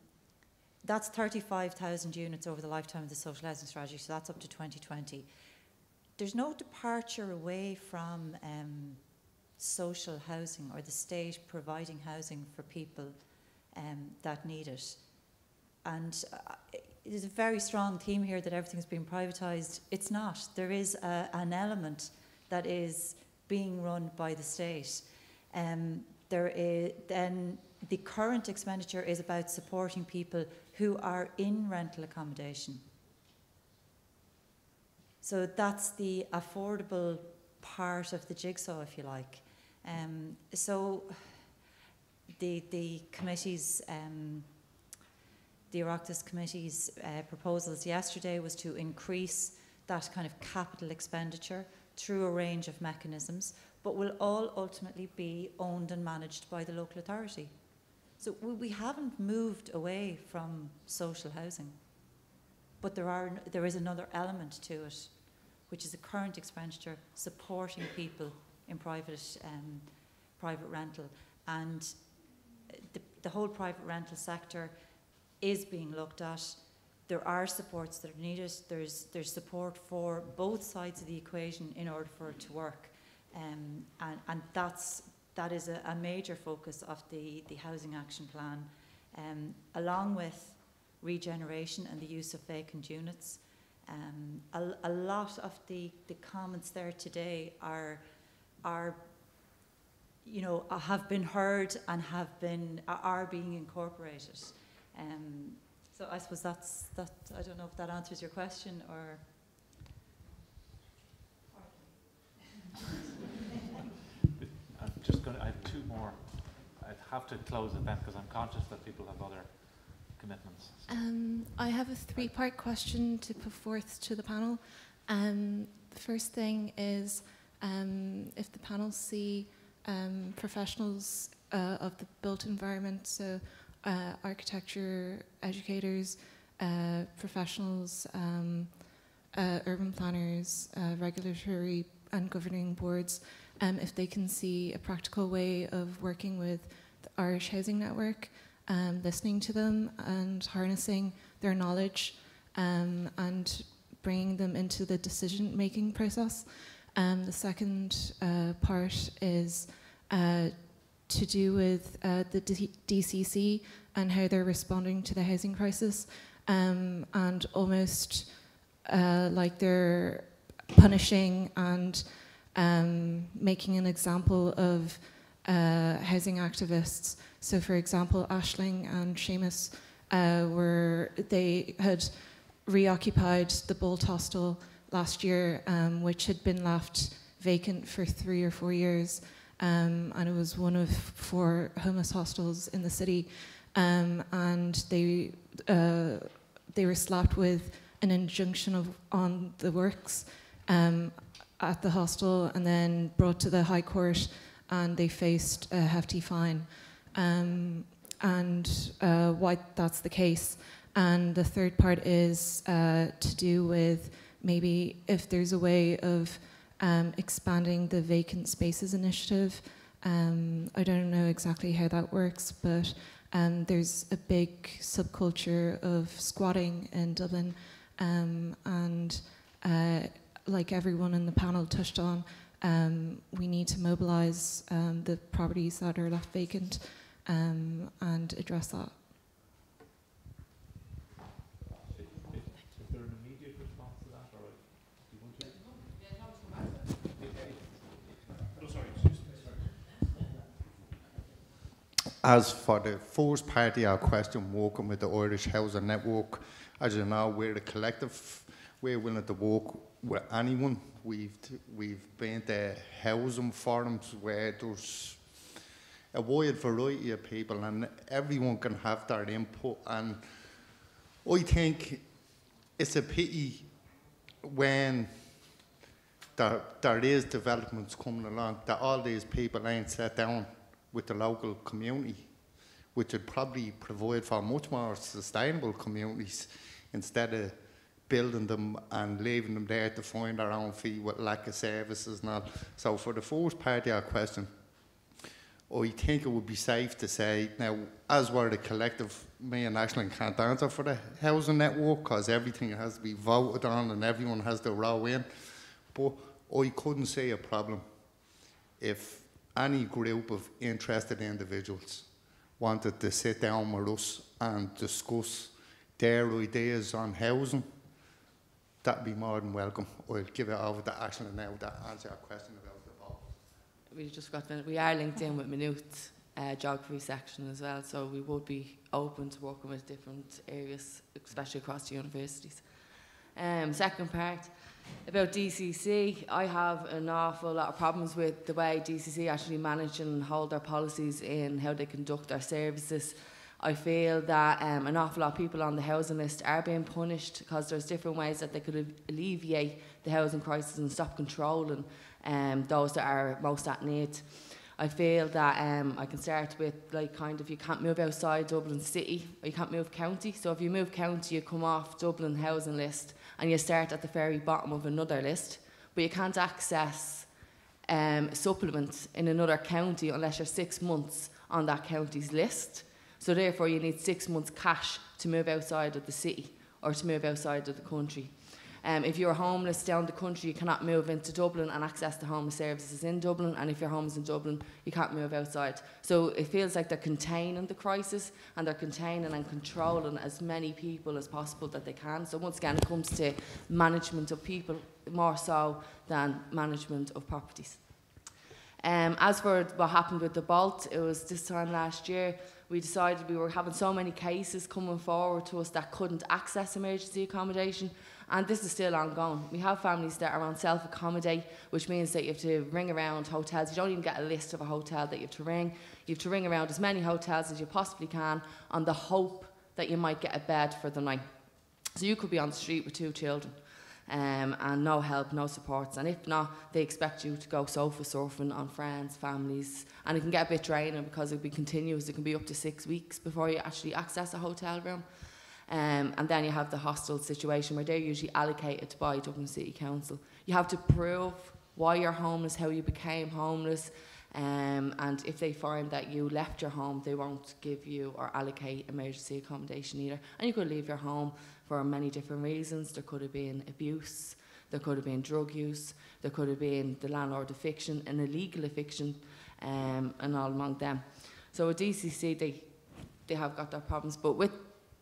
C: that's 35,000 units over the lifetime of the social housing strategy, so that's up to 2020. There's no departure away from um, social housing or the state providing housing for people um, that need it. And uh, there's a very strong theme here that everything's being privatised. It's not. There is a, an element that is being run by the state. Um, there is then the current expenditure is about supporting people who are in rental accommodation. So that's the affordable part of the jigsaw, if you like. Um, so the, the committee's, um, the Oireachtas committee's uh, proposals yesterday was to increase that kind of capital expenditure through a range of mechanisms, but will all ultimately be owned and managed by the local authority. So we haven't moved away from social housing, but there, are, there is another element to it, which is the current expenditure supporting people in private, um, private rental. And the, the whole private rental sector is being looked at. There are supports that are needed. There's, there's support for both sides of the equation in order for it to work. Um, and, and that's that is a, a major focus of the, the housing action plan, um, along with regeneration and the use of vacant units. Um, a, a lot of the, the comments there today are, are, you know, have been heard and have been, are being incorporated. Um, so I suppose that's, that, I don't know if that answers your question or.
A: I'm just going to, I have two more. I'd have to close it then because I'm conscious that people have other commitments.
O: Um, I have a three part question to put forth to the panel. Um, the first thing is um, if the panel see um, professionals uh, of the built environment, so uh, architecture, educators, uh, professionals, um, uh, urban planners, uh, regulatory and governing boards, um, if they can see a practical way of working with the Irish Housing Network um, listening to them and harnessing their knowledge um, and bringing them into the decision making process. Um, the second uh, part is uh, to do with uh, the D- DCC and how they're responding to the housing crisis, um, and almost uh, like they're punishing and um, making an example of uh, housing activists so, for example, Aisling and Seamus uh, were they had reoccupied the Bolt Hostel last year, um, which had been left vacant for three or four years, um, and it was one of four homeless hostels in the city. Um, and they uh, they were slapped with an injunction of on the works um, at the hostel, and then brought to the High Court, and they faced a hefty fine um, and uh, why that's the case. And the third part is uh, to do with maybe if there's a way of um, expanding the vacant spaces initiative. Um, I don't know exactly how that works, but um, there's a big subculture of squatting in Dublin, um, and uh, like everyone in the panel touched on, um, we need to mobilise um, the properties that are left vacant um, and address that.
E: As for the first part of our question, working with the Irish Housing Network, as you know, we're a collective. We're willing to work with anyone. We've we've been to housing forums where there's a wide variety of people and everyone can have their input and I think it's a pity when there, there is developments coming along that all these people ain't sat down with the local community which would probably provide for much more sustainable communities instead of building them and leaving them there to find their own feet with lack of services and all. So for the first part of your question, I think it would be safe to say now, as we're the collective, me and Aisling can't answer for the housing network because everything has to be voted on and everyone has to row in. But I couldn't see a problem if any group of interested individuals wanted to sit down with us and discuss their ideas on housing, that'd be more than welcome. I'll give it over to Aisling now to answer your question about
F: we just got we are linked in with Minute uh, geography section as well, so we would be open to working with different areas, especially across the universities. Um, second part about DCC, I have an awful lot of problems with the way DCC actually manage and hold their policies in how they conduct their services. I feel that um, an awful lot of people on the housing list are being punished because there's different ways that they could alleviate the housing crisis and stop controlling um, those that are most at need. I feel that um, I can start with like kind of you can't move outside Dublin city or you can't move county. So if you move county, you come off Dublin housing list and you start at the very bottom of another list, but you can't access um, supplements in another county unless you're six months on that county's list. So therefore, you need six months cash to move outside of the city or to move outside of the country. Um, if you're homeless down the country, you cannot move into Dublin and access the homeless services in Dublin. And if your home is in Dublin, you can't move outside. So it feels like they're containing the crisis and they're containing and controlling as many people as possible that they can. So once again, it comes to management of people more so than management of properties. Um, as for what happened with the Bolt, it was this time last year we decided we were having so many cases coming forward to us that couldn't access emergency accommodation and this is still ongoing. We have families that are on self accommodate, which means that you have to ring around hotels. You don't even get a list of a hotel that you have to ring. You have to ring around as many hotels as you possibly can on the hope that you might get a bed for the night. So you could be on the street with two children. Um, and no help, no supports. And if not, they expect you to go sofa surfing on friends, families. And it can get a bit draining because it'll be continuous. It can be up to six weeks before you actually access a hotel room. Um, and then you have the hostel situation where they're usually allocated by Dublin City Council. You have to prove why you're homeless, how you became homeless, um, and if they find that you left your home, they won't give you or allocate emergency accommodation either. And you could leave your home for many different reasons. There could have been abuse, there could have been drug use, there could have been the landlord eviction, an illegal eviction, um, and all among them. So with DCC, they they have got their problems, but with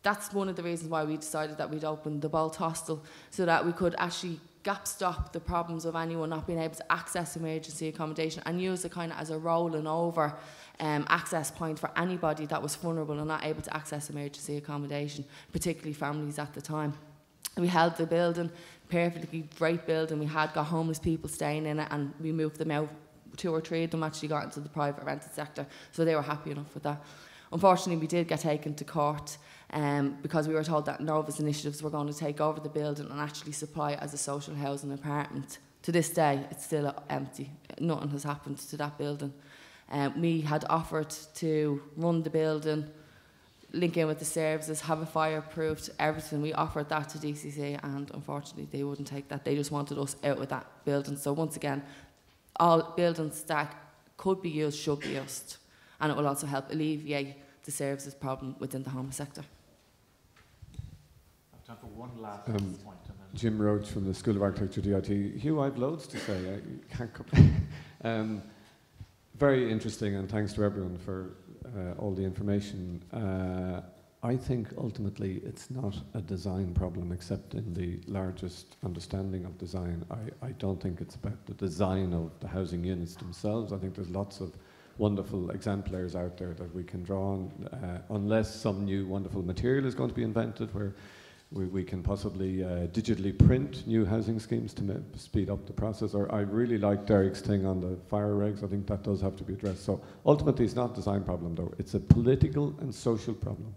F: that's one of the reasons why we decided that we'd open the Bolt Hostel so that we could actually gap stop the problems of anyone not being able to access emergency accommodation and use it kind of as a rolling over um, access point for anybody that was vulnerable and not able to access emergency accommodation, particularly families at the time. We held the building, perfectly great building. We had got homeless people staying in it and we moved them out. Two or three of them actually got into the private rented sector, so they were happy enough with that. Unfortunately, we did get taken to court um, because we were told that Novas Initiatives were going to take over the building and actually supply it as a social housing apartment. To this day, it's still empty. Nothing has happened to that building. Um, we had offered to run the building, link in with the services, have a fireproofed, everything. We offered that to DCC, and unfortunately, they wouldn't take that. They just wanted us out with that building. So once again, all buildings that could be used should be used, and it will also help alleviate the services problem within the home sector
A: time for one last
P: um,
A: point.
P: Jim Roche from the School of Architecture DIT. Hugh, I've loads to say. I can't um, very interesting, and thanks to everyone for uh, all the information. Uh, I think ultimately it's not a design problem, except in the largest understanding of design. I, I don't think it's about the design of the housing units themselves. I think there's lots of wonderful exemplars out there that we can draw on, uh, unless some new wonderful material is going to be invented where we, we can possibly uh, digitally print new housing schemes to speed up the process. Or I really like Derek's thing on the fire regs. I think that does have to be addressed. So ultimately, it's not a design problem, though. It's a political and social problem.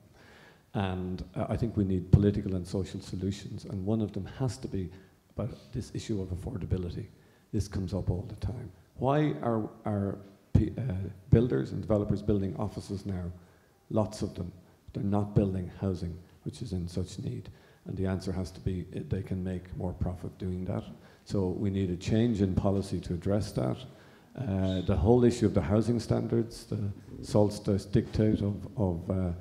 P: And uh, I think we need political and social solutions. And one of them has to be about this issue of affordability. This comes up all the time. Why are, are uh, builders and developers building offices now? Lots of them. They're not building housing, which is in such need. And the answer has to be they can make more profit doing that. So we need a change in policy to address that. Uh, the whole issue of the housing standards, the Solstice dictate of, of uh,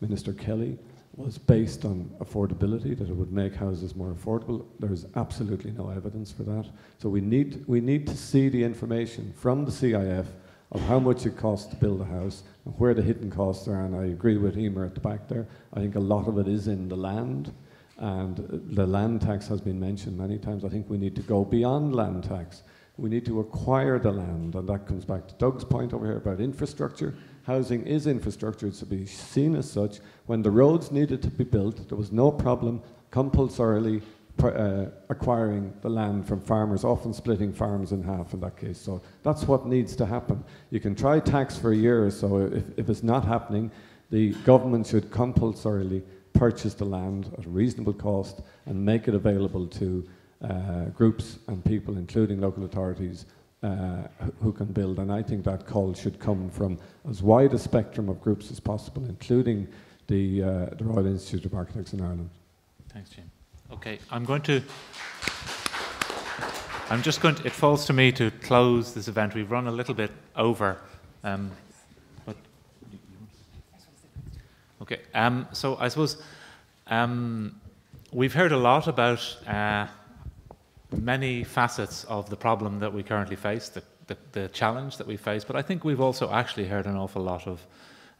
P: Minister Kelly, was based on affordability, that it would make houses more affordable. There's absolutely no evidence for that. So we need, we need to see the information from the CIF of how much it costs to build a house and where the hidden costs are. And I agree with Emer at the back there. I think a lot of it is in the land. And the land tax has been mentioned many times. I think we need to go beyond land tax. We need to acquire the land. And that comes back to Doug's point over here about infrastructure. Housing is infrastructure, it's to be seen as such. When the roads needed to be built, there was no problem compulsorily uh, acquiring the land from farmers, often splitting farms in half in that case. So that's what needs to happen. You can try tax for a year or so. If, if it's not happening, the government should compulsorily purchase the land at a reasonable cost and make it available to uh, groups and people, including local authorities, uh, who can build. And I think that call should come from as wide a spectrum of groups as possible, including the, uh, the Royal Institute of Architects in Ireland.
A: Thanks, Jim. Okay, I'm going to. I'm just going to. It falls to me to close this event. We've run a little bit over. Um, Okay, um, so I suppose um, we've heard a lot about uh, many facets of the problem that we currently face, the, the, the, challenge that we face, but I think we've also actually heard an awful lot of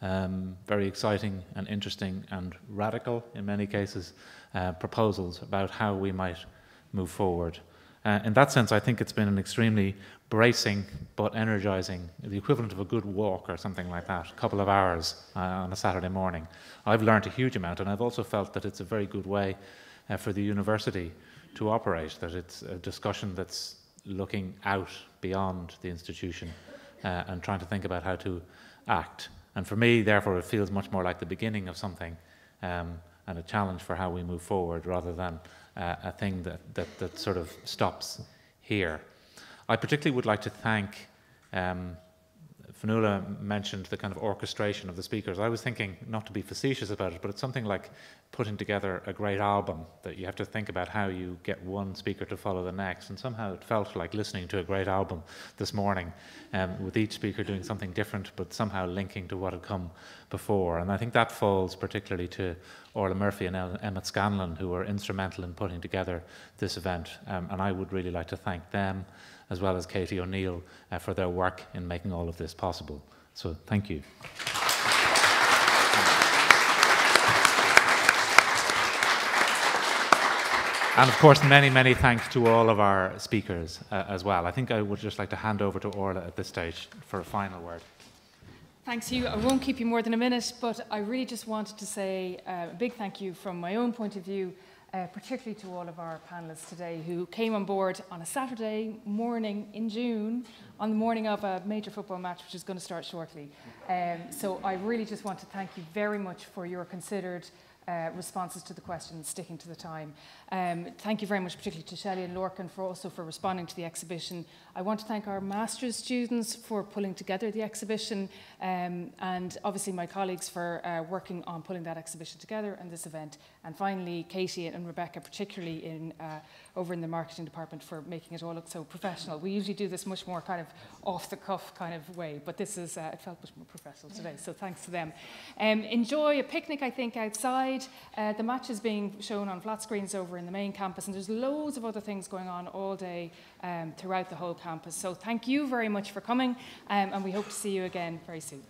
A: um, very exciting and interesting and radical, in many cases, uh, proposals about how we might move forward. Uh, in that sense, I think it's been an extremely bracing but energizing, the equivalent of a good walk or something like that, a couple of hours uh, on a Saturday morning. I've learned a huge amount, and I've also felt that it's a very good way uh, for the university to operate, that it's a discussion that's looking out beyond the institution uh, and trying to think about how to act. And for me, therefore, it feels much more like the beginning of something um, and a challenge for how we move forward rather than uh, a thing that, that, that sort of stops here. I particularly would like to thank um, Fionnuala mentioned the kind of orchestration of the speakers. I was thinking, not to be facetious about it, but it's something like putting together a great album that you have to think about how you get one speaker to follow the next. And somehow it felt like listening to a great album this morning, um, with each speaker doing something different, but somehow linking to what had come before. And I think that falls particularly to Orla Murphy and Emmett Scanlon, who were instrumental in putting together this event. Um, and I would really like to thank them as well as Katie O'Neill uh, for their work in making all of this possible. So thank you. And of course, many, many thanks to all of our speakers uh, as well. I think I would just like to hand over to Orla at this stage for a final word.
Q: Thanks, Hugh. I won't keep you more than a minute, but I really just wanted to say uh, a big thank you from my own point of view uh, particularly to all of our panelists today who came on board on a Saturday morning in June, on the morning of a major football match which is going to start shortly. Um, so I really just want to thank you very much for your considered uh, responses to the questions, sticking to the time. Um, thank you very much, particularly to Shelley and Lorcan, for also for responding to the exhibition. I want to thank our master's students for pulling together the exhibition, Um, and obviously my colleagues for uh, working on pulling that exhibition together and this event. And finally, Katie and Rebecca, particularly in uh, over in the marketing department for making it all look so professional. We usually do this much more kind of off the cuff kind of way, but this is, uh, it felt much more professional today, so thanks to them. Um, enjoy a picnic, I think, outside. Uh, the match is being shown on flat screens over in the main campus, and there's loads of other things going on all day um, throughout the whole campus. So thank you very much for coming, um, and we hope to see you again very soon.